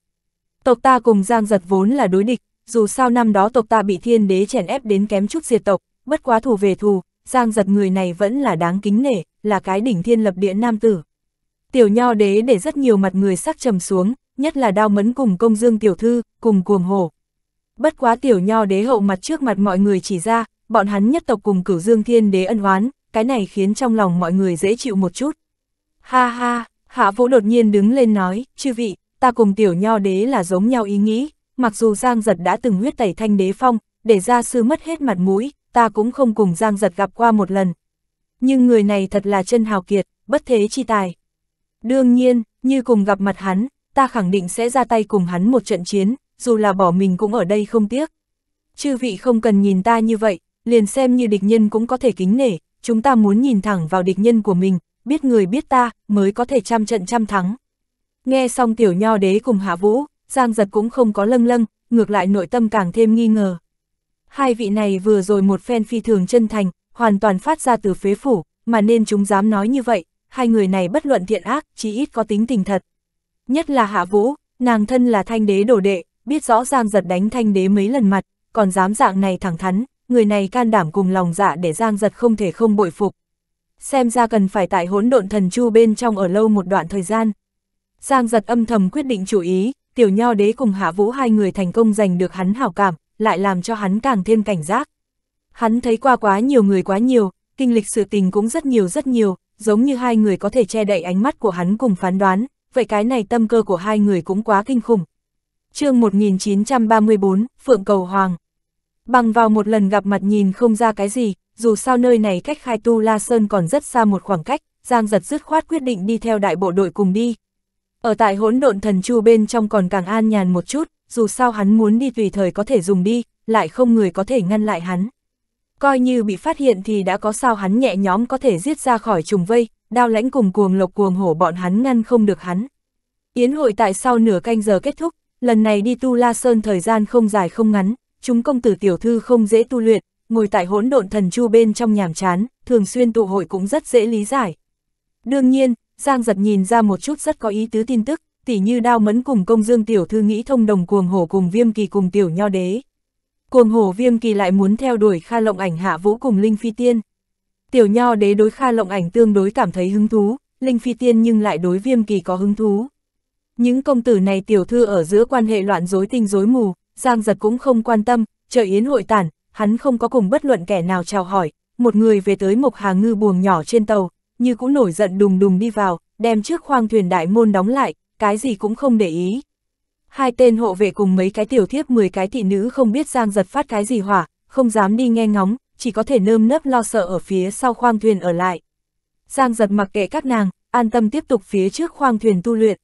Tộc ta cùng Giang giật vốn là đối địch, dù sao năm đó tộc ta bị thiên đế chèn ép đến kém chút diệt tộc, bất quá thù về thù, Giang giật người này vẫn là đáng kính nể, là cái đỉnh thiên lập địa nam tử. Tiểu nho đế để rất nhiều mặt người sắc trầm xuống, nhất là đao mẫn cùng công dương tiểu thư, cùng cuồng hổ. Bất quá tiểu nho đế hậu mặt trước mặt mọi người chỉ ra, bọn hắn nhất tộc cùng cửu dương thiên đế ân oán, cái này khiến trong lòng mọi người dễ chịu một chút. Ha ha, hạ vũ đột nhiên đứng lên nói, chư vị, ta cùng tiểu nho đế là giống nhau ý nghĩ, mặc dù Giang Giật đã từng huyết tẩy thanh đế phong, để ra sư mất hết mặt mũi, ta cũng không cùng Giang Giật gặp qua một lần. Nhưng người này thật là chân hào kiệt, bất thế chi tài. Đương nhiên, như cùng gặp mặt hắn, ta khẳng định sẽ ra tay cùng hắn một trận chiến, dù là bỏ mình cũng ở đây không tiếc. Chư vị không cần nhìn ta như vậy, liền xem như địch nhân cũng có thể kính nể, chúng ta muốn nhìn thẳng vào địch nhân của mình, biết người biết ta, mới có thể trăm trận trăm thắng. Nghe xong tiểu nho đế cùng hạ vũ, Giang giật cũng không có lâng lâng, ngược lại nội tâm càng thêm nghi ngờ. Hai vị này vừa rồi một phen phi thường chân thành, hoàn toàn phát ra từ phế phủ, mà nên chúng dám nói như vậy, hai người này bất luận thiện ác, chỉ ít có tính tình thật. Nhất là hạ vũ, nàng thân là thanh đế đổ đệ, biết rõ Giang giật đánh thanh đế mấy lần mặt, còn dám dạng này thẳng thắn, người này can đảm cùng lòng dạ để Giang giật không thể không bội phục. Xem ra cần phải tại hỗn độn thần chu bên trong ở lâu một đoạn thời gian. Giang giật âm thầm quyết định chủ ý, tiểu nho đế cùng hạ vũ hai người thành công giành được hắn hảo cảm, lại làm cho hắn càng thêm cảnh giác. Hắn thấy qua quá nhiều người quá nhiều, kinh lịch sự tình cũng rất nhiều rất nhiều, giống như hai người có thể che đậy ánh mắt của hắn cùng phán đoán, vậy cái này tâm cơ của hai người cũng quá kinh khủng. chương 1934, Phượng Cầu Hoàng Bằng vào một lần gặp mặt nhìn không ra cái gì, dù sao nơi này cách khai tu La Sơn còn rất xa một khoảng cách, Giang giật dứt khoát quyết định đi theo đại bộ đội cùng đi. Ở tại hỗn độn thần chu bên trong còn càng an nhàn một chút, dù sao hắn muốn đi tùy thời có thể dùng đi, lại không người có thể ngăn lại hắn. Coi như bị phát hiện thì đã có sao hắn nhẹ nhóm có thể giết ra khỏi trùng vây, đao lãnh cùng cuồng lộc cuồng hổ bọn hắn ngăn không được hắn. Yến hội tại sau nửa canh giờ kết thúc, lần này đi tu La Sơn thời gian không dài không ngắn, chúng công tử tiểu thư không dễ tu luyện, ngồi tại hỗn độn thần chu bên trong nhàm chán, thường xuyên tụ hội cũng rất dễ lý giải. Đương nhiên, Giang giật nhìn ra một chút rất có ý tứ tin tức, tỉ như đao mẫn cùng công dương tiểu thư nghĩ thông đồng cuồng hổ cùng viêm kỳ cùng tiểu nho đế. Cuồng hổ viêm kỳ lại muốn theo đuổi Kha Lộng ảnh hạ vũ cùng Linh Phi Tiên. Tiểu nho đế đối Kha Lộng ảnh tương đối cảm thấy hứng thú, Linh Phi Tiên nhưng lại đối viêm kỳ có hứng thú. Những công tử này tiểu thư ở giữa quan hệ loạn rối tinh rối mù, Giang giật cũng không quan tâm, chờ yến hội tản, hắn không có cùng bất luận kẻ nào chào hỏi, một người về tới một hà ngư buồng nhỏ trên tàu, như cũng nổi giận đùng đùng đi vào, đem trước khoang thuyền đại môn đóng lại, cái gì cũng không để ý. Hai tên hộ vệ cùng mấy cái tiểu thiếp 10 cái thị nữ không biết Giang giật phát cái gì hỏa, không dám đi nghe ngóng, chỉ có thể nơm nớp lo sợ ở phía sau khoang thuyền ở lại. Giang giật mặc kệ các nàng, an tâm tiếp tục phía trước khoang thuyền tu luyện.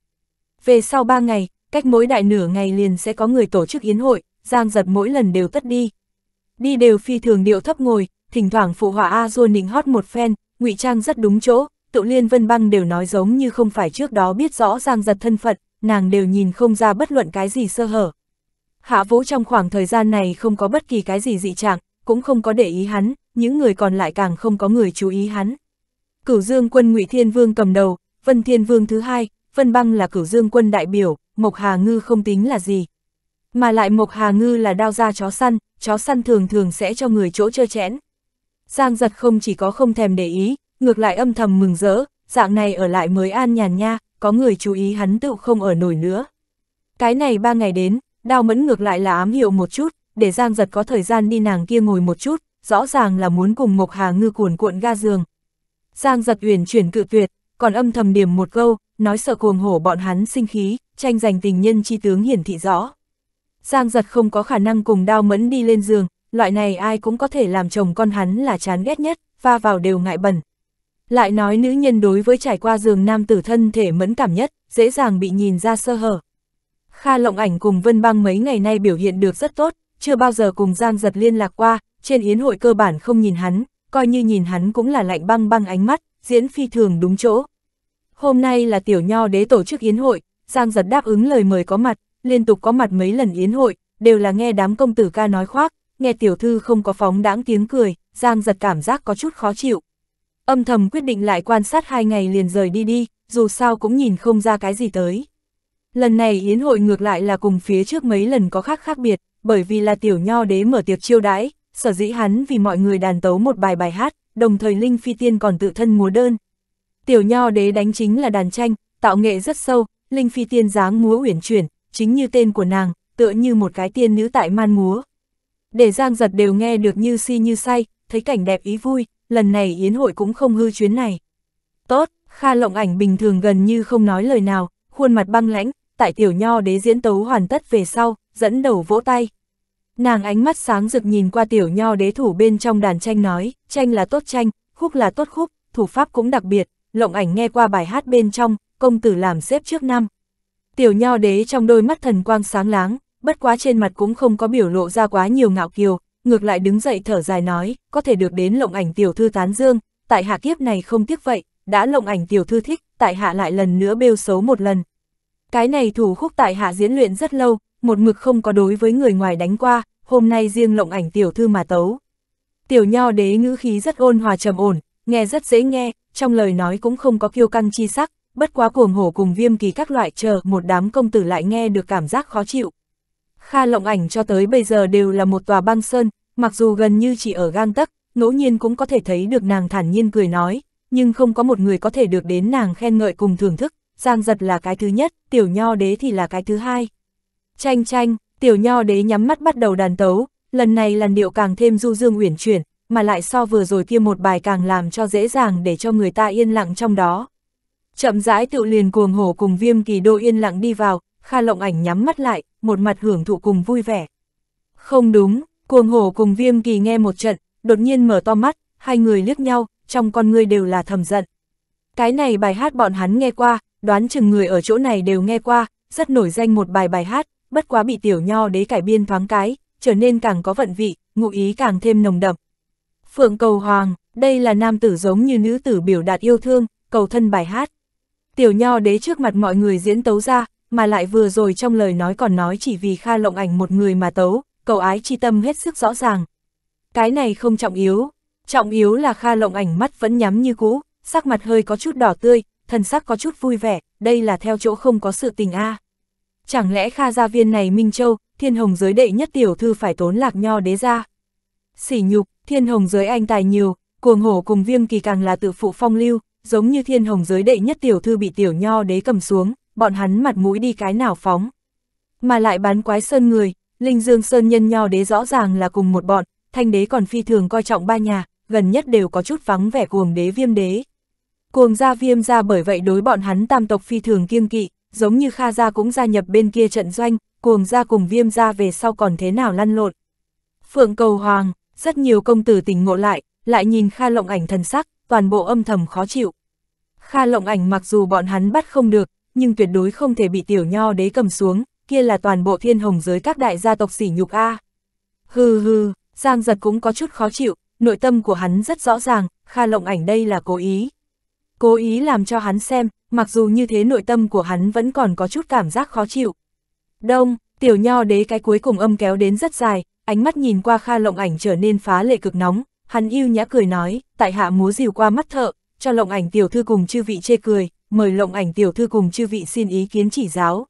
Về sau 3 ngày, cách mỗi đại nửa ngày liền sẽ có người tổ chức yến hội, Giang giật mỗi lần đều tất đi. Đi đều phi thường điệu thấp ngồi, thỉnh thoảng phụ họa A Dua nịnh hót một phen, ngụy trang rất đúng chỗ, tự liên vân băng đều nói giống như không phải trước đó biết rõ Giang giật thân phận, nàng đều nhìn không ra bất luận cái gì sơ hở. Hạ vũ trong khoảng thời gian này không có bất kỳ cái gì dị trạng, cũng không có để ý hắn, những người còn lại càng không có người chú ý hắn. Cửu Dương quân Ngụy Thiên Vương cầm đầu, Vân Thiên Vương thứ hai, Vân Băng là Cửu Dương quân đại biểu, Mộc Hà Ngư không tính là gì. Mà lại Mộc Hà Ngư là đao ra chó săn, chó săn thường thường sẽ cho người chỗ chơi chẽn. Giang giật không chỉ có không thèm để ý, ngược lại âm thầm mừng rỡ, dạng này ở lại mới an nhàn nha, có người chú ý hắn tự không ở nổi nữa. Cái này ba ngày đến, đao mẫn ngược lại là ám hiệu một chút, để Giang giật có thời gian đi nàng kia ngồi một chút, rõ ràng là muốn cùng Mộc Hà Ngư cuồn cuộn ga giường. Giang giật uyển chuyển cự tuyệt, còn âm thầm điểm một câu, nói sợ cuồng hổ bọn hắn sinh khí, tranh giành tình nhân chi tướng hiển thị rõ. Giang giật không có khả năng cùng đao mẫn đi lên giường, loại này ai cũng có thể làm chồng con hắn là chán ghét nhất, pha vào đều ngại bẩn. Lại nói nữ nhân đối với trải qua giường nam tử thân thể mẫn cảm nhất, dễ dàng bị nhìn ra sơ hở. Kha lộng ảnh cùng Vân Băng mấy ngày nay biểu hiện được rất tốt, chưa bao giờ cùng Giang giật liên lạc qua, trên yến hội cơ bản không nhìn hắn, coi như nhìn hắn cũng là lạnh băng băng ánh mắt, diễn phi thường đúng chỗ. Hôm nay là tiểu nho đế tổ chức yến hội, Giang giật đáp ứng lời mời có mặt, liên tục có mặt mấy lần yến hội, đều là nghe đám công tử ca nói khoác, nghe tiểu thư không có phóng đãng tiếng cười, Giang giật cảm giác có chút khó chịu. Âm thầm quyết định lại quan sát hai ngày liền rời đi đi, dù sao cũng nhìn không ra cái gì tới. Lần này yến hội ngược lại là cùng phía trước mấy lần có khác khác biệt, bởi vì là tiểu nho đế mở tiệc chiêu đãi, sở dĩ hắn vì mọi người đàn tấu một bài bài hát, đồng thời Linh Phi Tiên còn tự thân múa đơn. Tiểu nho đế đánh chính là đàn tranh, tạo nghệ rất sâu, Linh Phi Tiên dáng múa uyển chuyển, chính như tên của nàng, tựa như một cái tiên nữ tại man múa. Để Giang giật đều nghe được như si như say, thấy cảnh đẹp ý vui, lần này yến hội cũng không hư chuyến này. Tốt, Kha lộng ảnh bình thường gần như không nói lời nào, khuôn mặt băng lãnh, tại tiểu nho đế diễn tấu hoàn tất về sau, dẫn đầu vỗ tay. Nàng ánh mắt sáng rực nhìn qua tiểu nho đế thủ bên trong đàn tranh nói, tranh là tốt tranh, khúc là tốt khúc, thủ pháp cũng đặc biệt, lộng ảnh nghe qua bài hát bên trong, công tử làm xếp trước năm. Tiểu nho đế trong đôi mắt thần quang sáng láng, bất quá trên mặt cũng không có biểu lộ ra quá nhiều ngạo kiều, ngược lại đứng dậy thở dài nói, có thể được đến lộng ảnh tiểu thư tán dương, tại hạ kiếp này không tiếc vậy, đã lộng ảnh tiểu thư thích, tại hạ lại lần nữa bêu xấu một lần. Cái này thủ khúc tại hạ diễn luyện rất lâu, một mực không có đối với người ngoài đánh qua, hôm nay riêng lộng ảnh tiểu thư mà tấu. Tiểu nho đế ngữ khí rất ôn hòa trầm ổn, nghe rất dễ nghe, trong lời nói cũng không có kiêu căng chi sắc, bất quá cuồng hổ cùng viêm kỳ các loại chờ một đám công tử lại nghe được cảm giác khó chịu. Kha lộng ảnh cho tới bây giờ đều là một tòa băng sơn, mặc dù gần như chỉ ở gang tấc, ngẫu nhiên cũng có thể thấy được nàng thản nhiên cười nói, nhưng không có một người có thể được đến nàng khen ngợi cùng thưởng thức, giang giật là cái thứ nhất, tiểu nho đế thì là cái thứ hai. Chanh chanh, tiểu nho đế nhắm mắt bắt đầu đàn tấu, lần này làn điệu càng thêm du dương uyển chuyển, mà lại so vừa rồi kia một bài càng làm cho dễ dàng để cho người ta yên lặng trong đó. Chậm rãi tự liền cuồng hổ cùng viêm kỳ đô yên lặng đi vào, Kha Lộng Ảnh nhắm mắt lại, một mặt hưởng thụ cùng vui vẻ. Không đúng, cuồng hổ cùng viêm kỳ nghe một trận, đột nhiên mở to mắt, hai người liếc nhau, trong con người đều là thầm giận. Cái này bài hát bọn hắn nghe qua, đoán chừng người ở chỗ này đều nghe qua, rất nổi danh một bài bài hát, bất quá bị tiểu nho đế cải biên thoáng cái, trở nên càng có vận vị, ngụ ý càng thêm nồng đậm. Phượng cầu hoàng, đây là nam tử giống như nữ tử biểu đạt yêu thương, cầu thân bài hát. Tiểu nho đế trước mặt mọi người diễn tấu ra, mà lại vừa rồi trong lời nói còn nói chỉ vì Kha Lộng Ảnh một người mà tấu, cầu ái chi tâm hết sức rõ ràng. Cái này không trọng yếu, trọng yếu là Kha Lộng Ảnh mắt vẫn nhắm như cũ, sắc mặt hơi có chút đỏ tươi, thần sắc có chút vui vẻ, đây là theo chỗ không có sự tình a. Chẳng lẽ Kha gia viên này Minh Châu, thiên hồng giới đệ nhất tiểu thư phải tốn lạc nho đế ra? Sỉ nhục, thiên hồng giới anh tài nhiều, cuồng hổ cùng viêm kỳ càng là tự phụ phong lưu, giống như thiên hồng giới đệ nhất tiểu thư bị tiểu nho đế cầm xuống, bọn hắn mặt mũi đi cái nào phóng. Mà lại bán quái sơn người, Linh Dương Sơn nhân nho đế rõ ràng là cùng một bọn, thanh đế còn phi thường coi trọng ba nhà, gần nhất đều có chút vắng vẻ cuồng đế viêm đế. Cuồng gia viêm gia bởi vậy đối bọn hắn tam tộc phi thường kiêng kỵ, giống như Kha gia cũng gia nhập bên kia trận doanh, cuồng gia cùng viêm gia về sau còn thế nào lăn lộn. Phượng cầu hoàng, rất nhiều công tử tỉnh ngộ lại, lại nhìn Kha lộng ảnh thần sắc, toàn bộ âm thầm khó chịu. Kha lộng ảnh mặc dù bọn hắn bắt không được, nhưng tuyệt đối không thể bị tiểu nho đế cầm xuống, kia là toàn bộ thiên hồng giới các đại gia tộc sỉ nhục A. Hừ hừ, Giang giật cũng có chút khó chịu, nội tâm của hắn rất rõ ràng, Kha lộng ảnh đây là cố ý. Cố ý làm cho hắn xem, mặc dù như thế nội tâm của hắn vẫn còn có chút cảm giác khó chịu. Đông, tiểu nho đế cái cuối cùng âm kéo đến rất dài, ánh mắt nhìn qua Kha lộng ảnh trở nên phá lệ cực nóng, hắn yêu nhã cười nói, tại hạ múa dìu qua mắt thợ, cho lộng ảnh tiểu thư cùng chư vị chê cười, mời lộng ảnh tiểu thư cùng chư vị xin ý kiến chỉ giáo.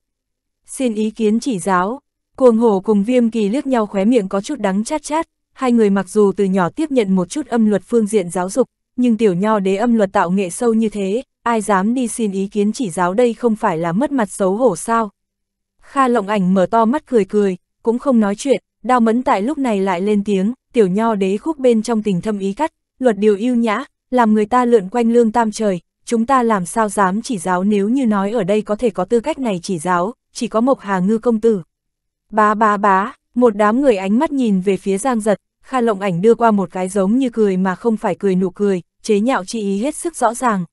Xin ý kiến chỉ giáo, cuồng hổ cùng viêm kỳ liếc nhau khóe miệng có chút đắng chát chát, hai người mặc dù từ nhỏ tiếp nhận một chút âm luật phương diện giáo dục, nhưng tiểu nho đế âm luật tạo nghệ sâu như thế, ai dám đi xin ý kiến chỉ giáo đây không phải là mất mặt xấu hổ sao. Kha lộng ảnh mở to mắt cười cười, cũng không nói chuyện, đao mẫn tại lúc này lại lên tiếng, tiểu nho đế khúc bên trong tình thâm ý cắt, luật điều yêu nhã, làm người ta lượn quanh lương tam trời, chúng ta làm sao dám chỉ giáo nếu như nói ở đây có thể có tư cách này chỉ giáo, chỉ có Mộc Hà Ngư công tử. Bá bá bá, một đám người ánh mắt nhìn về phía Giang Giật, Kha Lộng Ảnh đưa qua một cái giống như cười mà không phải cười nụ cười, chế nhạo chi ý hết sức rõ ràng.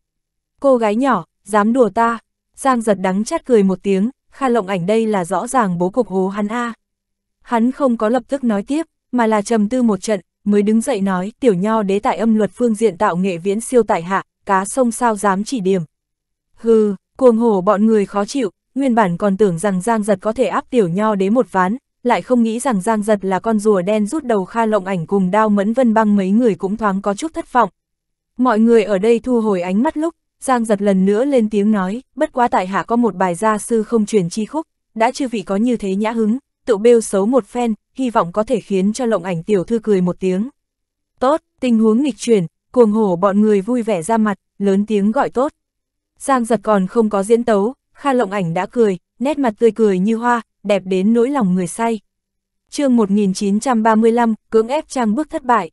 Cô gái nhỏ, dám đùa ta, Giang Giật đắng chát cười một tiếng, Kha Lộng Ảnh đây là rõ ràng bố cục hố hắn A. Hắn không có lập tức nói tiếp, mà là trầm tư một trận, mới đứng dậy nói, tiểu nho đế tại âm luật phương diện tạo nghệ viễn siêu tại hạ, cá sông sao dám chỉ điểm. Hừ, cuồng hổ bọn người khó chịu, nguyên bản còn tưởng rằng Giang Giật có thể áp tiểu nho đế một ván, lại không nghĩ rằng Giang Giật là con rùa đen rút đầu Kha Lộng Ảnh cùng đao mẫn vân băng mấy người cũng thoáng có chút thất vọng. Mọi người ở đây thu hồi ánh mắt lúc, Giang Giật lần nữa lên tiếng nói, bất quá tại hạ có một bài gia sư không truyền chi khúc, đã chư vị có như thế nhã hứng, tự bêu xấu một phen, hy vọng có thể khiến cho Lộng Ảnh tiểu thư cười một tiếng. Tốt, tình huống nghịch chuyển, cuồng hổ bọn người vui vẻ ra mặt, lớn tiếng gọi tốt. Giang giật còn không có diễn tấu, Kha Lộng Ảnh đã cười, nét mặt tươi cười như hoa, đẹp đến nỗi lòng người say. chương 1935, cưỡng ép trang bước thất bại.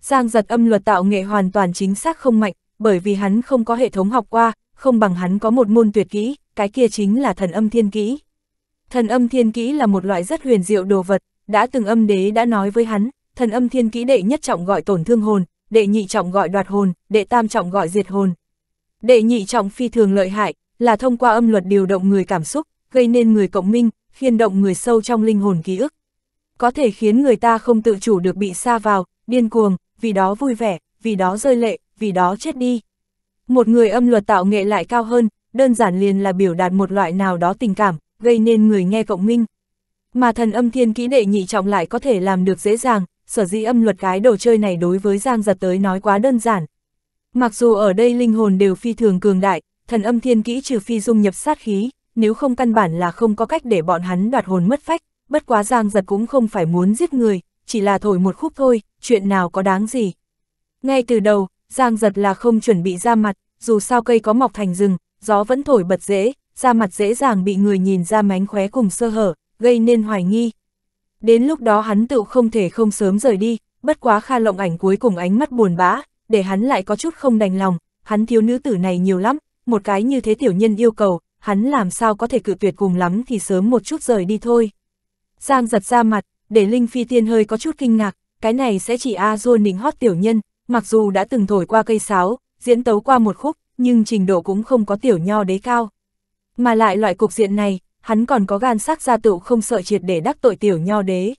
Giang giật âm luật tạo nghệ hoàn toàn chính xác không mạnh, bởi vì hắn không có hệ thống học qua, không bằng hắn có một môn tuyệt kỹ, cái kia chính là thần âm thiên kỹ. Thần âm thiên kỹ là một loại rất huyền diệu đồ vật, đã từng âm đế đã nói với hắn, thần âm thiên kỹ đệ nhất trọng gọi tổn thương hồn, đệ nhị trọng gọi đoạt hồn, đệ tam trọng gọi diệt hồn. Đệ nhị trọng phi thường lợi hại, là thông qua âm luật điều động người cảm xúc, gây nên người cộng minh, khiên động người sâu trong linh hồn ký ức. Có thể khiến người ta không tự chủ được bị xa vào, điên cuồng, vì đó vui vẻ, vì đó rơi lệ, vì đó chết đi. Một người âm luật tạo nghệ lại cao hơn, đơn giản liền là biểu đạt một loại nào đó tình cảm, gây nên người nghe cộng minh. Mà thần âm thiên kỹ đệ nhị trọng lại có thể làm được dễ dàng, sở dĩ âm luật cái đồ chơi này đối với Giang giật tới nói quá đơn giản. Mặc dù ở đây linh hồn đều phi thường cường đại, thần âm thiên kỹ trừ phi dung nhập sát khí, nếu không căn bản là không có cách để bọn hắn đoạt hồn mất phách, bất quá Giang giật cũng không phải muốn giết người, chỉ là thổi một khúc thôi, chuyện nào có đáng gì. Ngay từ đầu, Giang giật là không chuẩn bị ra mặt, dù sao cây có mọc thành rừng, gió vẫn thổi bật dễ, ra mặt dễ dàng bị người nhìn ra mánh khóe cùng sơ hở, gây nên hoài nghi. Đến lúc đó hắn tự không thể không sớm rời đi, bất quá Kha Lộng Ảnh cuối cùng ánh mắt buồn bã, để hắn lại có chút không đành lòng, hắn thiếu nữ tử này nhiều lắm, một cái như thế tiểu nhân yêu cầu, hắn làm sao có thể cự tuyệt cùng lắm thì sớm một chút rời đi thôi. Giang giật ra mặt, để Linh Phi Tiên hơi có chút kinh ngạc, cái này sẽ chỉ A Dô nịnh hót tiểu nhân, mặc dù đã từng thổi qua cây sáo, diễn tấu qua một khúc, nhưng trình độ cũng không có tiểu nho đế cao. Mà lại loại cục diện này, hắn còn có gan sắc gia tựu không sợ triệt để đắc tội tiểu nho đế.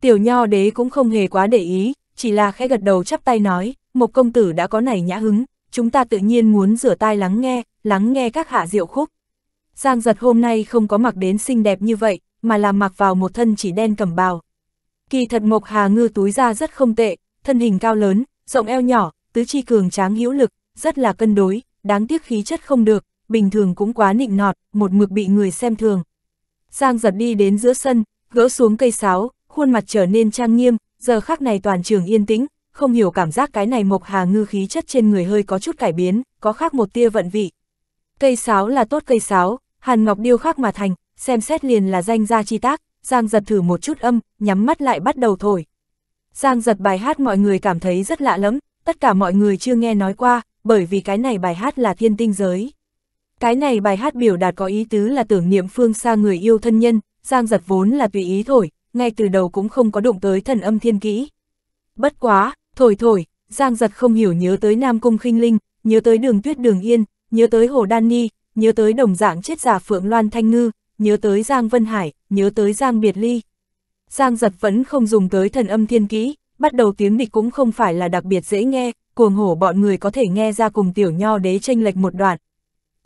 Tiểu nho đế cũng không hề quá để ý, chỉ là khẽ gật đầu chắp tay nói, một công tử đã có này nhã hứng, chúng ta tự nhiên muốn rửa tai lắng nghe, lắng nghe các hạ diệu khúc. Giang giật hôm nay không có mặc đến xinh đẹp như vậy, mà là mặc vào một thân chỉ đen cẩm bào. Kỳ thật Mộc Hà Ngư túi ra rất không tệ, thân hình cao lớn, rộng eo nhỏ, tứ chi cường tráng hữu lực, rất là cân đối, đáng tiếc khí chất không được, bình thường cũng quá nịnh nọt, một mực bị người xem thường. Giang giật đi đến giữa sân, gỡ xuống cây sáo, khuôn mặt trở nên trang nghiêm, giờ khắc này toàn trường yên tĩnh, không hiểu cảm giác cái này Mộc Hà Ngư khí chất trên người hơi có chút cải biến, có khác một tia vận vị. Cây sáo là tốt cây sáo, Hàn Ngọc điêu khắc mà thành, xem xét liền là danh gia chi tác, Giang giật thử một chút âm, nhắm mắt lại bắt đầu thổi. Giang giật bài hát mọi người cảm thấy rất lạ lắm, tất cả mọi người chưa nghe nói qua, bởi vì cái này bài hát là thiên tinh giới. Cái này bài hát biểu đạt có ý tứ là tưởng niệm phương xa người yêu thân nhân, Giang giật vốn là tùy ý thổi, ngay từ đầu cũng không có đụng tới thần âm thiên kỹ. Bất quá, thổi thổi, Giang giật không hiểu nhớ tới Nam Cung khinh Linh, nhớ tới đường tuyết đường yên, nhớ tới Hồ Đan Ni, nhớ tới đồng dạng chết giả Phượng Loan Thanh Ngư, nhớ tới Giang Vân Hải, nhớ tới Giang Biệt Ly. Giang giật vẫn không dùng tới thần âm thiên kỹ, bắt đầu tiếng địch cũng không phải là đặc biệt dễ nghe, cuồng hổ bọn người có thể nghe ra cùng tiểu nho đế tranh lệch một đoạn.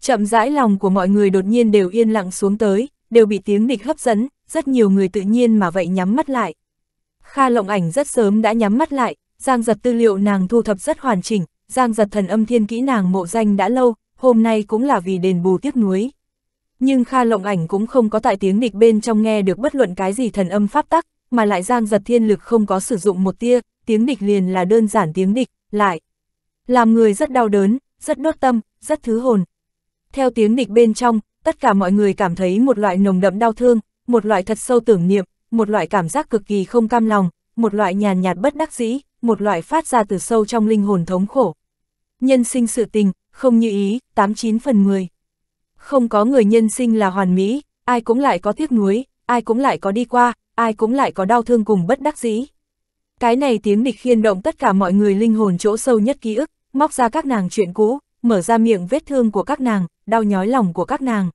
Chậm rãi lòng của mọi người đột nhiên đều yên lặng xuống tới, đều bị tiếng địch hấp dẫn, rất nhiều người tự nhiên mà vậy nhắm mắt lại. Kha lộng ảnh rất sớm đã nhắm mắt lại, Giang giật tư liệu nàng thu thập rất hoàn chỉnh, Giang giật thần âm thiên kỹ nàng mộ danh đã lâu, hôm nay cũng là vì đền bù tiếc nuối. Nhưng Kha lộng ảnh cũng không có tại tiếng địch bên trong nghe được bất luận cái gì thần âm pháp tắc, mà lại Giang giật thiên lực không có sử dụng một tia, tiếng địch liền là đơn giản tiếng địch, lại. Làm người rất đau đớn, rất đốt tâm, rất thứ hồn. Theo tiếng địch bên trong, tất cả mọi người cảm thấy một loại nồng đậm đau thương, một loại thật sâu tưởng niệm, một loại cảm giác cực kỳ không cam lòng, một loại nhàn nhạt bất đắc dĩ, một loại phát ra từ sâu trong linh hồn thống khổ. Nhân sinh sự tình, không như ý, 89 phần 10. Không có người nhân sinh là hoàn mỹ, ai cũng lại có tiếc nuối, ai cũng lại có đi qua, ai cũng lại có đau thương cùng bất đắc dĩ. Cái này tiếng địch khiên động tất cả mọi người linh hồn chỗ sâu nhất ký ức, móc ra các nàng chuyện cũ, mở ra miệng vết thương của các nàng, đau nhói lòng của các nàng.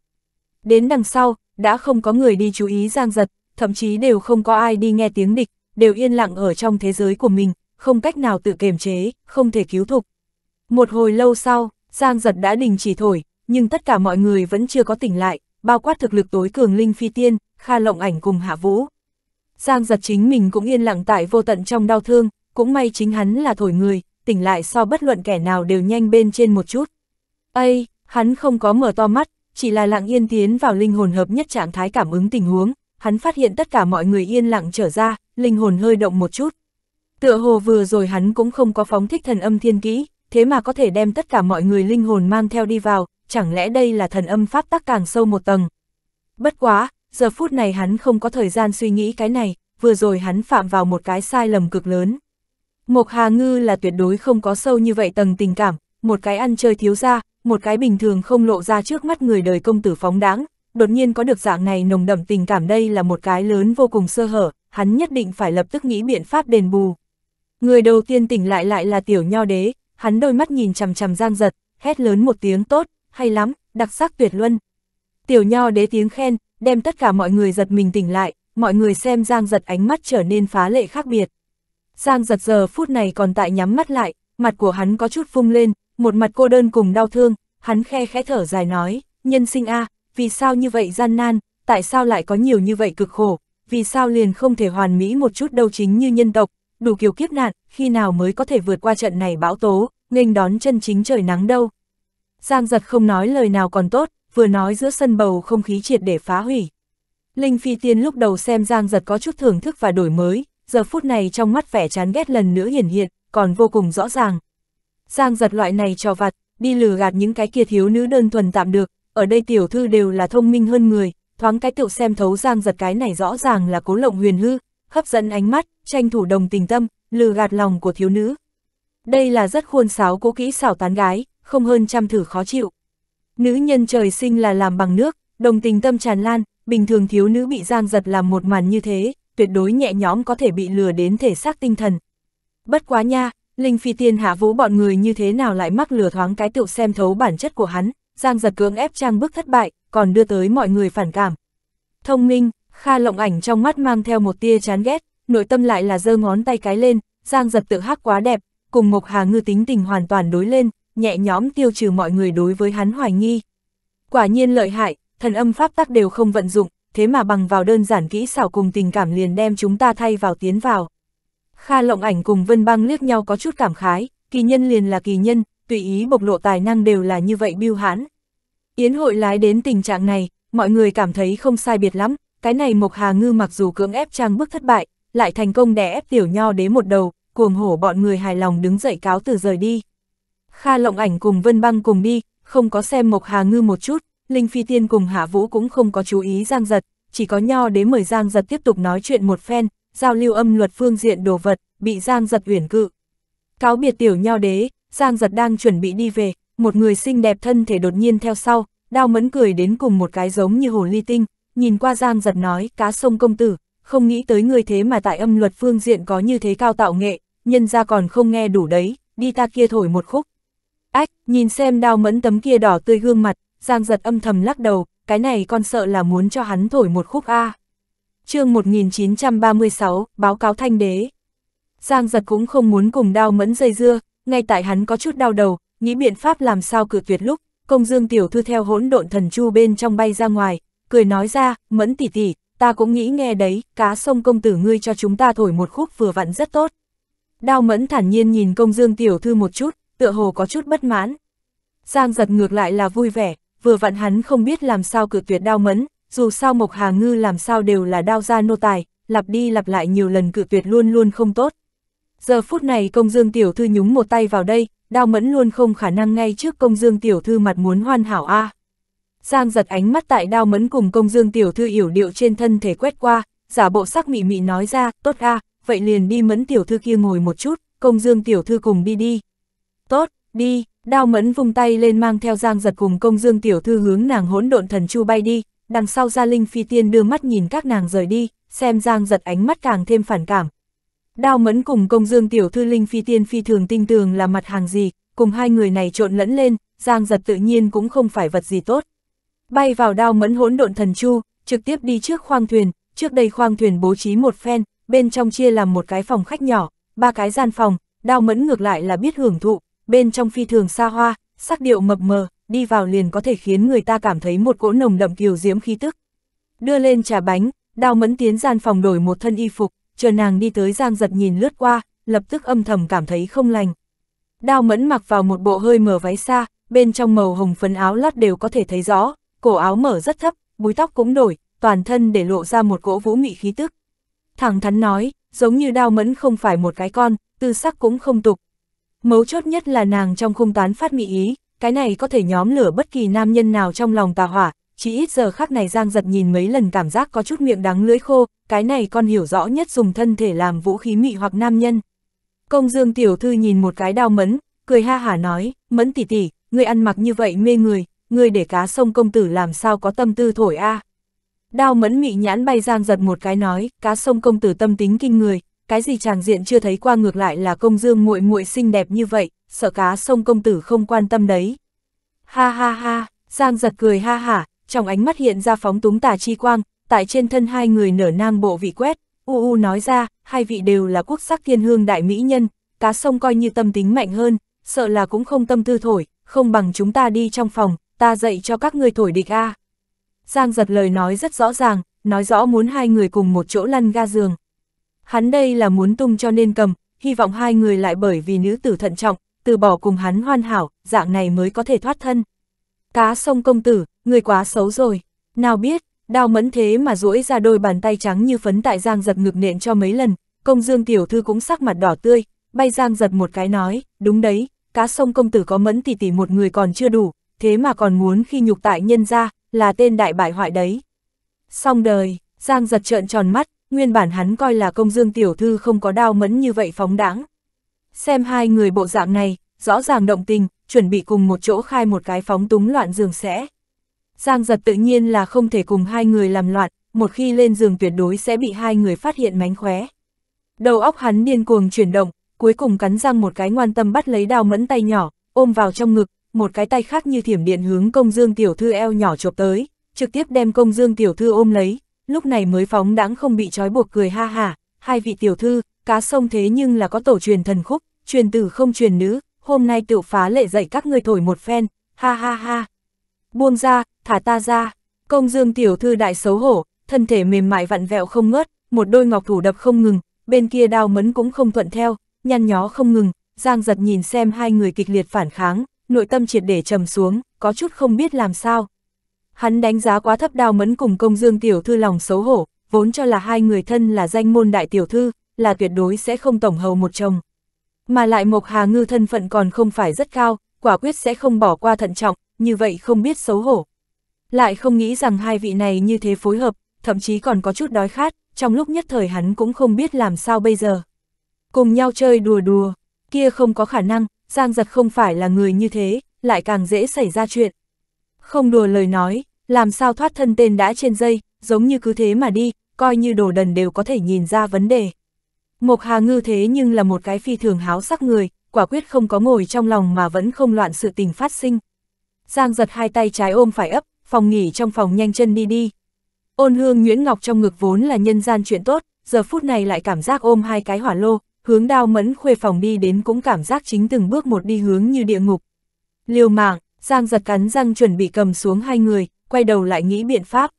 Đến đằng sau, đã không có người đi chú ý giang giật, thậm chí đều không có ai đi nghe tiếng địch, đều yên lặng ở trong thế giới của mình, không cách nào tự kiềm chế, không thể cứu thục. Một hồi lâu sau, giang giật đã đình chỉ thổi, nhưng tất cả mọi người vẫn chưa có tỉnh lại, bao quát thực lực tối cường Linh Phi Tiên, Kha Lộng Ảnh cùng Hạ Vũ. Giang giật chính mình cũng yên lặng tại vô tận trong đau thương, cũng may chính hắn là thổi người, tỉnh lại so bất luận kẻ nào đều nhanh bên trên một chút. Ây, hắn không có mở to mắt, chỉ là lặng yên tiến vào linh hồn hợp nhất trạng thái cảm ứng tình huống, hắn phát hiện tất cả mọi người yên lặng trở ra, linh hồn hơi động một chút. Tựa hồ vừa rồi hắn cũng không có phóng thích thần âm thiên kỹ, thế mà có thể đem tất cả mọi người linh hồn mang theo đi vào, chẳng lẽ đây là thần âm pháp tắc càng sâu một tầng. Bất quá, giờ phút này hắn không có thời gian suy nghĩ cái này, vừa rồi hắn phạm vào một cái sai lầm cực lớn. Mộc Hà Ngư là tuyệt đối không có sâu như vậy tầng tình cảm, một cái ăn chơi thiếu ra, một cái bình thường không lộ ra trước mắt người đời công tử phóng đáng, đột nhiên có được dạng này nồng đậm tình cảm đây là một cái lớn vô cùng sơ hở, hắn nhất định phải lập tức nghĩ biện pháp đền bù. Người đầu tiên tỉnh lại lại là tiểu nho đế, hắn đôi mắt nhìn chằm chằm giang giật, hét lớn một tiếng tốt, hay lắm, đặc sắc tuyệt luân. Tiểu nho đế tiếng khen, đem tất cả mọi người giật mình tỉnh lại, mọi người xem giang giật ánh mắt trở nên phá lệ khác biệt. Giang giật giờ phút này còn tại nhắm mắt lại, mặt của hắn có chút phung lên, một mặt cô đơn cùng đau thương, hắn khe khẽ thở dài nói, nhân sinh a vì sao như vậy gian nan, tại sao lại có nhiều như vậy cực khổ, vì sao liền không thể hoàn mỹ một chút đâu chính như nhân tộc, đủ kiều kiếp nạn, khi nào mới có thể vượt qua trận này bão tố, nghênh đón chân chính trời nắng đâu. Giang giật không nói lời nào còn tốt, vừa nói giữa sân bầu không khí triệt để phá hủy. Linh Phi Tiên lúc đầu xem Giang giật có chút thưởng thức và đổi mới, giờ phút này trong mắt vẻ chán ghét lần nữa hiển hiện, còn vô cùng rõ ràng. Giang giật loại này trò vặt, đi lừa gạt những cái kia thiếu nữ đơn thuần tạm được, ở đây tiểu thư đều là thông minh hơn người, thoáng cái tựu xem thấu Giang giật cái này rõ ràng là cố lộng huyền hư, hấp dẫn ánh mắt, tranh thủ đồng tình tâm, lừa gạt lòng của thiếu nữ. Đây là rất khuôn sáo cố kỹ xảo tán gái, không hơn trăm thử khó chịu. Nữ nhân trời sinh là làm bằng nước, đồng tình tâm tràn lan, bình thường thiếu nữ bị giang giật làm một màn như thế, tuyệt đối nhẹ nhõm có thể bị lừa đến thể xác tinh thần. Bất quá nha, Linh Phi Tiên hạ vũ bọn người như thế nào lại mắc lừa thoáng cái tựu xem thấu bản chất của hắn, giang giật cưỡng ép trang bức thất bại, còn đưa tới mọi người phản cảm. Thông minh, Kha lộng ảnh trong mắt mang theo một tia chán ghét, nội tâm lại là giơ ngón tay cái lên, giang giật tự hắc quá đẹp, cùng Mộc Hà Ngư tính tình hoàn toàn đối lên, nhẹ nhõm tiêu trừ mọi người đối với hắn hoài nghi. Quả nhiên lợi hại, thần âm pháp tắc đều không vận dụng, thế mà bằng vào đơn giản kỹ xảo cùng tình cảm liền đem chúng ta thay vào tiến vào. Kha lộng ảnh cùng Vân Băng liếc nhau có chút cảm khái, kỳ nhân liền là kỳ nhân, tùy ý bộc lộ tài năng đều là như vậy biêu hãn. Yến hội lái đến tình trạng này, mọi người cảm thấy không sai biệt lắm, cái này Mộc Hà Ngư mặc dù cưỡng ép trang bức thất bại, lại thành công đè ép tiểu nho đế một đầu, cuồng hổ bọn người hài lòng đứng dậy cáo từ rời đi. Kha lộng ảnh cùng Vân Băng cùng đi, không có xem Mộc Hà Ngư một chút, Linh Phi Tiên cùng Hạ Vũ cũng không có chú ý Giang Giật, chỉ có nho đế mời Giang Giật tiếp tục nói chuyện một phen, giao lưu âm luật phương diện đồ vật, bị Giang Giật uyển cự. Cáo biệt tiểu nho đế, Giang Giật đang chuẩn bị đi về, một người xinh đẹp thân thể đột nhiên theo sau, đao mẫn cười đến cùng một cái giống như hồ ly tinh, nhìn qua Giang Giật nói, cá sông công tử, không nghĩ tới người thế mà tại âm luật phương diện có như thế cao tạo nghệ, nhân ra còn không nghe đủ đấy, đi ta kia thổi một khúc. Ách, nhìn xem đao mẫn tấm kia đỏ tươi gương mặt, Giang giật âm thầm lắc đầu, cái này con sợ là muốn cho hắn thổi một khúc A. chương 1936, báo cáo thanh đế. Giang giật cũng không muốn cùng đao mẫn dây dưa, ngay tại hắn có chút đau đầu, nghĩ biện pháp làm sao cự tuyệt lúc, công dương tiểu thư theo hỗn độn thần chu bên trong bay ra ngoài, cười nói ra, mẫn tỉ tỉ, ta cũng nghĩ nghe đấy, cá sông công tử ngươi cho chúng ta thổi một khúc vừa vặn rất tốt. Đao mẫn thản nhiên nhìn công dương tiểu thư một chút, tựa hồ có chút bất mãn. Giang giật ngược lại là vui vẻ, vừa vặn hắn không biết làm sao cự tuyệt đao mẫn, dù sao Mộc Hà Ngư làm sao đều là đao ra nô tài, lặp đi lặp lại nhiều lần cự tuyệt luôn luôn không tốt. Giờ phút này công dương tiểu thư nhúng một tay vào đây, đao mẫn luôn không khả năng ngay trước công dương tiểu thư mặt muốn hoàn hảo a. Giang giật ánh mắt tại đao mẫn cùng công dương tiểu thư yểu điệu trên thân thể quét qua, giả bộ sắc mị mị nói ra, tốt a, vậy liền đi mẫn tiểu thư kia ngồi một chút, công dương tiểu thư cùng đi đi. Tốt, đi, đao mẫn vung tay lên mang theo giang giật cùng công dương tiểu thư hướng nàng hỗn độn thần chu bay đi, đằng sau gia linh phi tiên đưa mắt nhìn các nàng rời đi, xem giang giật ánh mắt càng thêm phản cảm. Đao mẫn cùng công dương tiểu thư linh phi tiên phi thường tinh tường là mặt hàng gì, cùng hai người này trộn lẫn lên, giang giật tự nhiên cũng không phải vật gì tốt. Bay vào đao mẫn hỗn độn thần chu, trực tiếp đi trước khoang thuyền, trước đây khoang thuyền bố trí một phen, bên trong chia làm một cái phòng khách nhỏ, ba cái gian phòng, đao mẫn ngược lại là biết hưởng thụ, bên trong phi thường xa hoa, sắc điệu mập mờ, đi vào liền có thể khiến người ta cảm thấy một cỗ nồng đậm kiều diễm khí tức. Đưa lên trà bánh, đao mẫn tiến gian phòng đổi một thân y phục, chờ nàng đi tới giang giật nhìn lướt qua, lập tức âm thầm cảm thấy không lành. Đao mẫn mặc vào một bộ hơi mở váy xa, bên trong màu hồng phấn áo lót đều có thể thấy rõ, cổ áo mở rất thấp, búi tóc cũng đổi, toàn thân để lộ ra một cỗ vũ mị khí tức. Thẳng thắn nói, giống như đao mẫn không phải một cái con, tư sắc cũng không tục. Mấu chốt nhất là nàng trong khung tán phát mị ý, cái này có thể nhóm lửa bất kỳ nam nhân nào trong lòng tà hỏa, chỉ ít giờ khắc này Giang giật nhìn mấy lần cảm giác có chút miệng đắng lưỡi khô, cái này con hiểu rõ nhất dùng thân thể làm vũ khí mị hoặc nam nhân. Công dương tiểu thư nhìn một cái đao mẫn, cười ha hả nói, mẫn tỷ tỷ, người ăn mặc như vậy mê người, người để cá sông công tử làm sao có tâm tư thổi a Đao mẫn mị nhãn bay giang giật một cái nói, cá sông công tử tâm tính kinh người, cái gì chàng diện chưa thấy qua ngược lại là công dương muội muội xinh đẹp như vậy, sợ cá sông công tử không quan tâm đấy. Ha ha ha, giang giật cười ha hả, trong ánh mắt hiện ra phóng túng tà chi quang, tại trên thân hai người nở nang bộ vị quét, u u nói ra, hai vị đều là quốc sắc thiên hương đại mỹ nhân, cá sông coi như tâm tính mạnh hơn, sợ là cũng không tâm tư thổi, không bằng chúng ta đi trong phòng, ta dạy cho các người thổi địch a. Giang giật lời nói rất rõ ràng, nói rõ muốn hai người cùng một chỗ lăn ga giường. Hắn đây là muốn tung cho nên cầm, hy vọng hai người lại bởi vì nữ tử thận trọng, từ bỏ cùng hắn hoàn hảo, dạng này mới có thể thoát thân. Cá sông công tử, người quá xấu rồi. Nào biết, đao mẫn thế mà duỗi ra đôi bàn tay trắng như phấn tại giang giật ngực nện cho mấy lần, công dương tiểu thư cũng sắc mặt đỏ tươi, bay giang giật một cái nói, đúng đấy, cá sông công tử có mẫn tỷ tỷ một người còn chưa đủ, thế mà còn muốn khi nhục tại nhân ra, là tên đại bại hoại đấy. Xong đời, Giang giật trợn tròn mắt, nguyên bản hắn coi là công dương tiểu thư không có đao mẫn như vậy phóng đãng. Xem hai người bộ dạng này, rõ ràng động tình, chuẩn bị cùng một chỗ khai một cái phóng túng loạn giường sẽ. Giang giật tự nhiên là không thể cùng hai người làm loạn, một khi lên giường tuyệt đối sẽ bị hai người phát hiện mánh khóe. Đầu óc hắn điên cuồng chuyển động, cuối cùng cắn răng một cái ngoan tâm bắt lấy đao mẫn tay nhỏ, ôm vào trong ngực, một cái tay khác như thiểm điện hướng công dương tiểu thư eo nhỏ chộp tới, trực tiếp đem công dương tiểu thư ôm lấy, lúc này mới phóng đãng không bị trói buộc cười ha hả, hai vị tiểu thư, cá sông thế nhưng là có tổ truyền thần khúc, truyền tử không truyền nữ, hôm nay tiểu phá lệ dạy các người thổi một phen, ha ha ha. Buông ra, thả ta ra, công dương tiểu thư đại xấu hổ, thân thể mềm mại vặn vẹo không ngớt, một đôi ngọc thủ đập không ngừng, bên kia đao mấn cũng không thuận theo, nhăn nhó không ngừng, giang giật nhìn xem hai người kịch liệt phản kháng, nội tâm triệt để trầm xuống, có chút không biết làm sao. Hắn đánh giá quá thấp Đào Mẫn cùng công dương tiểu thư lòng xấu hổ, vốn cho là hai người thân là danh môn đại tiểu thư, là tuyệt đối sẽ không tổng hầu một chồng. Mà lại Mộc Hà Ngư thân phận còn không phải rất cao, quả quyết sẽ không bỏ qua thận trọng, như vậy không biết xấu hổ. Lại không nghĩ rằng hai vị này như thế phối hợp, thậm chí còn có chút đói khát, trong lúc nhất thời hắn cũng không biết làm sao bây giờ. Cùng nhau chơi đùa đùa, kia không có khả năng, Giang giật không phải là người như thế, lại càng dễ xảy ra chuyện. Không đùa lời nói, làm sao thoát thân tên đã trên dây, giống như cứ thế mà đi, coi như đồ đần đều có thể nhìn ra vấn đề. Mộc Hà Ngư thế nhưng là một cái phi thường háo sắc người, quả quyết không có ngồi trong lòng mà vẫn không loạn sự tình phát sinh. Giang giật hai tay trái ôm phải ấp, phòng nghỉ trong phòng nhanh chân đi đi. Ôn hương Nguyễn Ngọc trong ngực vốn là nhân gian chuyện tốt, giờ phút này lại cảm giác ôm hai cái hỏa lô, hướng đao mẫn khuê phòng đi đến cũng cảm giác chính từng bước một đi hướng như địa ngục. Liều mạng, Giang giật cắn răng chuẩn bị cầm xuống hai người, quay đầu lại nghĩ biện pháp.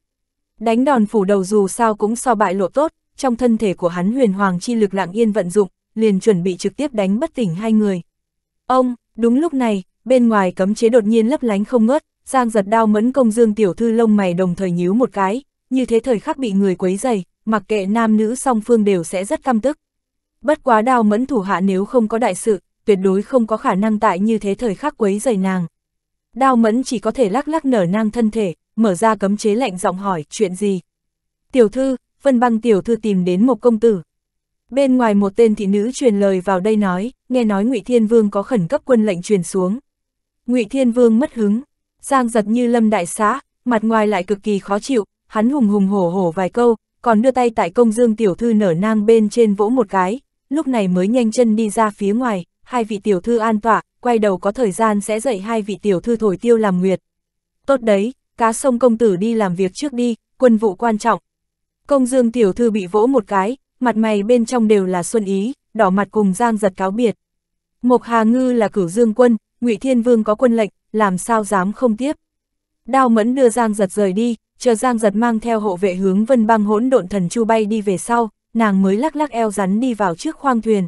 Đánh đòn phủ đầu dù sao cũng so bại lộ tốt, trong thân thể của hắn huyền hoàng chi lực lặng yên vận dụng, liền chuẩn bị trực tiếp đánh bất tỉnh hai người. Ông, đúng lúc này, bên ngoài cấm chế đột nhiên lấp lánh không ngớt, Giang giật đao mẫn công dương tiểu thư lông mày đồng thời nhíu một cái, như thế thời khắc bị người quấy dày, mặc kệ nam nữ song phương đều sẽ rất căm tức. Bất quá đao mẫn thủ hạ nếu không có đại sự, tuyệt đối không có khả năng tại như thế thời khắc quấy dày nàng. Đao mẫn chỉ có thể lắc lắc nở nang thân thể, mở ra cấm chế lạnh giọng hỏi, chuyện gì? Tiểu thư, Vân băng tiểu thư tìm đến một công tử. Bên ngoài một tên thị nữ truyền lời vào đây nói, nghe nói ngụy Thiên Vương có khẩn cấp quân lệnh truyền xuống. ngụy Thiên Vương mất hứng, giang giật như lâm đại xã, mặt ngoài lại cực kỳ khó chịu, hắn hùng hùng hổ hổ vài câu, còn đưa tay tại công dương tiểu thư nở nang bên trên vỗ một cái, lúc này mới nhanh chân đi ra phía ngoài, hai vị tiểu thư an tọa, quay đầu có thời gian sẽ dạy hai vị tiểu thư thổi tiêu làm nguyệt. Tốt đấy, cá sông công tử đi làm việc trước đi, quân vụ quan trọng. Công dương tiểu thư bị vỗ một cái, mặt mày bên trong đều là xuân ý, đỏ mặt cùng giang giật cáo biệt. Mộc Hà Ngư là cửu dương quân, ngụy Thiên Vương có quân lệnh, làm sao dám không tiếp. Đao mẫn đưa giang giật rời đi, chờ giang giật mang theo hộ vệ hướng vân băng hỗn độn thần chu bay đi về sau, nàng mới lắc lắc eo rắn đi vào trước khoang thuyền.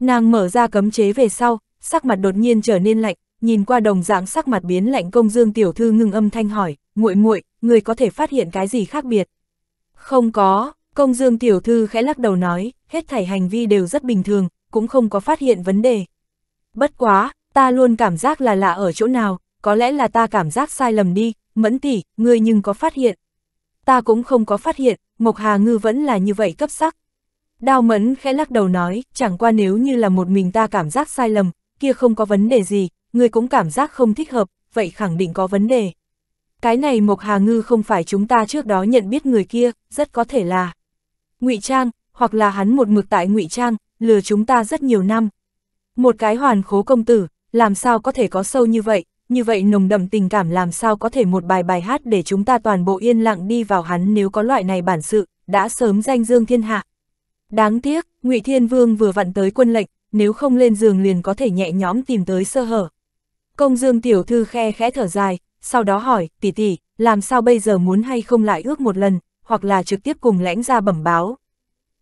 Nàng mở ra cấm chế về sau, sắc mặt đột nhiên trở nên lạnh, nhìn qua đồng dạng sắc mặt biến lạnh công dương tiểu thư ngừng âm thanh hỏi, muội muội, người có thể phát hiện cái gì khác biệt? Không có, công dương tiểu thư khẽ lắc đầu nói, hết thảy hành vi đều rất bình thường, cũng không có phát hiện vấn đề. Bất quá, ta luôn cảm giác là lạ ở chỗ nào, có lẽ là ta cảm giác sai lầm đi, mẫn tỷ, ngươi nhưng có phát hiện. Ta cũng không có phát hiện, Mộc Hà Ngư vẫn là như vậy cấp sắc. Đao mẫn khẽ lắc đầu nói, chẳng qua nếu như là một mình ta cảm giác sai lầm, kia không có vấn đề gì, người cũng cảm giác không thích hợp, vậy khẳng định có vấn đề. Cái này Mộc Hà Ngư không phải chúng ta trước đó nhận biết người kia, rất có thể là ngụy Trang, hoặc là hắn một mực tại ngụy Trang, lừa chúng ta rất nhiều năm. Một cái hoàn khố công tử, làm sao có thể có sâu như vậy, như vậy nồng đậm tình cảm làm sao có thể một bài bài hát để chúng ta toàn bộ yên lặng đi vào hắn nếu có loại này bản sự, đã sớm danh dương thiên hạ. Đáng tiếc, ngụy Thiên Vương vừa vặn tới quân lệnh, nếu không lên giường liền có thể nhẹ nhõm tìm tới sơ hở. Công Dương tiểu thư khe khẽ thở dài, sau đó hỏi, tỷ tỷ, làm sao bây giờ muốn hay không lại ước một lần, hoặc là trực tiếp cùng lãnh ra bẩm báo.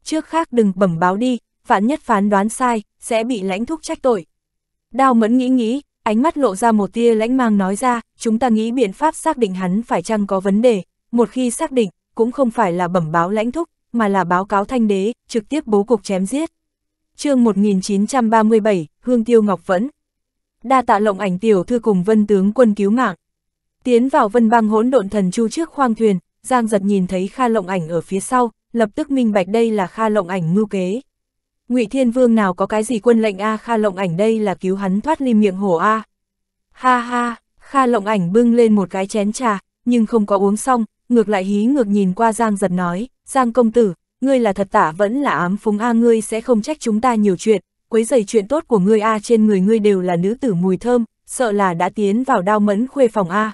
Trước khác đừng bẩm báo đi, vạn nhất phán đoán sai, sẽ bị lãnh thúc trách tội. Đao mẫn nghĩ nghĩ, ánh mắt lộ ra một tia lãnh mang nói ra, chúng ta nghĩ biện pháp xác định hắn phải chăng có vấn đề, một khi xác định, cũng không phải là bẩm báo lãnh thúc, mà là báo cáo thanh đế, trực tiếp bố cục chém giết. chương 1937, Hương Tiêu Ngọc Vẫn Đa tạ lộng ảnh tiểu thư cùng vân tướng quân cứu mạng. Tiến vào vân băng hỗn độn thần chu trước khoang thuyền, Giang giật nhìn thấy Kha Lộng ảnh ở phía sau, lập tức minh bạch đây là Kha Lộng Ảnh mưu kế. Ngụy Thiên Vương nào có cái gì quân lệnh a Kha Lộng Ảnh đây là cứu hắn thoát ly miệng hổ a. Ha ha, Kha Lộng Ảnh bưng lên một cái chén trà, nhưng không có uống xong, ngược lại hí ngược nhìn qua Giang giật nói, Giang công tử, ngươi là thật tả vẫn là ám phúng a ngươi sẽ không trách chúng ta nhiều chuyện, quấy giày chuyện tốt của ngươi a trên người ngươi đều là nữ tử mùi thơm, sợ là đã tiến vào đao mẫn khuê phòng a.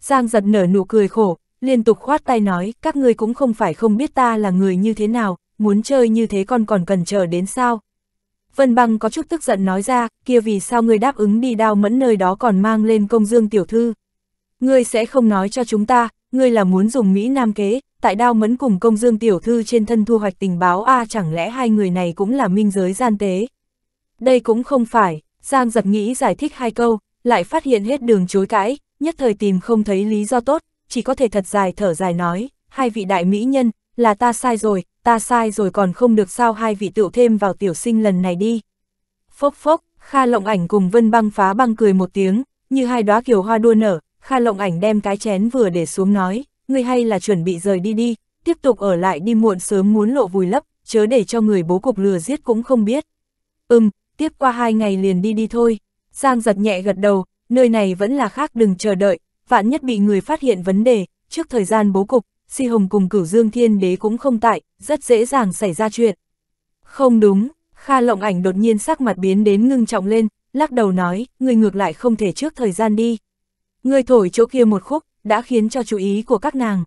Giang giật nở nụ cười khổ, liên tục khoát tay nói, các ngươi cũng không phải không biết ta là người như thế nào, muốn chơi như thế con còn cần chờ đến sao. Vân băng có chút tức giận nói ra, kia vì sao ngươi đáp ứng đi đao mẫn nơi đó còn mang lên công dương tiểu thư. Ngươi sẽ không nói cho chúng ta, ngươi là muốn dùng Mỹ Nam kế, tại đao mẫn cùng công dương tiểu thư trên thân thu hoạch tình báo a chẳng lẽ hai người này cũng là minh giới gian tế. Đây cũng không phải, Giang giật nghĩ giải thích hai câu, lại phát hiện hết đường chối cãi, nhất thời tìm không thấy lý do tốt, chỉ có thể thật dài thở dài nói, hai vị đại mỹ nhân, là ta sai rồi, ta sai rồi còn không được sao hai vị tựu thêm vào tiểu sinh lần này đi. Phốc phốc, Kha Lộng Ảnh cùng Vân Băng phá băng cười một tiếng, như hai đóa kiều hoa đua nở, Kha Lộng Ảnh đem cái chén vừa để xuống nói, ngươi hay là chuẩn bị rời đi đi, tiếp tục ở lại đi muộn sớm muốn lộ vùi lấp, chớ để cho người bố cục lừa giết cũng không biết. Ừm, tiếp qua hai ngày liền đi đi thôi. Giang giật nhẹ gật đầu, nơi này vẫn là khác đừng chờ đợi, vạn nhất bị người phát hiện vấn đề, trước thời gian bố cục, si hồng cùng cửu dương thiên đế cũng không tại, rất dễ dàng xảy ra chuyện. Không đúng, Kha lộng ảnh đột nhiên sắc mặt biến đến ngưng trọng lên, lắc đầu nói, người ngược lại không thể trước thời gian đi. Người thổi chỗ kia một khúc, đã khiến cho chú ý của các nàng.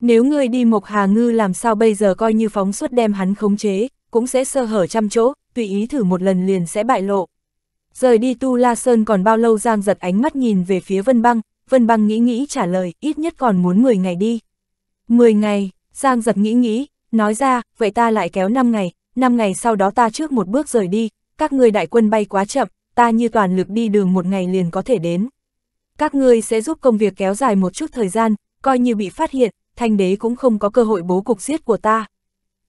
Nếu người đi Mộc Hà Ngư làm sao bây giờ coi như phóng suất đem hắn khống chế, cũng sẽ sơ hở trăm chỗ, tùy ý thử một lần liền sẽ bại lộ. Rời đi Tu La Sơn còn bao lâu Giang giật ánh mắt nhìn về phía Vân Băng, Vân Băng nghĩ nghĩ trả lời, ít nhất còn muốn 10 ngày đi. 10 ngày, Giang giật nghĩ nghĩ, nói ra, vậy ta lại kéo 5 ngày, 5 ngày sau đó ta trước một bước rời đi, các ngươi đại quân bay quá chậm, ta như toàn lực đi đường một ngày liền có thể đến. Các ngươi sẽ giúp công việc kéo dài một chút thời gian, coi như bị phát hiện, thanh đế cũng không có cơ hội bố cục giết của ta.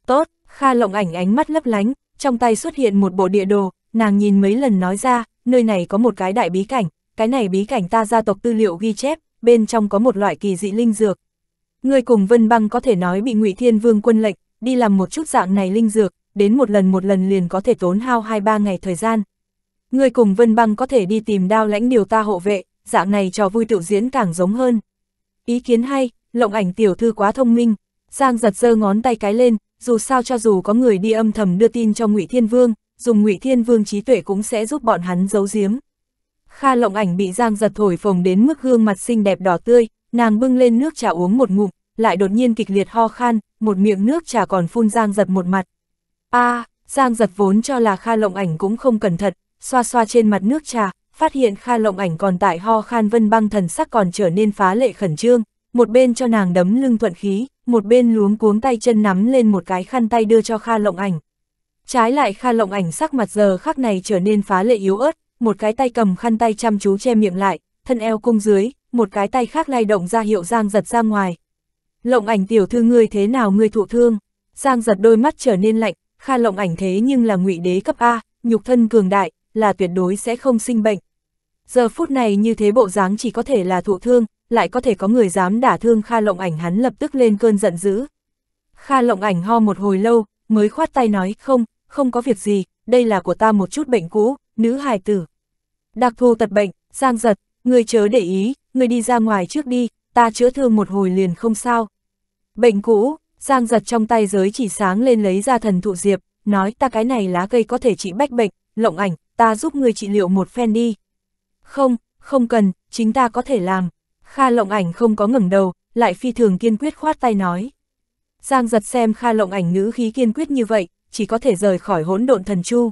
Tốt, Kha lộng ảnh ánh mắt lấp lánh, trong tay xuất hiện một bộ địa đồ, nàng nhìn mấy lần nói ra, nơi này có một cái đại bí cảnh, cái này bí cảnh ta gia tộc tư liệu ghi chép, bên trong có một loại kỳ dị linh dược. Người cùng Vân Băng có thể nói bị Ngụy Thiên Vương quân lệnh, đi làm một chút dạng này linh dược, đến một lần một lần liền có thể tốn hao 2-3 ngày thời gian. Người cùng Vân Băng có thể đi tìm đao lãnh điều ta hộ vệ, dạng này trò vui tiểu diễn càng giống hơn. Ý kiến hay, lộng ảnh tiểu thư quá thông minh, Giang giật giơ ngón tay cái lên, dù sao cho dù có người đi âm thầm đưa tin cho Ngụy Thiên Vương, dùng Ngụy Thiên Vương trí tuệ cũng sẽ giúp bọn hắn giấu giếm. Kha lộng ảnh bị Giang giật thổi phồng đến mức gương mặt xinh đẹp đỏ tươi, nàng bưng lên nước trà uống một ngụm, lại đột nhiên kịch liệt ho khan, một miệng nước trà còn phun Giang giật một mặt. a Giang giật vốn cho là Kha lộng ảnh cũng không cẩn thận, xoa xoa trên mặt nước trà, phát hiện Kha lộng ảnh còn tại ho khan vân băng thần sắc còn trở nên phá lệ khẩn trương, một bên cho nàng đấm lưng thuận khí, một bên luống cuống tay chân nắm lên một cái khăn tay đưa cho Kha lộng ảnh. Trái lại Kha lộng ảnh sắc mặt giờ khắc này trở nên phá lệ yếu ớt, một cái tay cầm khăn tay chăm chú che miệng lại, thân eo cung dưới, một cái tay khác lay động ra hiệu Giang giật ra ngoài. Lộng ảnh tiểu thư ngươi thế nào ngươi thụ thương? Giang giật đôi mắt trở nên lạnh, Kha lộng ảnh thế nhưng là ngụy đế cấp A, nhục thân cường đại, là tuyệt đối sẽ không sinh bệnh. Giờ phút này như thế bộ dáng chỉ có thể là thụ thương, lại có thể có người dám đả thương Kha lộng ảnh hắn lập tức lên cơn giận dữ. Kha lộng ảnh ho một hồi lâu, mới khoát tay nói không, không có việc gì, đây là của ta một chút bệnh cũ, nữ hài tử. Đặc thù tật bệnh, giang giật, người chớ để ý, người đi ra ngoài trước đi, ta chữa thương một hồi liền không sao. Bệnh cũ, giang giật trong tay giới chỉ sáng lên lấy ra thần thụ diệp, nói ta cái này lá cây có thể trị bách bệnh, lộng ảnh, ta giúp người trị liệu một phen đi. Không, không cần, chính ta có thể làm. Kha lộng ảnh không có ngẩng đầu, lại phi thường kiên quyết khoát tay nói. Giang giật xem Kha lộng ảnh ngữ khí kiên quyết như vậy, chỉ có thể rời khỏi hỗn độn thần chu.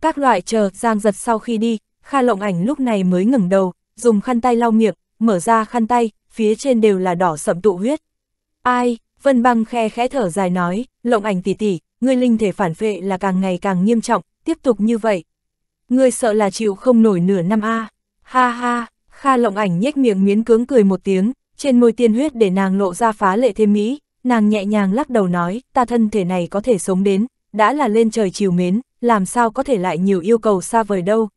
Các loại chờ Giang giật sau khi đi, Kha lộng ảnh lúc này mới ngẩng đầu, dùng khăn tay lau miệng, mở ra khăn tay, phía trên đều là đỏ sậm tụ huyết. Ai, Vân băng khe khẽ thở dài nói, lộng ảnh tỷ tỷ, ngươi linh thể phản phệ là càng ngày càng nghiêm trọng, tiếp tục như vậy. Ngươi sợ là chịu không nổi nửa năm a ha ha, Kha lộng ảnh nhếch miệng miến cưỡng cười một tiếng, trên môi tiên huyết để nàng lộ ra phá lệ thêm mỹ, nàng nhẹ nhàng lắc đầu nói, ta thân thể này có thể sống đến, đã là lên trời chiều mến, làm sao có thể lại nhiều yêu cầu xa vời đâu.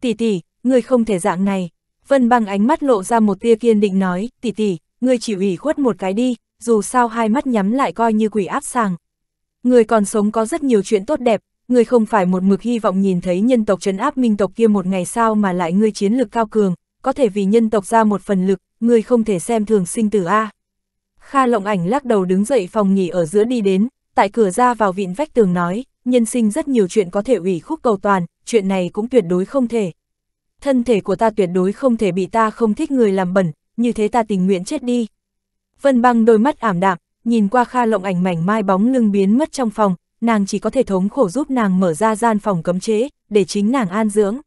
Tỷ tỷ, ngươi không thể dạng này. Vân băng ánh mắt lộ ra một tia kiên định nói, tỷ tỷ, ngươi chịu ủy khuất một cái đi, dù sao hai mắt nhắm lại coi như quỷ áp sàng. Người còn sống có rất nhiều chuyện tốt đẹp, người không phải một mực hy vọng nhìn thấy nhân tộc trấn áp minh tộc kia một ngày sao mà lại ngươi chiến lực cao cường, có thể vì nhân tộc ra một phần lực, người không thể xem thường sinh tử A. Kha lộng ảnh lắc đầu đứng dậy phòng nghỉ ở giữa đi đến, tại cửa ra vào vịn vách tường nói, nhân sinh rất nhiều chuyện có thể ủy khúc cầu toàn, chuyện này cũng tuyệt đối không thể. Thân thể của ta tuyệt đối không thể bị ta không thích người làm bẩn, như thế ta tình nguyện chết đi. Vân băng đôi mắt ảm đạm, nhìn qua Kha lộng ảnh mảnh mai bóng lưng biến mất trong phòng, nàng chỉ có thể thống khổ giúp nàng mở ra gian phòng cấm chế, để chính nàng an dưỡng.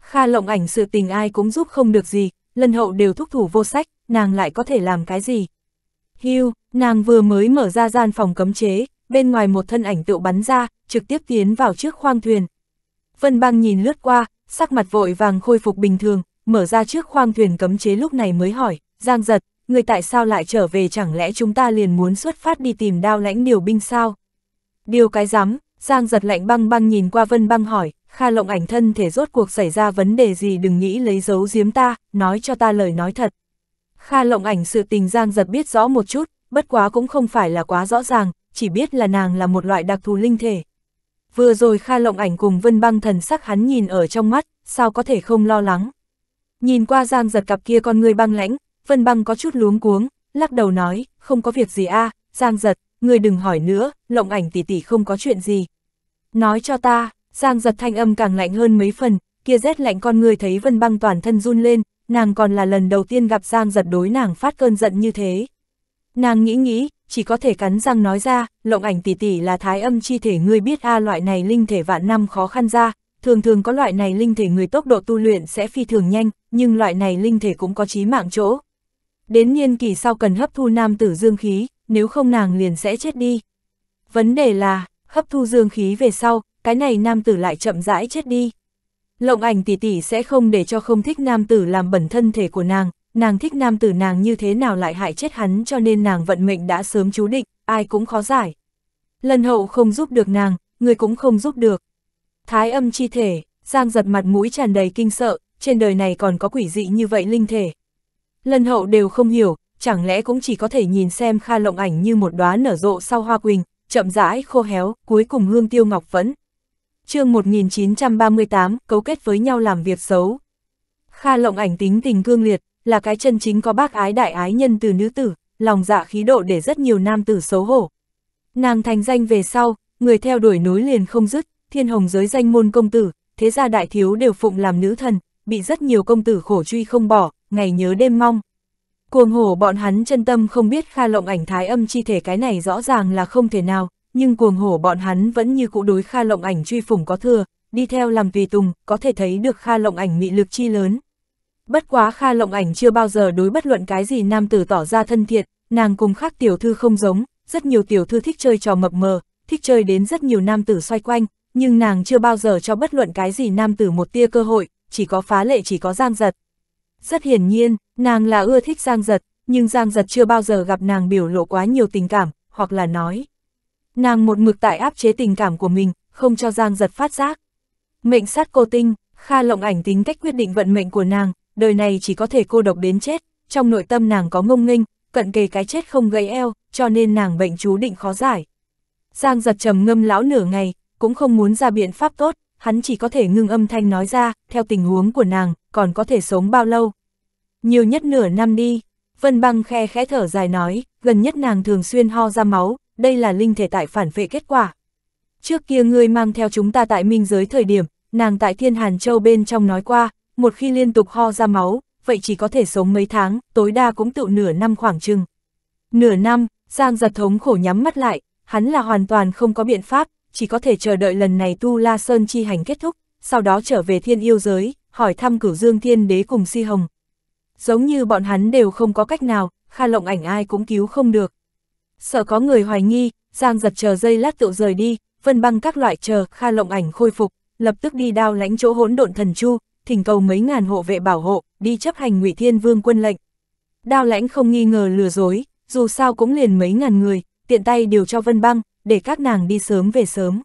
Kha lộng ảnh sự tình ai cũng giúp không được gì, lần hậu đều thúc thủ vô sách, nàng lại có thể làm cái gì. Hưu, nàng vừa mới mở ra gian phòng cấm chế, bên ngoài một thân ảnh tự bắn ra, trực tiếp tiến vào trước khoang thuyền. Vân băng nhìn lướt qua, sắc mặt vội vàng khôi phục bình thường, mở ra trước khoang thuyền cấm chế lúc này mới hỏi, Giang giật, người tại sao lại trở về chẳng lẽ chúng ta liền muốn xuất phát đi tìm đao lãnh điều binh sao? Điều cái rắm Giang giật lạnh băng băng nhìn qua vân băng hỏi, Kha lộng ảnh thân thể rốt cuộc xảy ra vấn đề gì đừng nghĩ lấy dấu giếm ta, nói cho ta lời nói thật. Kha lộng ảnh sự tình Giang giật biết rõ một chút, bất quá cũng không phải là quá rõ ràng, chỉ biết là nàng là một loại đặc thù linh thể. Vừa rồi Kha lộng ảnh cùng vân băng thần sắc hắn nhìn ở trong mắt, sao có thể không lo lắng. Nhìn qua Giang giật cặp kia con người băng lãnh, vân băng có chút luống cuống, lắc đầu nói, không có việc gì a Giang giật, người đừng hỏi nữa, lộng ảnh tỷ tỷ không có chuyện gì. Nói cho ta, Giang giật thanh âm càng lạnh hơn mấy phần, kia rét lạnh con người thấy vân băng toàn thân run lên, nàng còn là lần đầu tiên gặp Giang giật đối nàng phát cơn giận như thế. Nàng nghĩ nghĩ, chỉ có thể cắn răng nói ra, lộng ảnh tỷ tỷ là thái âm chi thể ngươi biết a loại này linh thể vạn năm khó khăn ra, thường thường có loại này linh thể người tốc độ tu luyện sẽ phi thường nhanh, nhưng loại này linh thể cũng có chí mạng chỗ. Đến niên kỳ sau cần hấp thu nam tử dương khí, nếu không nàng liền sẽ chết đi. Vấn đề là, hấp thu dương khí về sau, cái này nam tử lại chậm rãi chết đi. Lộng ảnh tỷ tỷ sẽ không để cho không thích nam tử làm bẩn thân thể của nàng, nàng thích nam tử nàng như thế nào lại hại chết hắn cho nên nàng vận mệnh đã sớm chú định, ai cũng khó giải. Lần hậu không giúp được nàng, người cũng không giúp được. Thái âm chi thể, Giang giật mặt mũi tràn đầy kinh sợ, trên đời này còn có quỷ dị như vậy linh thể. Lần hậu đều không hiểu, chẳng lẽ cũng chỉ có thể nhìn xem Kha lộng ảnh như một đóa nở rộ sau hoa quỳnh, chậm rãi khô héo, cuối cùng hương tiêu ngọc vẫn. chương 1938, cấu kết với nhau làm việc xấu. Kha lộng ảnh tính tình cương liệt, là cái chân chính có bác ái đại ái nhân từ nữ tử, lòng dạ khí độ để rất nhiều nam tử xấu hổ. Nàng thành danh về sau, người theo đuổi núi liền không dứt, thiên hồng giới danh môn công tử, thế gia đại thiếu đều phụng làm nữ thần, bị rất nhiều công tử khổ truy không bỏ, ngày nhớ đêm mong. Cuồng hổ bọn hắn chân tâm không biết Kha Lộng ảnh thái âm chi thể cái này rõ ràng là không thể nào, nhưng cuồng hổ bọn hắn vẫn như cũ đối Kha Lộng ảnh truy phủng có thừa, đi theo làm tùy tùng, có thể thấy được Kha Lộng ảnh mị lực chi lớn. Bất quá Kha Lộng ảnh chưa bao giờ đối bất luận cái gì nam tử tỏ ra thân thiện, nàng cùng khác tiểu thư không giống, rất nhiều tiểu thư thích chơi trò mập mờ, thích chơi đến rất nhiều nam tử xoay quanh, nhưng nàng chưa bao giờ cho bất luận cái gì nam tử một tia cơ hội, chỉ có phá lệ chỉ có giang giật. Rất hiển nhiên, nàng là ưa thích Giang Giật, nhưng Giang Giật chưa bao giờ gặp nàng biểu lộ quá nhiều tình cảm, hoặc là nói. Nàng một mực tại áp chế tình cảm của mình, không cho Giang Giật phát giác. Mệnh sát cô tinh, Kha lộng ảnh tính cách quyết định vận mệnh của nàng, đời này chỉ có thể cô độc đến chết, trong nội tâm nàng có ngông nghênh, cận kề cái chết không gây eo, cho nên nàng bệnh chú định khó giải. Giang giật trầm ngâm lão nửa ngày, cũng không muốn ra biện pháp tốt, hắn chỉ có thể ngưng âm thanh nói ra, theo tình huống của nàng, còn có thể sống bao lâu. Nhiều nhất nửa năm đi, Vân băng khe khẽ thở dài nói, gần nhất nàng thường xuyên ho ra máu, đây là linh thể tại phản vệ kết quả. Trước kia ngươi mang theo chúng ta tại minh giới thời điểm, nàng tại Thiên Hàn Châu bên trong nói qua, một khi liên tục ho ra máu, vậy chỉ có thể sống mấy tháng, tối đa cũng tự nửa năm khoảng chừng. Nửa năm, Giang giật thống khổ nhắm mắt lại, hắn là hoàn toàn không có biện pháp, chỉ có thể chờ đợi lần này Tu La Sơn chi hành kết thúc, sau đó trở về thiên yêu giới, hỏi thăm cửu dương thiên đế cùng si hồng. Giống như bọn hắn đều không có cách nào, Kha Lộng ảnh ai cũng cứu không được. Sợ có người hoài nghi, Giang giật chờ dây lát tựu rời đi, vân băng các loại chờ, Kha Lộng ảnh khôi phục, lập tức đi đao lãnh chỗ hỗn độn thần chu, thỉnh cầu mấy ngàn hộ vệ bảo hộ, đi chấp hành ngụy Thiên Vương quân lệnh. Đao lãnh không nghi ngờ lừa dối, dù sao cũng liền mấy ngàn người, tiện tay điều cho Vân Băng, để các nàng đi sớm về sớm.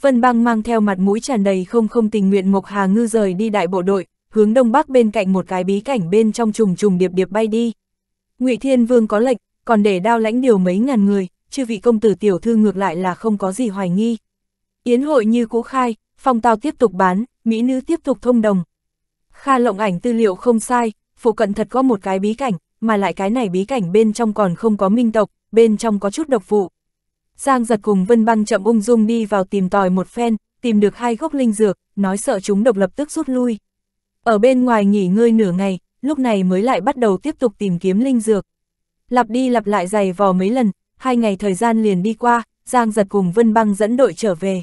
Vân Băng mang theo mặt mũi tràn đầy không không tình nguyện Mộc Hà Ngư rời đi đại bộ đội, hướng đông bắc bên cạnh một cái bí cảnh bên trong trùng trùng điệp điệp bay đi. Ngụy Thiên Vương có lệnh, còn để đao lãnh điều mấy ngàn người, chư vị công tử tiểu thư ngược lại là không có gì hoài nghi. Yến hội như cũ khai, phong tao tiếp tục bán, mỹ nữ tiếp tục thông đồng. Kha lộng ảnh tư liệu không sai, phụ cận thật có một cái bí cảnh, mà lại cái này bí cảnh bên trong còn không có minh tộc, bên trong có chút độc vụ. Giang giật cùng Vân Băng chậm ung dung đi vào tìm tòi một phen, tìm được hai gốc linh dược, nói sợ chúng độc lập tức rút lui. Ở bên ngoài nghỉ ngơi nửa ngày, lúc này mới lại bắt đầu tiếp tục tìm kiếm linh dược. Lặp đi lặp lại giày vò mấy lần, hai ngày thời gian liền đi qua, Giang giật cùng Vân Băng dẫn đội trở về.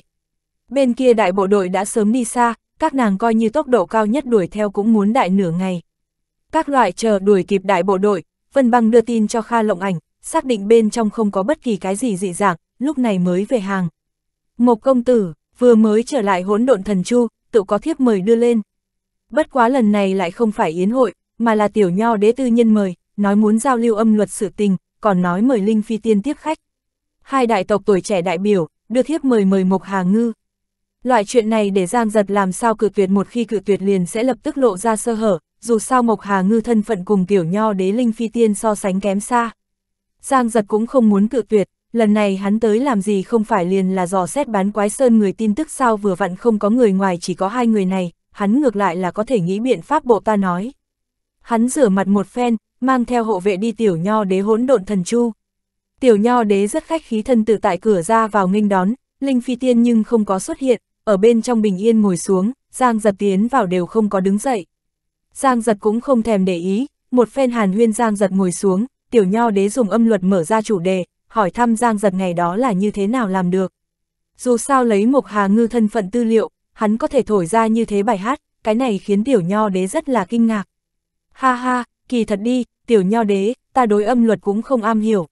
Bên kia đại bộ đội đã sớm đi xa, các nàng coi như tốc độ cao nhất đuổi theo cũng muốn đại nửa ngày. Các loại chờ đuổi kịp đại bộ đội, Vân Băng đưa tin cho Kha Lộng Ảnh, xác định bên trong không có bất kỳ cái gì dị dạng, lúc này mới về hàng. Một công tử, vừa mới trở lại hỗn độn thần chu, tự có thiếp mời đưa lên. Bất quá lần này lại không phải yến hội, mà là tiểu nho đế tư nhân mời, nói muốn giao lưu âm luật sự tình, còn nói mời Linh Phi Tiên tiếp khách. Hai đại tộc tuổi trẻ đại biểu, đưa thiếp mời mời Mộc Hà Ngư. Loại chuyện này để Giang giật làm sao cự tuyệt một khi cự tuyệt liền sẽ lập tức lộ ra sơ hở, dù sao Mộc Hà Ngư thân phận cùng tiểu nho đế Linh Phi Tiên so sánh kém xa. Giang giật cũng không muốn cự tuyệt, lần này hắn tới làm gì không phải liền là dò xét bán quái sơn người tin tức sao vừa vặn không có người ngoài chỉ có hai người này, hắn ngược lại là có thể nghĩ biện pháp bộ ta nói. Hắn rửa mặt một phen, mang theo hộ vệ đi tiểu nho đế hỗn độn thần chu. Tiểu nho đế rất khách khí thân tự tại cửa ra vào nghênh đón, Linh Phi Tiên nhưng không có xuất hiện, ở bên trong bình yên ngồi xuống, Giang giật tiến vào đều không có đứng dậy. Giang giật cũng không thèm để ý, một phen hàn huyên Giang giật ngồi xuống, tiểu nho đế dùng âm luật mở ra chủ đề, hỏi thăm Giang giật ngày đó là như thế nào làm được. Dù sao lấy một hà ngư thân phận tư liệu, hắn có thể thổi ra như thế bài hát, cái này khiến tiểu nho đế rất là kinh ngạc. Ha ha, kỳ thật đi, tiểu nho đế, ta đối âm luật cũng không am hiểu.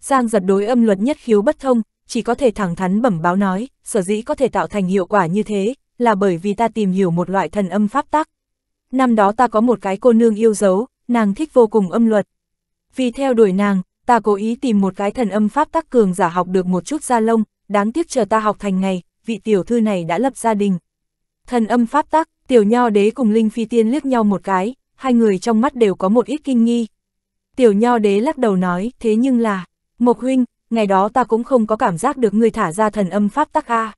Giang giật đối âm luật nhất khiếu bất thông, chỉ có thể thẳng thắn bẩm báo nói, sở dĩ có thể tạo thành hiệu quả như thế, là bởi vì ta tìm hiểu một loại thần âm pháp tắc. Năm đó ta có một cái cô nương yêu dấu, nàng thích vô cùng âm luật. Vì theo đuổi nàng, ta cố ý tìm một cái thần âm pháp tắc cường giả học được một chút gia lông, đáng tiếc chờ ta học thành ngày, vị tiểu thư này đã lập gia đình. Thần âm pháp tắc, tiểu nho đế cùng Linh Phi Tiên liếc nhau một cái, hai người trong mắt đều có một ít kinh nghi. Tiểu nho đế lắc đầu nói, thế nhưng là, Mộc huynh, ngày đó ta cũng không có cảm giác được người thả ra thần âm pháp tắc A.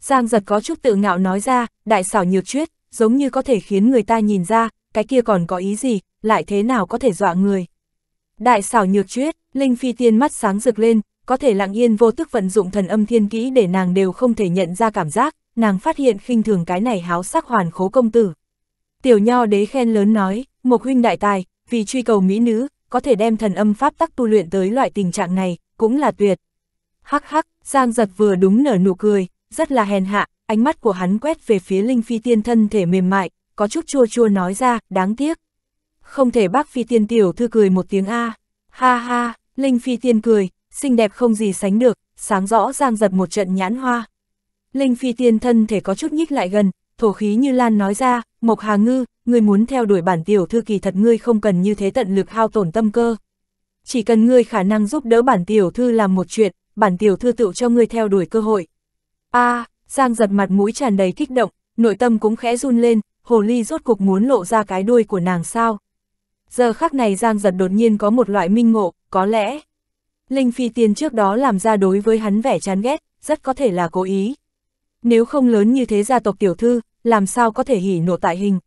Giang giật có chút tự ngạo nói ra, đại xảo nhược chuyết, giống như có thể khiến người ta nhìn ra, cái kia còn có ý gì, lại thế nào có thể dọa người. Đại xảo nhược chuyết, Linh Phi Tiên mắt sáng rực lên, có thể lặng yên vô tức vận dụng thần âm thiên kỹ để nàng đều không thể nhận ra cảm giác, nàng phát hiện khinh thường cái này háo sắc hoàn khố công tử. Tiểu nho đế khen lớn nói, một huynh đại tài, vì truy cầu mỹ nữ, có thể đem thần âm pháp tắc tu luyện tới loại tình trạng này, cũng là tuyệt. Hắc hắc, Giang giật vừa đúng nở nụ cười, rất là hèn hạ, ánh mắt của hắn quét về phía Linh Phi Tiên thân thể mềm mại, có chút chua chua nói ra, đáng tiếc. Không thể bác Phi Tiên tiểu thư cười một tiếng A. Ha ha, Linh Phi Tiên cười, xinh đẹp không gì sánh được, sáng rõ Giang giật một trận nhãn hoa. Linh Phi Tiên thân thể có chút nhích lại gần, thổ khí như Lan nói ra, Mộc Hà Ngư, ngươi muốn theo đuổi bản tiểu thư kỳ thật ngươi không cần như thế tận lực hao tổn tâm cơ. Chỉ cần ngươi khả năng giúp đỡ bản tiểu thư làm một chuyện, bản tiểu thư tự cho ngươi theo đuổi cơ hội. a Giang giật mặt mũi tràn đầy kích động, nội tâm cũng khẽ run lên, hồ ly rốt cục muốn lộ ra cái đuôi của nàng sao. Giờ khắc này Giang giật đột nhiên có một loại minh ngộ, có lẽ. Linh Phi Tiên trước đó làm ra đối với hắn vẻ chán ghét, rất có thể là cố ý. Nếu không lớn như thế gia tộc tiểu thư, làm sao có thể hỉ nộ tại hình.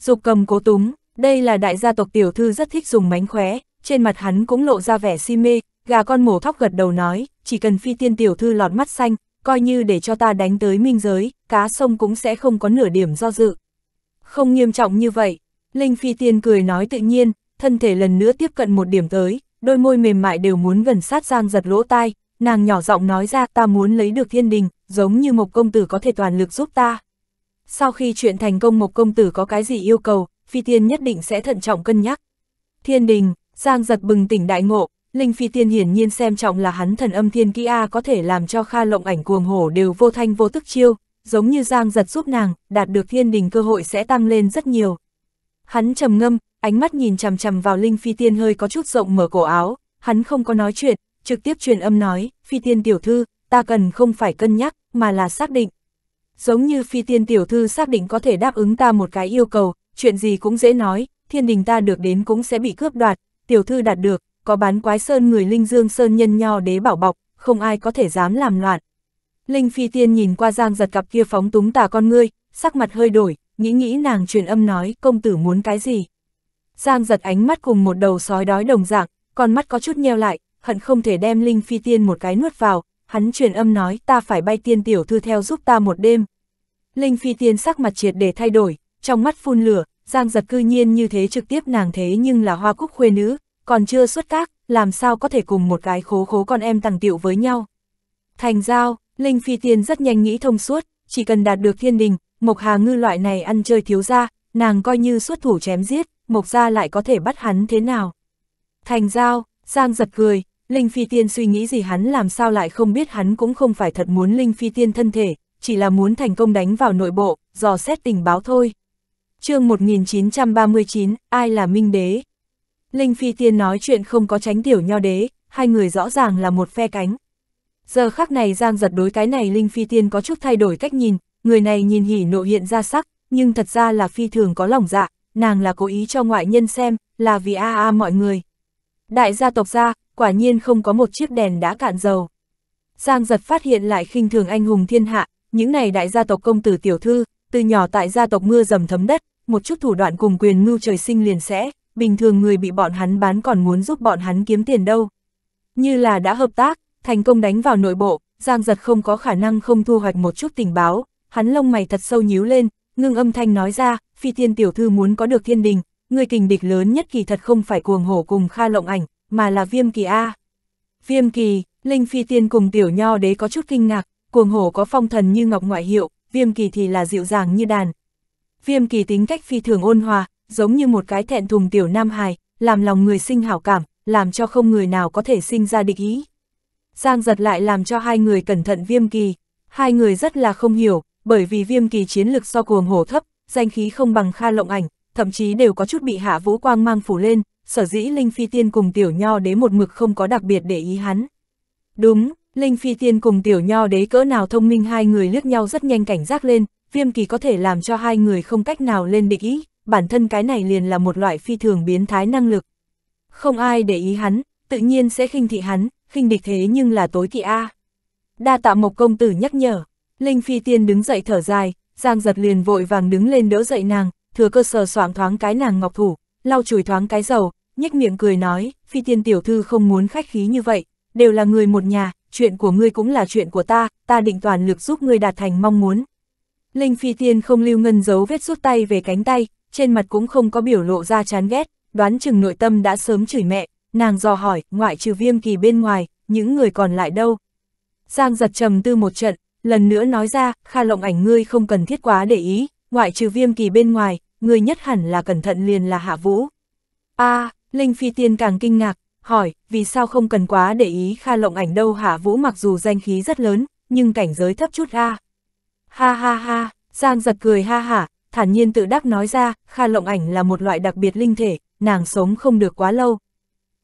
Dục cầm cố túng, đây là đại gia tộc tiểu thư rất thích dùng mánh khóe, trên mặt hắn cũng lộ ra vẻ si mê, gà con mổ thóc gật đầu nói, chỉ cần phi tiên tiểu thư lọt mắt xanh, coi như để cho ta đánh tới minh giới, cá sông cũng sẽ không có nửa điểm do dự. Không nghiêm trọng như vậy, Linh phi tiên cười nói tự nhiên, thân thể lần nữa tiếp cận một điểm tới, đôi môi mềm mại đều muốn gần sát giang giật lỗ tai, nàng nhỏ giọng nói ra ta muốn lấy được thiên đình, giống như một công tử có thể toàn lực giúp ta. Sau khi chuyện thành công một công tử có cái gì yêu cầu, phi tiên nhất định sẽ thận trọng cân nhắc. Thiên đình, Giang giật bừng tỉnh đại ngộ, Linh Phi Tiên hiển nhiên xem trọng là hắn thần âm thiên kỹ A có thể làm cho Kha lộng ảnh cuồng hổ đều vô thanh vô tức chiêu, giống như Giang giật giúp nàng, đạt được thiên đình cơ hội sẽ tăng lên rất nhiều. Hắn trầm ngâm, ánh mắt nhìn chằm chằm vào Linh Phi Tiên hơi có chút rộng mở cổ áo, hắn không có nói chuyện, trực tiếp truyền âm nói, Phi Tiên tiểu thư, ta cần không phải cân nhắc, mà là xác định. Giống như Phi Tiên tiểu thư xác định có thể đáp ứng ta một cái yêu cầu, chuyện gì cũng dễ nói, thiên đình ta được đến cũng sẽ bị cướp đoạt, tiểu thư đạt được, có bán quái sơn người Linh Dương Sơn nhân nho đế bảo bọc, không ai có thể dám làm loạn. Linh Phi Tiên nhìn qua Giang giật cặp kia phóng túng tà con ngươi, sắc mặt hơi đổi, nghĩ nghĩ nàng truyền âm nói công tử muốn cái gì. Giang giật ánh mắt cùng một đầu sói đói đồng dạng, con mắt có chút nheo lại, hận không thể đem Linh Phi Tiên một cái nuốt vào, hắn truyền âm nói ta phải bay tiên tiểu thư theo giúp ta một đêm. Linh Phi Tiên sắc mặt triệt để thay đổi, trong mắt phun lửa, Giang giật cư nhiên như thế trực tiếp nàng thế nhưng là hoa cúc khuê nữ, còn chưa xuất các, làm sao có thể cùng một cái khố khố con em tàng tiệu với nhau. Thành giao, Linh Phi Tiên rất nhanh nghĩ thông suốt, chỉ cần đạt được thiên đình, Mộc Hà Ngư loại này ăn chơi thiếu ra, nàng coi như xuất thủ chém giết, Mộc Gia lại có thể bắt hắn thế nào. Thành giao, Giang giật cười, Linh Phi Tiên suy nghĩ gì hắn làm sao lại không biết hắn cũng không phải thật muốn Linh Phi Tiên thân thể, chỉ là muốn thành công đánh vào nội bộ, dò xét tình báo thôi chương 1939, ai là Minh Đế? Linh Phi Tiên nói chuyện không có tránh tiểu nho đế, hai người rõ ràng là một phe cánh. Giờ khắc này Giang giật đối cái này Linh Phi Tiên có chút thay đổi cách nhìn, người này nhìn hỉ nộ hiện ra sắc, nhưng thật ra là phi thường có lòng dạ, nàng là cố ý cho ngoại nhân xem, là vì a a mọi người. Đại gia tộc gia, quả nhiên không có một chiếc đèn đã cạn dầu. Giang giật phát hiện lại khinh thường anh hùng thiên hạ, những này đại gia tộc công tử tiểu thư, từ nhỏ tại gia tộc mưa dầm thấm đất, một chút thủ đoạn cùng quyền mưu trời sinh liền sẽ, bình thường người bị bọn hắn bán còn muốn giúp bọn hắn kiếm tiền đâu. Như là đã hợp tác, thành công đánh vào nội bộ, Giang giật không có khả năng không thu hoạch một chút tình báo, hắn lông mày thật sâu nhíu lên, ngưng âm thanh nói ra, phi thiên tiểu thư muốn có được thiên đình, người kình địch lớn nhất kỳ thật không phải cuồng hổ cùng Kha Lộng Ảnh, mà là viêm kỳ A. Viêm kỳ, Linh Phi Tiên cùng tiểu nho đế có chút kinh ngạc, cuồng hổ có phong thần như ngọc ngoại hiệu, viêm kỳ thì là dịu dàng như đàn. Viêm kỳ tính cách phi thường ôn hòa, giống như một cái thẹn thùng tiểu nam hài, làm lòng người sinh hảo cảm, làm cho không người nào có thể sinh ra địch ý. Giang giật lại làm cho hai người cẩn thận viêm kỳ, hai người rất là không hiểu, bởi vì viêm kỳ chiến lực so cuồng hổ thấp, danh khí không bằng Kha Lộng Ảnh, thậm chí đều có chút bị hạ vũ quang mang phủ lên, sở dĩ Linh Phi Tiên cùng Tiểu Nho đế một mực không có đặc biệt để ý hắn. Đúng, Linh Phi Tiên cùng Tiểu Nho đế cỡ nào thông minh hai người liếc nhau rất nhanh cảnh giác lên, viêm kỳ có thể làm cho hai người không cách nào lên địch ý, bản thân cái này liền là một loại phi thường biến thái năng lực. Không ai để ý hắn, tự nhiên sẽ khinh thị hắn, khinh địch thế nhưng là tối kỵ A. Đa tạ một công tử nhắc nhở, Linh Phi Tiên đứng dậy thở dài, Giang giật liền vội vàng đứng lên đỡ dậy nàng, thừa cơ sở soảng thoáng cái nàng ngọc thủ, lau chùi thoáng cái dầu, nhếch miệng cười nói, Phi Tiên tiểu thư không muốn khách khí như vậy, đều là người một nhà, chuyện của ngươi cũng là chuyện của ta, ta định toàn lực giúp ngươi đạt thành mong muốn. Linh Phi Tiên không lưu ngân dấu vết rút tay về cánh tay, trên mặt cũng không có biểu lộ ra chán ghét, đoán chừng nội tâm đã sớm chửi mẹ, nàng dò hỏi, ngoại trừ viêm kỳ bên ngoài, những người còn lại đâu. Giang giật trầm tư một trận, lần nữa nói ra, Kha Lộng ảnh ngươi không cần thiết quá để ý, ngoại trừ viêm kỳ bên ngoài, ngươi nhất hẳn là cẩn thận liền là Hạ Vũ. a Linh Phi Tiên càng kinh ngạc, hỏi, vì sao không cần quá để ý Kha Lộng ảnh đâu Hạ Vũ mặc dù danh khí rất lớn, nhưng cảnh giới thấp chút a. Ha ha ha, Giang giật cười ha hả, thản nhiên tự đắc nói ra, Kha Lộng ảnh là một loại đặc biệt linh thể, nàng sống không được quá lâu.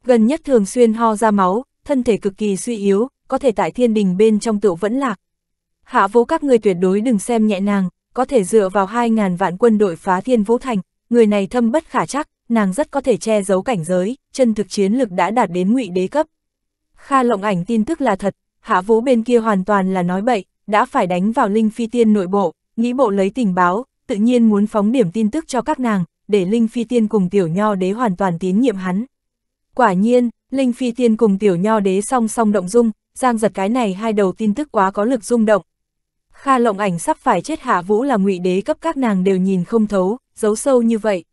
Gần nhất thường xuyên ho ra máu, thân thể cực kỳ suy yếu, có thể tại thiên đình bên trong tựu vẫn lạc. Hạ vũ các người tuyệt đối đừng xem nhẹ nàng, có thể dựa vào 2.000 vạn quân đội phá thiên vũ thành, người này thâm bất khả chắc, nàng rất có thể che giấu cảnh giới, chân thực chiến lực đã đạt đến ngụy đế cấp. Kha lộng ảnh tin tức là thật, hạ vũ bên kia hoàn toàn là nói bậy, đã phải đánh vào linh phi tiên nội bộ, nghĩ bộ lấy tình báo, tự nhiên muốn phóng điểm tin tức cho các nàng, để linh phi tiên cùng tiểu nho đế hoàn toàn tín nhiệm hắn. Quả nhiên, linh phi tiên cùng tiểu nho đế song song động dung, giang giật cái này hai đầu tin tức quá có lực rung động, Kha lộng ảnh sắp phải chết hạ vũ là ngụy đế cấp các nàng đều nhìn không thấu, giấu sâu như vậy.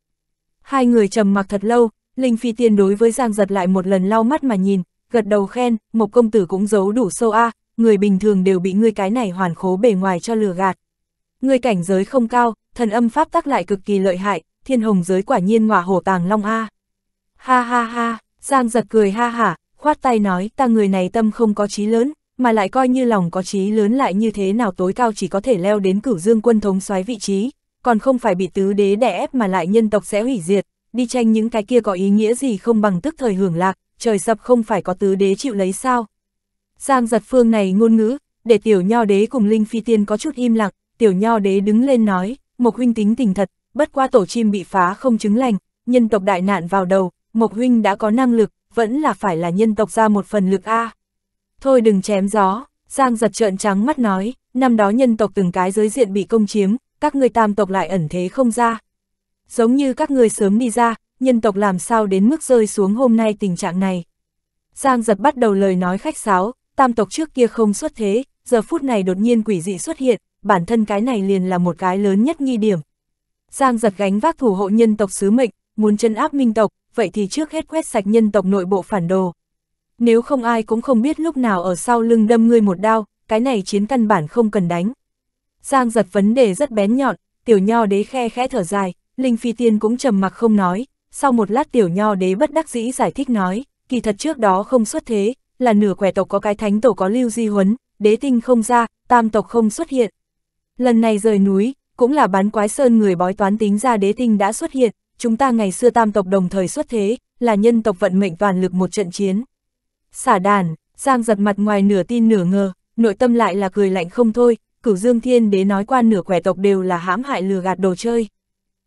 Hai người trầm mặc thật lâu, Linh Phi Tiên đối với Giang giật lại một lần lau mắt mà nhìn, gật đầu khen, một công tử cũng giấu đủ sâu a người bình thường đều bị ngươi cái này hoàn khố bề ngoài cho lừa gạt. Ngươi cảnh giới không cao, thần âm pháp tắc lại cực kỳ lợi hại, thiên hồng giới quả nhiên ngọa hổ tàng long a. Ha ha ha, Giang giật cười ha hả, khoát tay nói ta người này tâm không có trí lớn, mà lại coi như lòng có trí lớn lại như thế nào tối cao chỉ có thể leo đến cửu dương quân thống xoáy vị trí, còn không phải bị tứ đế đè ép mà lại nhân tộc sẽ hủy diệt, đi tranh những cái kia có ý nghĩa gì không bằng tức thời hưởng lạc, trời sập không phải có tứ đế chịu lấy sao. Giang giật phương này ngôn ngữ, để tiểu nho đế cùng Linh Phi Tiên có chút im lặng, tiểu nho đế đứng lên nói, Mộc huynh tính tình thật, bất qua tổ chim bị phá không chứng lành, nhân tộc đại nạn vào đầu, Mộc huynh đã có năng lực, vẫn là phải là nhân tộc ra một phần lực A. Thôi đừng chém gió, Giang giật trợn trắng mắt nói, năm đó nhân tộc từng cái giới diện bị công chiếm, các người tam tộc lại ẩn thế không ra. Giống như các người sớm đi ra, nhân tộc làm sao đến mức rơi xuống hôm nay tình trạng này. Giang giật bắt đầu lời nói khách sáo, tam tộc trước kia không xuất thế, giờ phút này đột nhiên quỷ dị xuất hiện, bản thân cái này liền là một cái lớn nhất nghi điểm. Giang giật gánh vác thủ hộ nhân tộc sứ mệnh, muốn chân áp minh tộc, vậy thì trước hết quét sạch nhân tộc nội bộ phản đồ. Nếu không ai cũng không biết lúc nào ở sau lưng đâm ngươi một đao, cái này chiến căn bản không cần đánh. Giang giật vấn đề rất bén nhọn, tiểu nho đế khe khẽ thở dài, Linh Phi Tiên cũng trầm mặc không nói, sau một lát tiểu nho đế bất đắc dĩ giải thích nói, kỳ thật trước đó không xuất thế, là nửa quẻ tộc có cái thánh tổ có lưu di huấn, đế tinh không ra, tam tộc không xuất hiện. Lần này rời núi, cũng là bán quái sơn người bói toán tính ra đế tinh đã xuất hiện, chúng ta ngày xưa tam tộc đồng thời xuất thế, là nhân tộc vận mệnh toàn lực một trận chiến. Xả đàn, Giang giật mặt ngoài nửa tin nửa ngờ, nội tâm lại là cười lạnh không thôi, cửu dương thiên đế nói qua nửa quẻ tộc đều là hãm hại lừa gạt đồ chơi.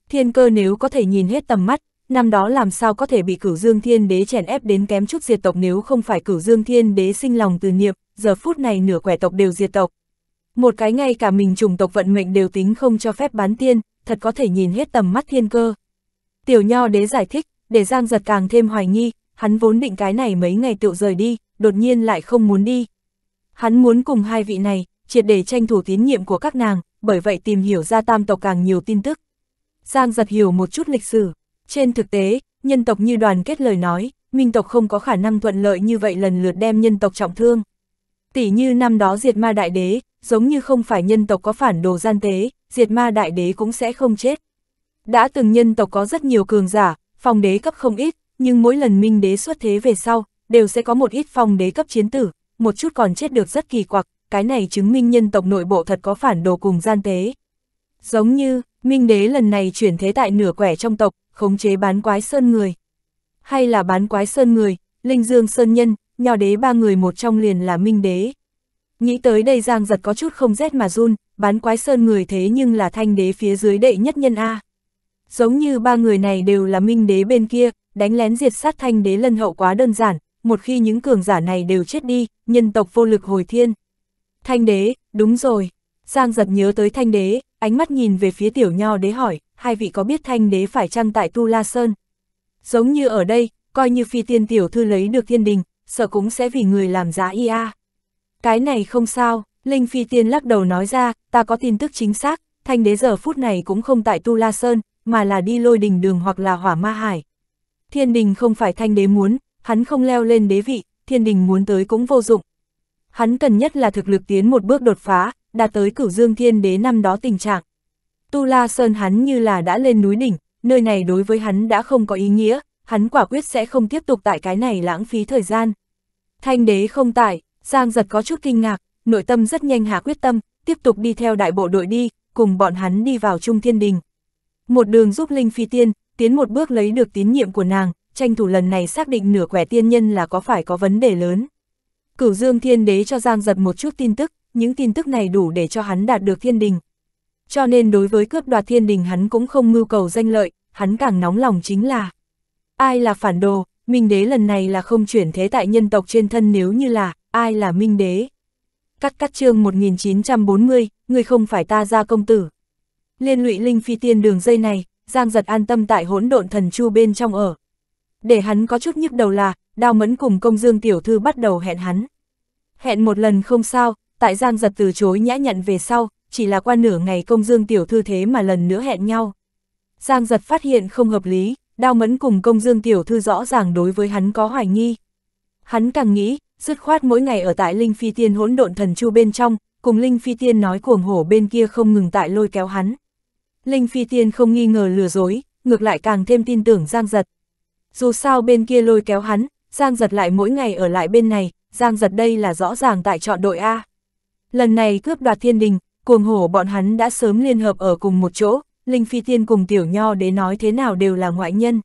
Thiên cơ nếu có thể nhìn hết tầm mắt, năm đó làm sao có thể bị cửu dương thiên đế chèn ép đến kém chút diệt tộc nếu không phải cửu dương thiên đế sinh lòng từ niệm, giờ phút này nửa quẻ tộc đều diệt tộc. Một cái ngay cả mình trùng tộc vận mệnh đều tính không cho phép bán tiên, thật có thể nhìn hết tầm mắt thiên cơ. Tiểu nho đế giải thích, để Giang giật càng thêm hoài nghi, hắn vốn định cái này mấy ngày tự rời đi, đột nhiên lại không muốn đi. Hắn muốn cùng hai vị này, triệt để tranh thủ tín nhiệm của các nàng, bởi vậy tìm hiểu ra tam tộc càng nhiều tin tức. Giang giật hiểu một chút lịch sử. Trên thực tế, nhân tộc như đoàn kết lời nói, minh tộc không có khả năng thuận lợi như vậy lần lượt đem nhân tộc trọng thương. Tỷ như năm đó diệt ma đại đế, giống như không phải nhân tộc có phản đồ gian tế, diệt ma đại đế cũng sẽ không chết. Đã từng nhân tộc có rất nhiều cường giả, phong đế cấp không ít, nhưng mỗi lần minh đế xuất thế về sau, đều sẽ có một ít phong đế cấp chiến tử, một chút còn chết được rất kỳ quặc, cái này chứng minh nhân tộc nội bộ thật có phản đồ cùng gian tế. Giống như, minh đế lần này chuyển thế tại nửa quẻ trong tộc, khống chế bán quái sơn người. Hay là bán quái sơn người, linh dương sơn nhân, nho đế ba người một trong liền là minh đế. Nghĩ tới đây Giang giật có chút không rét mà run, bán quái sơn người thế nhưng là thanh đế phía dưới đệ nhất nhân A. Giống như ba người này đều là minh đế bên kia, đánh lén diệt sát thanh đế lân hậu quá đơn giản, một khi những cường giả này đều chết đi, nhân tộc vô lực hồi thiên. Thanh đế, đúng rồi. Giang giật nhớ tới thanh đế, ánh mắt nhìn về phía tiểu nho đế hỏi, hai vị có biết thanh đế phải chăng tại Tu La Sơn? Giống như ở đây, coi như phi tiên tiểu thư lấy được thiên đình, sợ cũng sẽ vì người làm giá ia. Cái này không sao, Linh phi tiên lắc đầu nói ra, ta có tin tức chính xác, thanh đế giờ phút này cũng không tại Tu La Sơn, mà là đi lôi đình đường hoặc là hỏa ma hải. Thiên đình không phải thanh đế muốn, hắn không leo lên đế vị, thiên đình muốn tới cũng vô dụng. Hắn cần nhất là thực lực tiến một bước đột phá, đạt tới cửu dương thiên đế năm đó tình trạng. Tu La Sơn hắn như là đã lên núi đỉnh, nơi này đối với hắn đã không có ý nghĩa, hắn quả quyết sẽ không tiếp tục tại cái này lãng phí thời gian. Thanh đế không tại, Giang giật có chút kinh ngạc, nội tâm rất nhanh hạ quyết tâm, tiếp tục đi theo đại bộ đội đi, cùng bọn hắn đi vào Trung Thiên Đình. Một đường giúp Linh Phi Tiên, tiến một bước lấy được tín nhiệm của nàng, tranh thủ lần này xác định nửa quẻ tiên nhân là có phải có vấn đề lớn. Cửu Dương Thiên Đế cho Giang giật một chút tin tức, những tin tức này đủ để cho hắn đạt được thiên đình. Cho nên đối với cướp đoạt thiên đình hắn cũng không mưu cầu danh lợi, hắn càng nóng lòng chính là ai là phản đồ, Minh Đế lần này là không chuyển thế tại nhân tộc trên thân nếu như là ai là Minh Đế. Cắt cắt chương 1940, người không phải ta ra công tử. Liên lụy linh phi tiên đường dây này, Giang giật an tâm tại hỗn độn thần chu bên trong ở. Để hắn có chút nhức đầu là, đào mẫn cùng công dương tiểu thư bắt đầu hẹn hắn. Hẹn một lần không sao, tại Giang giật từ chối nhã nhận về sau, chỉ là qua nửa ngày công dương tiểu thư thế mà lần nữa hẹn nhau. Giang giật phát hiện không hợp lý, đao mẫn cùng công dương tiểu thư rõ ràng đối với hắn có hoài nghi. Hắn càng nghĩ, dứt khoát mỗi ngày ở tại Linh Phi Tiên hỗn độn thần chu bên trong, cùng Linh Phi Tiên nói cuồng hổ bên kia không ngừng tại lôi kéo hắn. Linh Phi Tiên không nghi ngờ lừa dối, ngược lại càng thêm tin tưởng Giang Giật. Dù sao bên kia lôi kéo hắn, Giang Giật lại mỗi ngày ở lại bên này, Giang Giật đây là rõ ràng tại chọn đội A. Lần này cướp đoạt thiên đình, cuồng hổ bọn hắn đã sớm liên hợp ở cùng một chỗ, Linh Phi Tiên cùng Tiểu Nho để nói thế nào đều là ngoại nhân.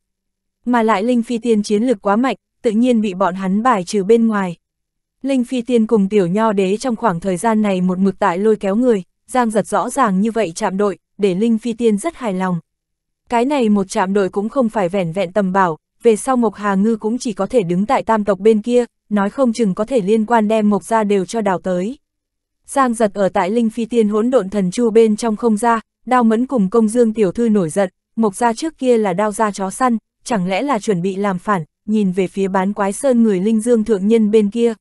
Mà lại Linh Phi Tiên chiến lực quá mạnh, tự nhiên bị bọn hắn bài trừ bên ngoài. Linh Phi Tiên cùng Tiểu Nho đế trong khoảng thời gian này một mực tại lôi kéo người, Giang giật rõ ràng như vậy chạm đội, để Linh Phi Tiên rất hài lòng. Cái này một chạm đội cũng không phải vẻn vẹn tầm bảo, về sau Mộc Hà Ngư cũng chỉ có thể đứng tại tam tộc bên kia, nói không chừng có thể liên quan đem Mộc ra đều cho đào tới. Giang giật ở tại Linh Phi Tiên hỗn độn thần chu bên trong không ra, đao mẫn cùng công dương tiểu thư nổi giận, Mộc ra trước kia là đao ra chó săn, chẳng lẽ là chuẩn bị làm phản, nhìn về phía bán quái sơn người Linh Dương thượng nhân bên kia.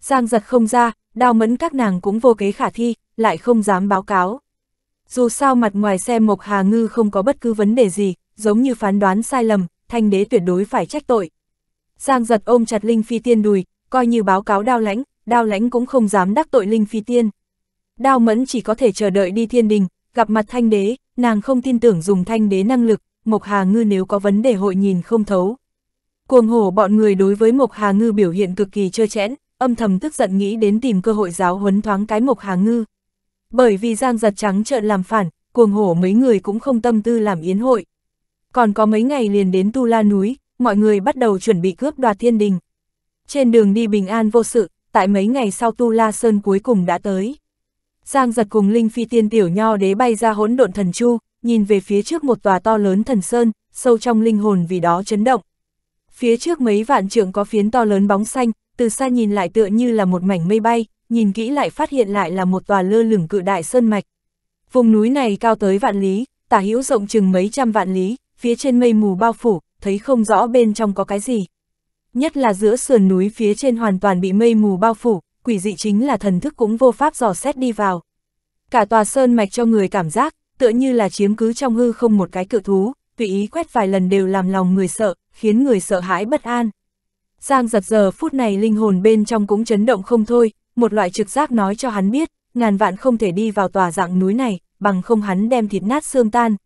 Giang giật không ra, đao mẫn các nàng cũng vô kế khả thi, lại không dám báo cáo. Dù sao mặt ngoài xem Mộc Hà Ngư không có bất cứ vấn đề gì, giống như phán đoán sai lầm, thanh đế tuyệt đối phải trách tội. Giang giật ôm chặt Linh Phi Tiên đùi, coi như báo cáo đao lãnh, đao lãnh cũng không dám đắc tội Linh Phi Tiên. Đao mẫn chỉ có thể chờ đợi đi thiên đình, gặp mặt thanh đế, nàng không tin tưởng dùng thanh đế năng lực, Mộc Hà Ngư nếu có vấn đề hội nhìn không thấu. Cuồng hổ bọn người đối với Mộc Hà Ngư biểu hiện cực kỳ trơ chẽn, âm thầm tức giận nghĩ đến tìm cơ hội giáo huấn thoáng cái Mộc Hà Ngư. Bởi vì Giang giật trắng trợn làm phản, cuồng hổ mấy người cũng không tâm tư làm yến hội. Còn có mấy ngày liền đến Tu La núi, mọi người bắt đầu chuẩn bị cướp đoạt thiên đình. Trên đường đi bình an vô sự, tại mấy ngày sau Tu La Sơn cuối cùng đã tới. Giang giật cùng Linh Phi tiên tiểu nho đế bay ra hỗn độn thần chu, nhìn về phía trước một tòa to lớn thần sơn, sâu trong linh hồn vì đó chấn động. Phía trước mấy vạn trượng có phiến to lớn bóng xanh, từ xa nhìn lại tựa như là một mảnh mây bay, nhìn kỹ lại phát hiện lại là một tòa lơ lửng cự đại sơn mạch. Vùng núi này cao tới vạn lý, tả hữu rộng chừng mấy trăm vạn lý, phía trên mây mù bao phủ, thấy không rõ bên trong có cái gì. Nhất là giữa sườn núi phía trên hoàn toàn bị mây mù bao phủ, quỷ dị chính là thần thức cũng vô pháp dò xét đi vào. Cả tòa sơn mạch cho người cảm giác, tựa như là chiếm cứ trong hư không một cái cự thú, tùy ý quét vài lần đều làm lòng người sợ, khiến người sợ hãi bất an. Giang giật giờ phút này linh hồn bên trong cũng chấn động không thôi, một loại trực giác nói cho hắn biết, ngàn vạn không thể đi vào tòa dạng núi này, bằng không hắn đem thịt nát xương tan.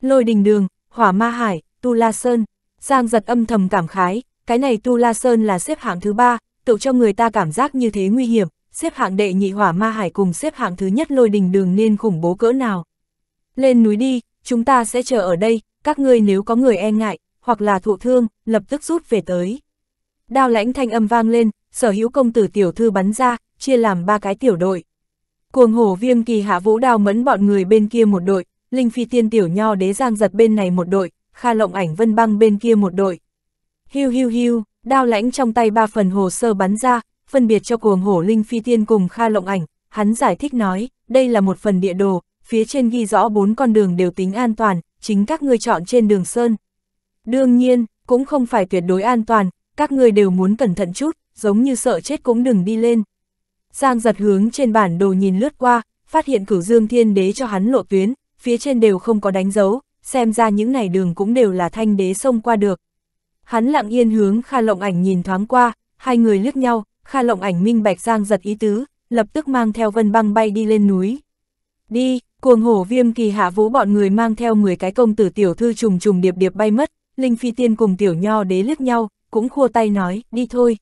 Lôi đình đường, hỏa ma hải, tu la sơn, Giang giật âm thầm cảm khái, cái này tu la sơn là xếp hạng thứ ba, tự cho người ta cảm giác như thế nguy hiểm, xếp hạng đệ nhị hỏa ma hải cùng xếp hạng thứ nhất lôi đình đường nên khủng bố cỡ nào. Lên núi đi, chúng ta sẽ chờ ở đây, các ngươi nếu có người e ngại, hoặc là thụ thương, lập tức rút về tới. Đao lãnh thanh âm vang lên, sở hữu công tử tiểu thư bắn ra, chia làm ba cái tiểu đội. Cuồng hổ viêm kỳ hạ vũ đao mẫn bọn người bên kia một đội, linh phi tiên tiểu nho đế giang giật bên này một đội, kha lộng ảnh vân băng bên kia một đội. Hiu hiu hiu, đao lãnh trong tay ba phần hồ sơ bắn ra, phân biệt cho cuồng hổ linh phi tiên cùng kha lộng ảnh, hắn giải thích nói, đây là một phần địa đồ, phía trên ghi rõ bốn con đường đều tính an toàn, chính các ngươi chọn trên đường sơn. Đương nhiên, cũng không phải tuyệt đối an toàn, các ngươi đều muốn cẩn thận chút, giống như sợ chết cũng đừng đi lên. Giang giật hướng trên bản đồ nhìn lướt qua, phát hiện cửu dương thiên đế cho hắn lộ tuyến, phía trên đều không có đánh dấu, xem ra những này đường cũng đều là thanh đế xông qua được. Hắn lặng yên hướng Kha Lộng Ảnh nhìn thoáng qua, hai người liếc nhau, Kha Lộng Ảnh minh bạch Giang giật ý tứ, lập tức mang theo vân băng bay đi lên núi. Đi, cuồng hổ viêm kỳ hạ vũ bọn người mang theo 10 cái công tử tiểu thư trùng trùng điệp điệp bay mất, Linh Phi Tiên cùng tiểu nho đế liếc nhau, cũng khua tay nói, đi thôi.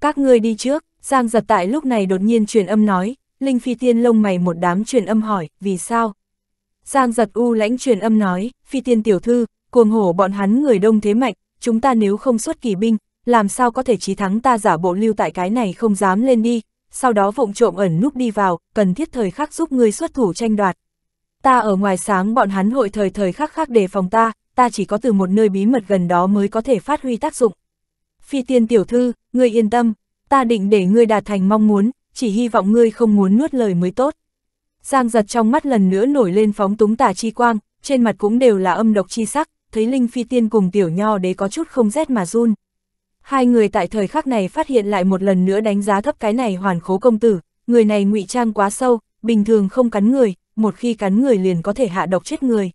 Các ngươi đi trước, Giang giật tại lúc này đột nhiên truyền âm nói, Linh Phi Tiên lông mày một đám truyền âm hỏi, vì sao? Giang giật u lãnh truyền âm nói, Phi Tiên tiểu thư, cuồng hổ bọn hắn người đông thế mạnh, chúng ta nếu không xuất kỳ binh, làm sao có thể chí thắng ta giả bộ lưu tại cái này không dám lên đi, sau đó vụng trộm ẩn núp đi vào, cần thiết thời khắc giúp ngươi xuất thủ tranh đoạt. Ta ở ngoài sáng bọn hắn hội thời thời khắc khắc đề phòng ta, ta chỉ có từ một nơi bí mật gần đó mới có thể phát huy tác dụng. Phi tiên tiểu thư, ngươi yên tâm, ta định để ngươi đạt thành mong muốn, chỉ hy vọng ngươi không muốn nuốt lời mới tốt. Giang giật trong mắt lần nữa nổi lên phóng túng tả chi quang, trên mặt cũng đều là âm độc chi sắc, thấy Linh Phi Tiên cùng tiểu nho đế có chút không rét mà run. Hai người tại thời khắc này phát hiện lại một lần nữa đánh giá thấp cái này hoàn khố công tử, người này ngụy trang quá sâu, bình thường không cắn người, một khi cắn người liền có thể hạ độc chết người.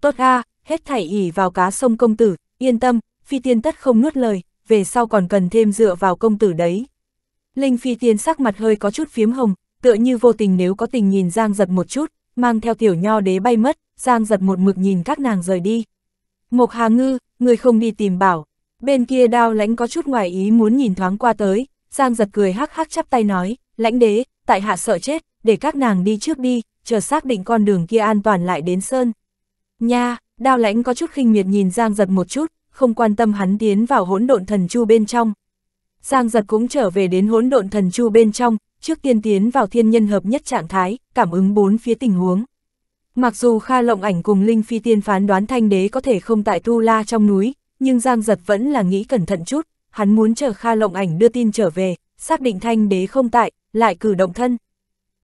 Tốt a, hết thảy ỉ vào cá sông công tử, yên tâm, phi tiên tất không nuốt lời, về sau còn cần thêm dựa vào công tử đấy. Linh phi tiên sắc mặt hơi có chút phiếm hồng, tựa như vô tình nếu có tình nhìn Giang giật một chút, mang theo tiểu nho đế bay mất, Giang giật một mực nhìn các nàng rời đi. Mộc Hà Ngư, người không đi tìm bảo, bên kia đao lãnh có chút ngoài ý muốn nhìn thoáng qua tới, Giang giật cười hắc hắc chắp tay nói, lãnh đế, tại hạ sợ chết, để các nàng đi trước đi, chờ xác định con đường kia an toàn lại đến sơn. Nha, đao lãnh có chút khinh miệt nhìn Giang giật một chút, không quan tâm hắn tiến vào hỗn độn thần chu bên trong. Giang giật cũng trở về đến hỗn độn thần chu bên trong, trước tiên tiến vào thiên nhân hợp nhất trạng thái, cảm ứng bốn phía tình huống. Mặc dù Kha Lộng Ảnh cùng Linh Phi Tiên phán đoán thanh đế có thể không tại Tu La trong núi, nhưng Giang giật vẫn là nghĩ cẩn thận chút, hắn muốn chờ Kha Lộng Ảnh đưa tin trở về, xác định thanh đế không tại, lại cử động thân,